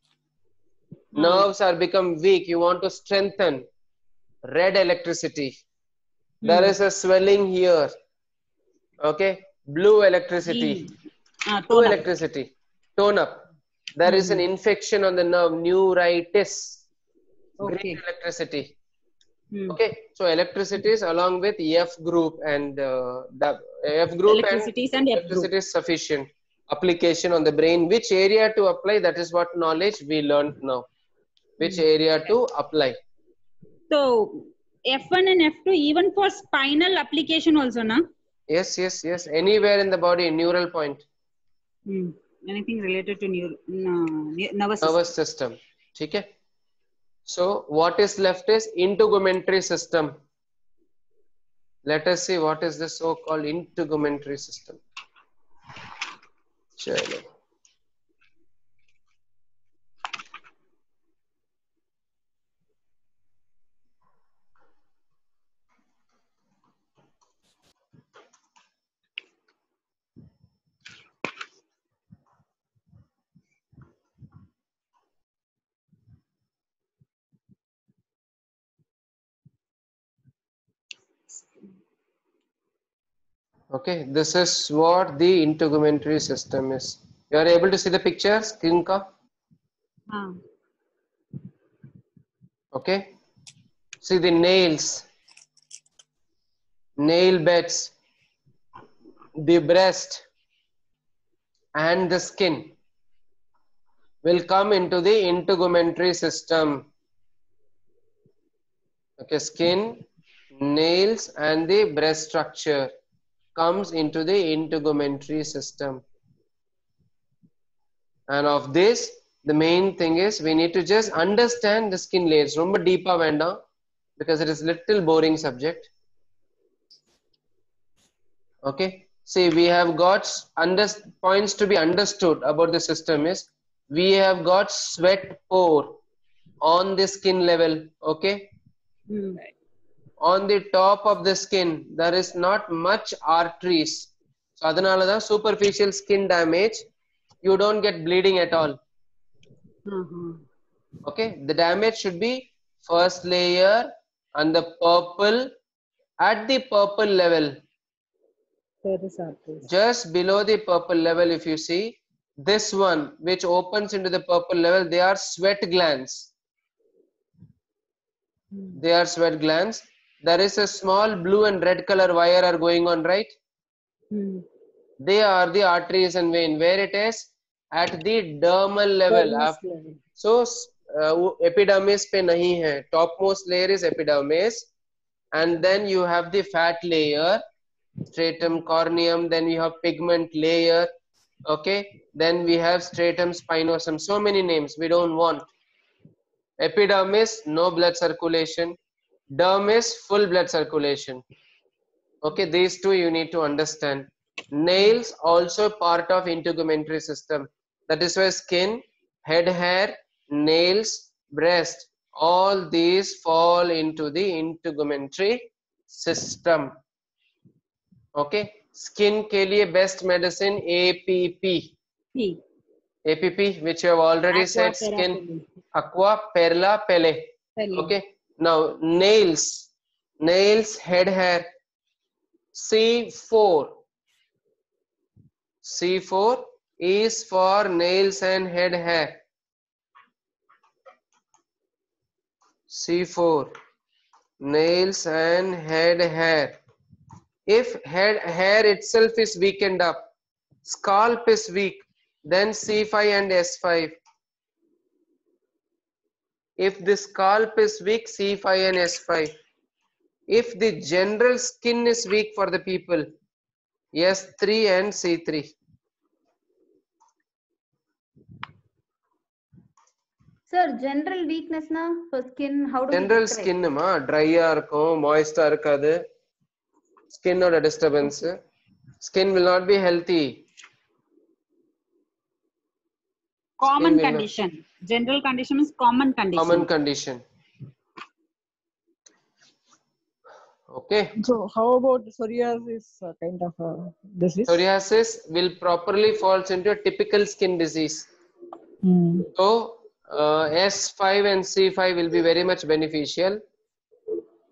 hmm. nerves are become weak. You want to strengthen. Red electricity. There hmm. is a swelling here. Okay? Blue electricity. Hmm. Ah, blue tone up. electricity. Tone up. There is an infection on the nerve. Neuritis. Green electricity Hmm. Okay, so electricity is along with EF group and uh, the F group electricities and, and electricity is sufficient application on the brain. Which area to apply? That is what knowledge we learned now. Which hmm. area to apply? So F1 and F2 even for spinal application also, na? Yes, yes, yes. Anywhere in the body, neural point. Hmm. Anything related to neural, uh, no, nervous system. Nervous system. Okay so what is left is integumentary system. Let us see what is the so called integumentary system. चलो okay this is what the integumentary system is. You are able to see the picture screen ka? Ah. okay. See the nails. Nail beds. The breast and the skin will come into the integumentary system. Okay skin nails and the breast structure comes into the integumentary system. And of this, the main thing is we need to just understand the skin layers. Remember deeper vanda because it is little boring subject. Okay. See, we have got under, points to be understood about the system is we have got sweat pore on the skin level. Okay. Hmm on the top of the skin there is not much arteries so அதனால தான் superficial skin damage you don't get bleeding at all Uh-huh. okay the damage should be first layer and the purple at the purple level Serous arteries. just below the purple level if you see this one which opens into the purple level they are sweat glands they are sweat glands there is a small blue and red color wire are going on right? Mm. they are the arteries and vein. Where it is? At the dermal level. So uh, epidermis pe nahi hai. Topmost layer is epidermis. And then you have the fat layer stratum corneum. Then we have pigment layer. Okay? Then we have stratum spinosum. So many names. We don't want. Epidermis no blood circulation derm is full blood circulation. Okay these two you need to understand. Nails also part of integumentary system. That is why skin head hair nails breast all these fall into the integumentary system. Okay skin ke liye best medicine app P. app which you have already aqua said skin. Aqua perla pele, pele. okay now nails. Nails head hair. C4 c4 is for nails and head hair. C4 nails and head hair. If head hair itself is weakened up scalp is weak then c5 and s5 if the scalp is weak c5 and s5 if the general skin is weak for the people s3 and c3 Sir, general weakness na for skin, how do we general describe? skin மா ட்ரையா இருக்கும் மாய்ஸ்டா இருக்காது ஸ்கின்னோட disturbance skin will not be healthy Common will not- condition. General condition is common condition. common condition okay So how about psoriasis uh, kind of uh, disease? psoriasis will properly falls into a typical skin disease Hmm. So uh, S5 and C5 will be very much beneficial.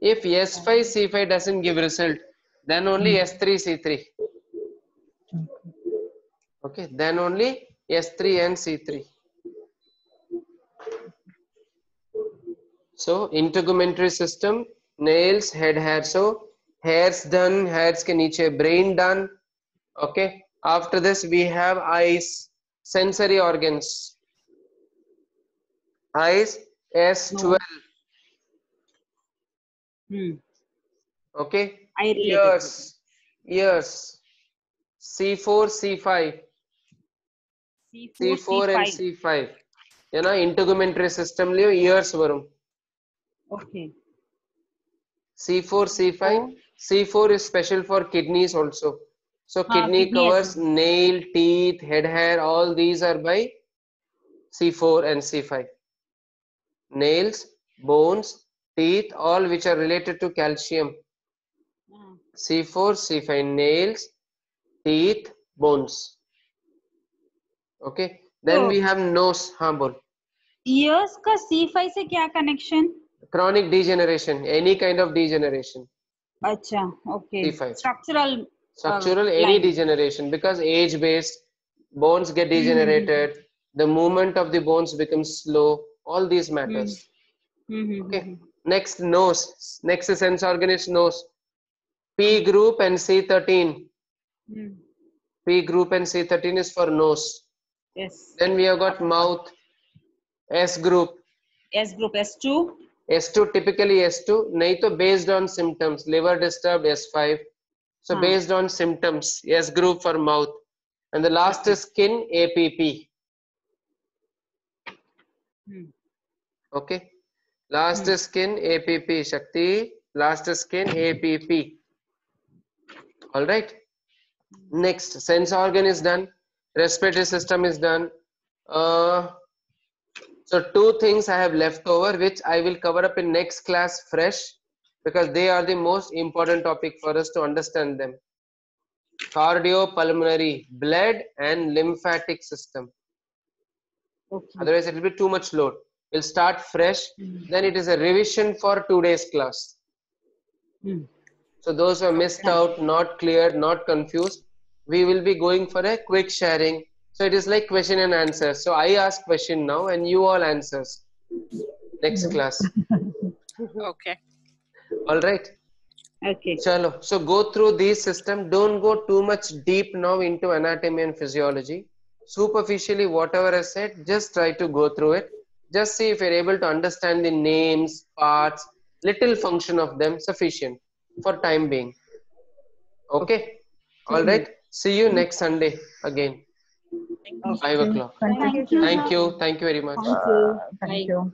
If S5 C5 doesn't give result, then only S3 C3. Okay, then only S3 and C3. So integumentary system, nails, head, hair. So hairs done, hairs ke niche brain done. Okay. After this we have eyes, sensory organs. Eyes S12. Hmm. Okay. Eye related. Ears. Ears. C4, C5. C4, C4 and C5. C5. ஏன்னா integumentary systemலயும் ears வரும் Okay. C4, C5. C4 is special for kidneys also. So Ah, kidney kidney covers nail, teeth, head hair. All these are by C4 and C5. Nails, bones, teeth, all which are related to calcium. C4, C5, nails, teeth, bones. Okay. Then So- we have nose, हाँ बोल. Ears का C5 से क्या connection? chronic degeneration any kind of degeneration. Okay. D5. structural structural uh, any line. degeneration because age based bones get hmm. degenerated mm -hmm. the movement of the bones becomes slow all these hmm. matters. Mm -hmm. okay. next nose. Next sense organ is nose. P group and c13 mm. p group and c13 is for nose. Yes. Then we have got mouth. S group. S group s2 s2 typically s2 nahi to based on symptoms liver disturbed s5 so Huh. based on symptoms s group for mouth. And the last is skin app Hmm. okay. Last is skin app shakti. Last is skin app all right. Next sense organ is done. Respiratory system is done. Uh, so two things i have left over which i will cover up in next class fresh because they are the most important topic for us to understand them cardiopulmonary blood and lymphatic system Okay. otherwise it will be too much load we'll start fresh then it is a revision for two days class Hmm. So those who are missed out, not clear, not confused, we will be going for a quick sharing. So it is like question and answer. So I ask question now and you all answers. Next class. Okay. All right. Okay. Chalo. So go through these system. Don't go too much deep now into anatomy and physiology. Superficially, whatever I said, just try to go through it. Just see if you're able to understand the names, parts, little function of them sufficient for time being. Okay. All right. See you mm-hmm. next Sunday again. Five o'clock. Thank you. Thank you. Thank you very much. Uh, thank you.